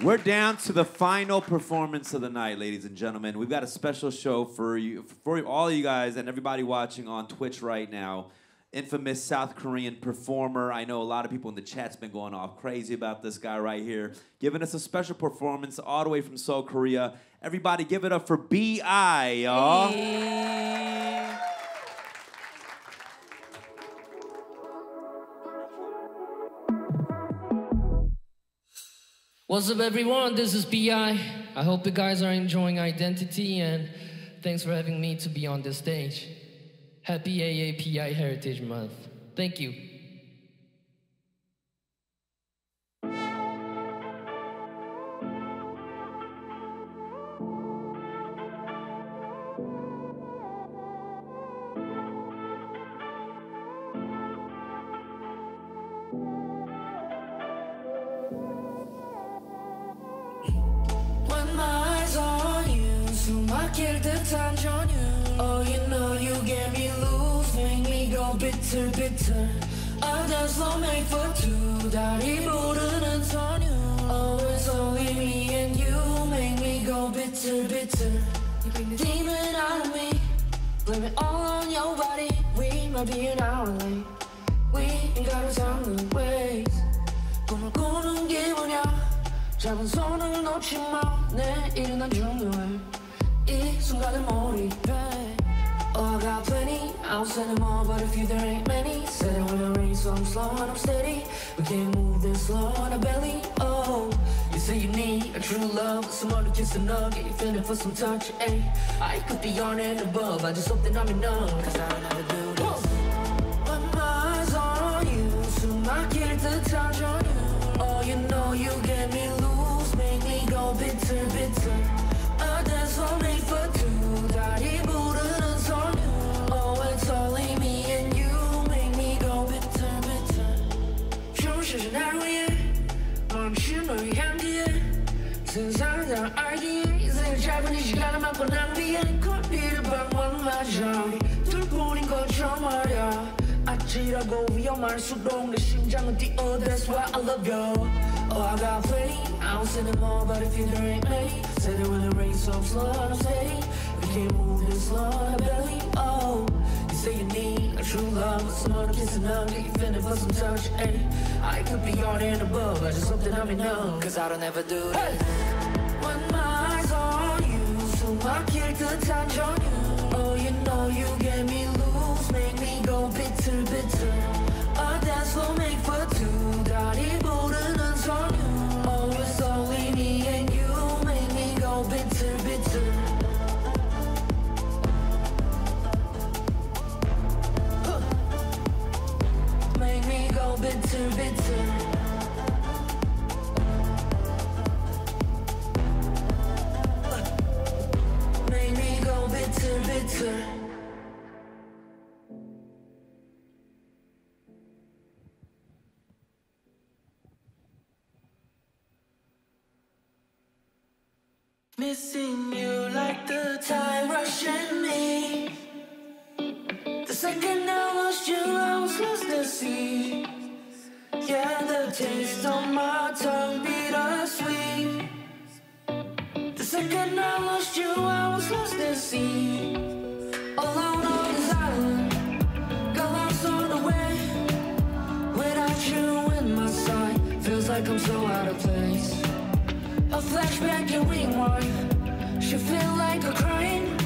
We're down to the final performance of the night, ladies and gentlemen. We've got a special show for you, for all you guys and everybody watching on Twitch right now. Infamous South Korean performer. I know a lot of people in the chat's been going off crazy about this guy right here, giving us a special performance all the way from Seoul, Korea. Everybody, give it up for B.I, y'all. What's up, everyone? This is B.I. I hope you guys are enjoying Identity and thanks for having me to be on this stage. Happy AAPI Heritage Month. Thank you. go bitter, bitter. A dance floor made for two, 다리 부르는 선율. Oh, it's only me and you, make me go bitter, bitter. You bring the demon out of me, blame it all on your body. We might be an hour late, we ain't got a time to waste. 꿈을 꾸는 기분이야. 잡은 손을 놓지 마. 내 일은 난 중요해. 이 순간에 몰입해. Oh, I got plenty, I'll send them all, but if you there ain't many. Said I wanna rains, so I'm slow and I'm steady. We can't move this slow on a belly, oh You say you need a true love, someone to kiss and hug Get you feeling for some touch, ayy. I could be on and above, I just hope that I'm enough Cause I do. do this. Whoa. My eyes on you, so my character touch on you. Oh, you know you get me loose, make me go bitter, bitter. A dance for me for two 시간을 막고 낭비해 거리를 방황하자 둘뿐인 것처럼 말야 아찔하고 위험할수록 내 심장은 뛰어 That's why I love you Oh I got plenty I don't say no more but if you there ain't many Said it when it rains so slow I'm steady We can't move this slow I belly Oh You say you need a true love Someone to kiss and hug Get you feeling for some touch Ay, I could be all and above I just hope that I'm enough Cause I don't ever do this When my eyes on you 숨막힐 듯한 전율 Oh you know you get me loose Make me go bitter bitter A dance floor made for two 다리 부르는 선율 Oh it's only me and you Make me go bitter bitter Huh. Make me go bitter bitter Bitter, bitter. Missing you like the time rushing me. The second I lost you, I was lost at sea. Yeah, the taste on my tongue bittersweet. The second I lost you, I like I'm so out of place. A flashback and rewind, should feel like a crime.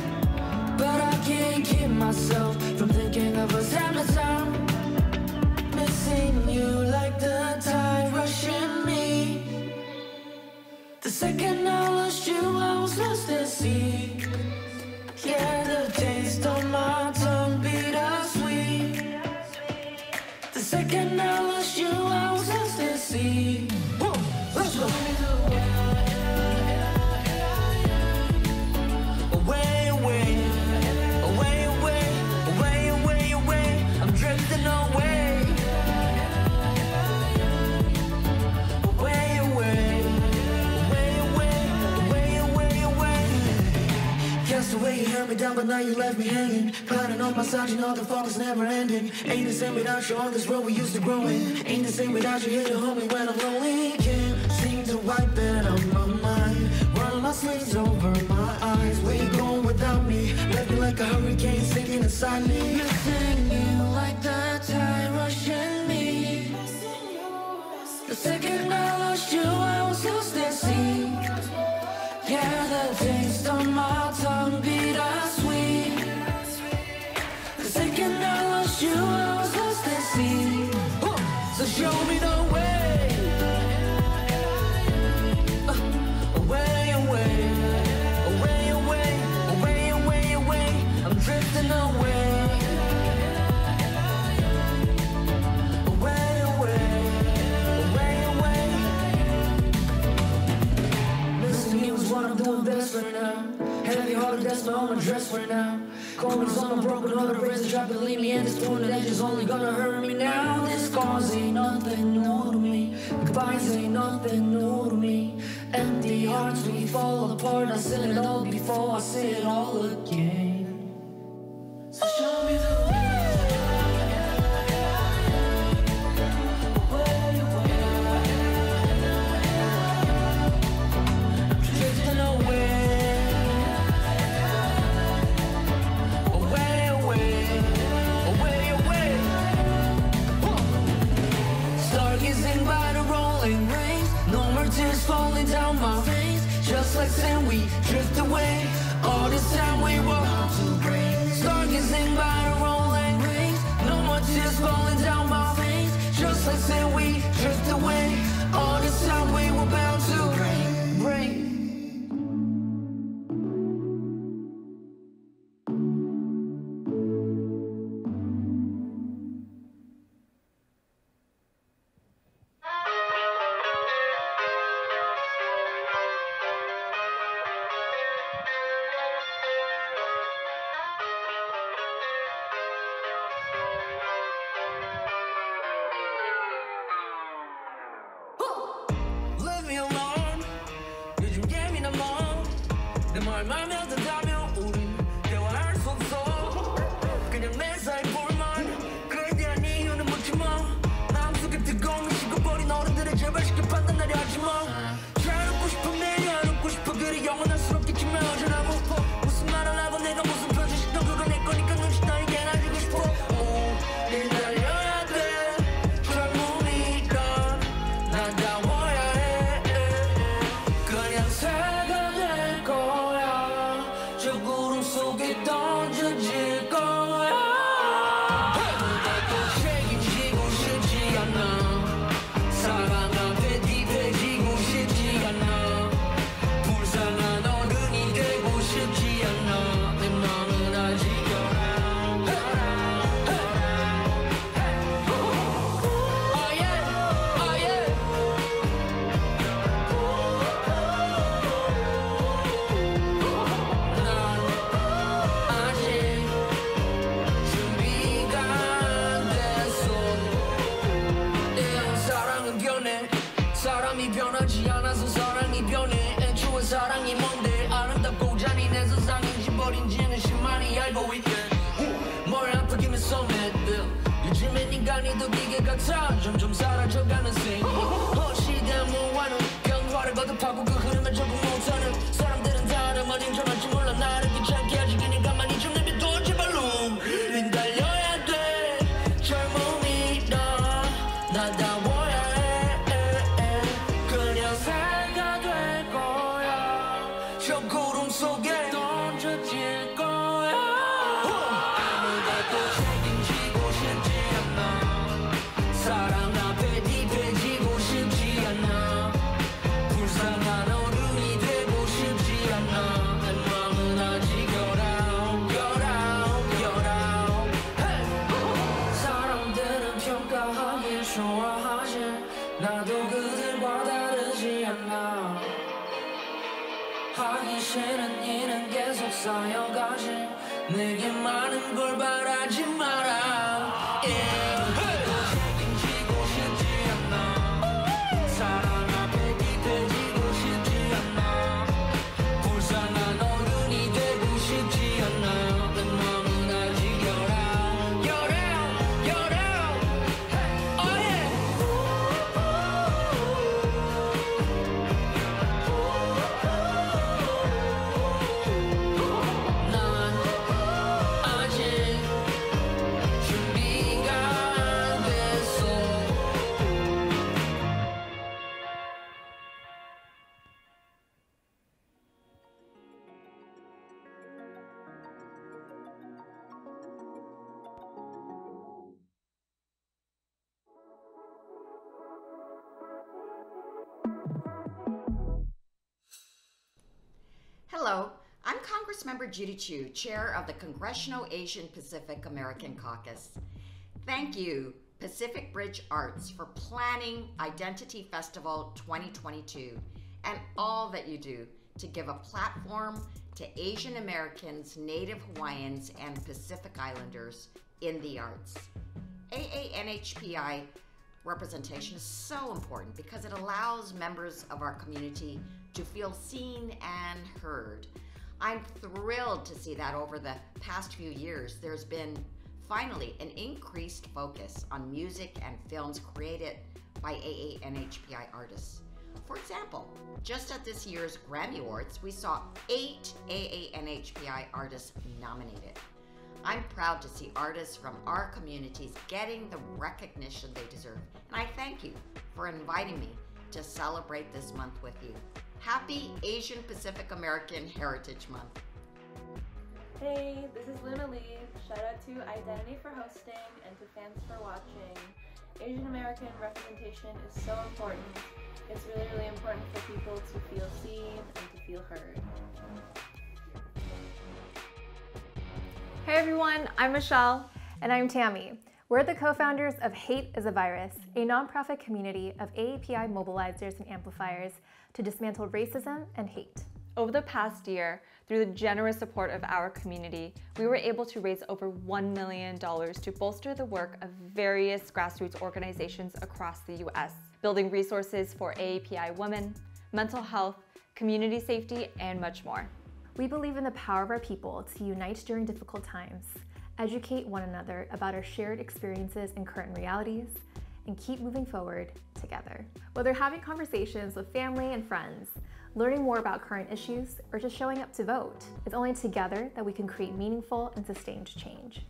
But I can't keep myself from thinking of us time time. Missing you like the tide rushing me. You, I was lost at sea. Yeah, the taste on my tongue bittersweet. The second I lost you, I was lost at sea. Down, but now you left me hanging. Planning on my side, you know the fall is never ending. Ain't the same without you on this road we used to grow in. Ain't the same without you here to hold me when I'm lonely. Can't seem to wipe it on my mind. Roll my sleeves over my eyes. Where you going without me? Left me like a hurricane sinking inside me. Missing you like the tide rushing me. The second I lost you, I was lost at sea. Yeah, the taste on my tongue Best right now. Heavy hearted, that's my own address right now. Corners on a broken heart, razor sharp, believe me, and this edge is only gonna hurt me now. This scars ain't nothing new to me. Goodbyes ain't nothing new to me. Empty hearts, we fall apart. I seen it all before, I see it all again. So show me the way. Like we drift away. I'm gonna jump, won't turn. Judy Chu, Chair of the Congressional Asian Pacific American Caucus. Thank you, Pacific Bridge Arts, for planning Identity Festival 2022 and all that you do to give a platform to Asian Americans, Native Hawaiians, and Pacific Islanders in the arts. AANHPI representation is so important because it allows members of our community to feel seen and heard. I'm thrilled to see that over the past few years, there's been finally an increased focus on music and films created by AANHPI artists. For example, just at this year's Grammy Awards, we saw eight AANHPI artists nominated. I'm proud to see artists from our communities getting the recognition they deserve, and I thank you for inviting me to celebrate this month with you. Happy Asian Pacific American Heritage Month. Hey, this is Luna Lee. Shout out to Identity for hosting and to fans for watching. Asian American representation is so important. It's really, really important for people to feel seen and to feel heard. Hey everyone, I'm Michelle. And I'm Tammy. We're the co founders of Hate is a Virus, a nonprofit community of AAPI mobilizers and amplifiers to dismantle racism and hate. Over the past year, through the generous support of our community, we were able to raise over $1 million to bolster the work of various grassroots organizations across the US, building resources for AAPI women, mental health, community safety, and much more. We believe in the power of our people to unite during difficult times, educate one another about our shared experiences and current realities, and keep moving forward together. Whether having conversations with family and friends, learning more about current issues, or just showing up to vote, it's only together that we can create meaningful and sustained change.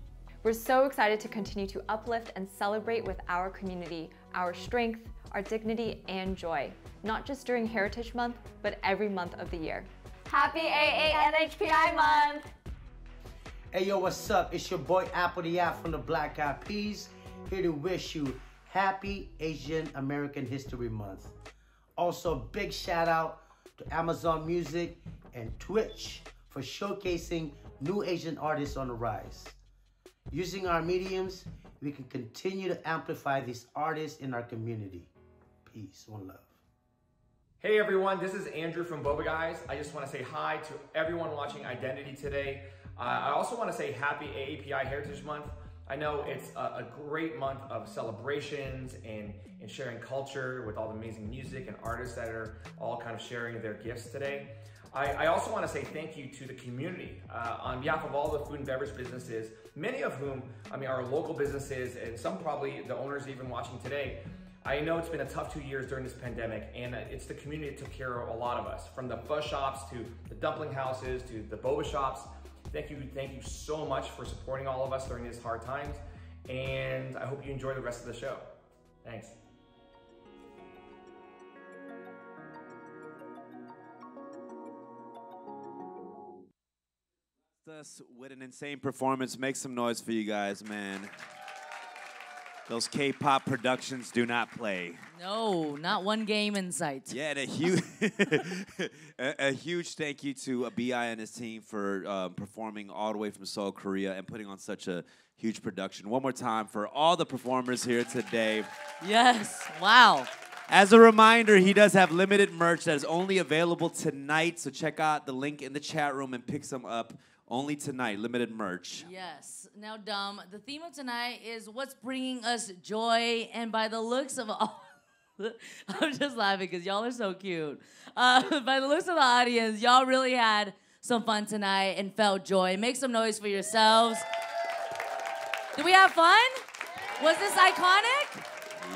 We're so excited to continue to uplift and celebrate with our community, our strength, our dignity, and joy, not just during Heritage Month, but every month of the year. Happy AA NHPI month! Hey yo, what's up? It's your boy apl.de.ap from the Black Eyed Peas, here to wish you Happy Asian American History Month. Also, big shout out to Amazon Music and Twitch for showcasing new Asian artists on the rise. Using our mediums, we can continue to amplify these artists in our community. Peace, one love. Hey everyone, this is Andrew from Boba Guys. I just want to say hi to everyone watching Identity today. Uh, I also want to say happy AAPI Heritage Month. I know it's a, a great month of celebrations and, and sharing culture with all the amazing music and artists that are all kind of sharing their gifts today. I, I also want to say thank you to the community uh, on behalf of all the food and beverage businesses, many of whom, I mean, are local businesses and some probably the owners even watching today. I know it's been a tough two years during this pandemic, and uh, it's the community that took care of a lot of us, from the fuzz shops to the dumpling houses to the boba shops. Thank you, thank you so much for supporting all of us during these hard times, and I hope you enjoy the rest of the show. Thanks. us with an insane performance. Make some noise for you guys, man. Those K-pop productions do not play. No, not one game in sight. Yeah, and a huge, *laughs* a, a huge thank you to uh, B.I and his team for um, performing all the way from Seoul, Korea, and putting on such a huge production. One more time for all the performers here today. Yes. Wow. As a reminder, he does have limited merch that is only available tonight. So check out the link in the chat room and pick some up. Only tonight, limited merch. Yes. Now, dumb. the theme of tonight is what's bringing us joy, and by the looks of all. *laughs* I'm just laughing because y'all are so cute. Uh, *laughs* by the looks of the audience, y'all really had some fun tonight and felt joy. Make some noise for yourselves. Did we have fun? Was this iconic?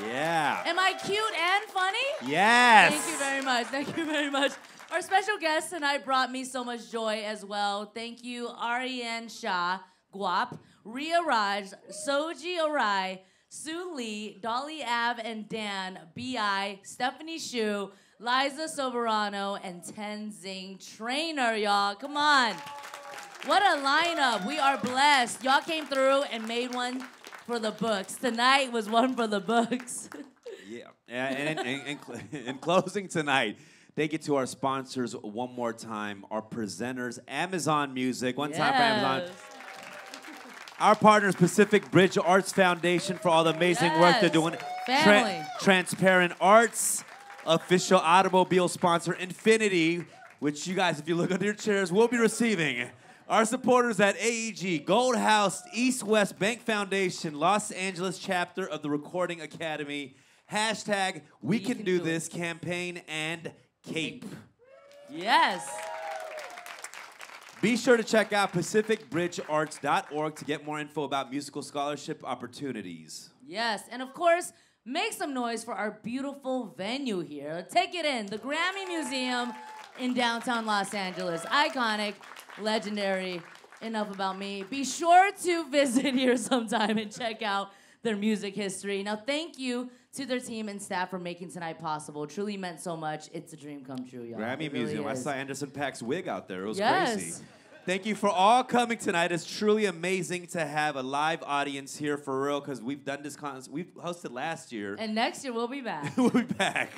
Yeah. Am I cute and funny? Yes. Thank you very much. Thank you very much. Our special guest tonight brought me so much joy as well. Thank you, Aaryan Shah, Guap, Rhea Raj, Soji Arai, Su Lee, Dolly Ave and Dan, B.I., Stephanie Hsu, Liza Soberano, and Tenzing Trainor, y'all. Come on. What a lineup. We are blessed. Y'all came through and made one for the books. Tonight was one for the books. *laughs* Yeah. And in, in, in, in closing tonight, thank you to our sponsors one more time, our presenters, Amazon Music. One time for Amazon. Our partners, Pacific Bridge Arts Foundation, for all the amazing work they're doing. Family. Transparent Arts, official automobile sponsor, Infiniti, which you guys, if you look under your chairs, will be receiving. Our supporters at AEG, Gold House, East West Bank Foundation, Los Angeles chapter of the Recording Academy, hashtag We, Can, Do This campaign, and CAPE. Yes. Be sure to check out pacificbridgearts.org to get more info about musical scholarship opportunities. Yes, and of course, make some noise for our beautiful venue here. Take it in, the Grammy Museum in downtown Los Angeles. Iconic, legendary. Enough about me. Be sure to *laughs* visit here sometime and check out their music history. Now, thank you to their team and staff for making tonight possible. It truly meant so much. It's a dream come true, y'all. Grammy It really Museum. I saw Anderson .Paak's wig out there. It was Yes. crazy. Thank you for all coming tonight. It's truly amazing to have a live audience here for real because we've done this con- we've hosted last year. And next year we'll be back. *laughs* we'll be back.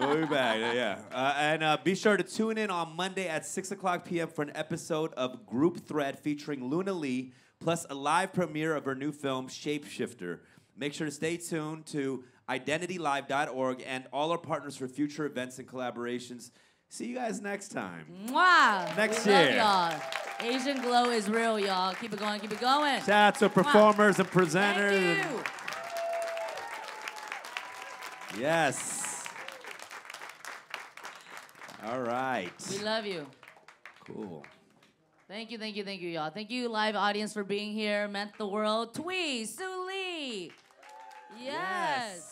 we'll be back. Yeah. Uh, and uh, be sure to tune in on Monday at 6 o'clock p.m. for an episode of Group Thread featuring Luna Lee, plus a live premiere of her new film, Shapeshifter. Make sure to stay tuned to identitylive.org and all our partners for future events and collaborations. See you guys next time. Mwah! Next we year. Love y'all. Asian glow is real, y'all. Keep it going, keep it going. Shout out to Mwah. performers and presenters. Thank you. Yes. All right. We love you. Cool. Thank you, thank you, thank you, y'all. Thank you, live audience, for being here. Meant the world. thuy, Su Lee. Yes.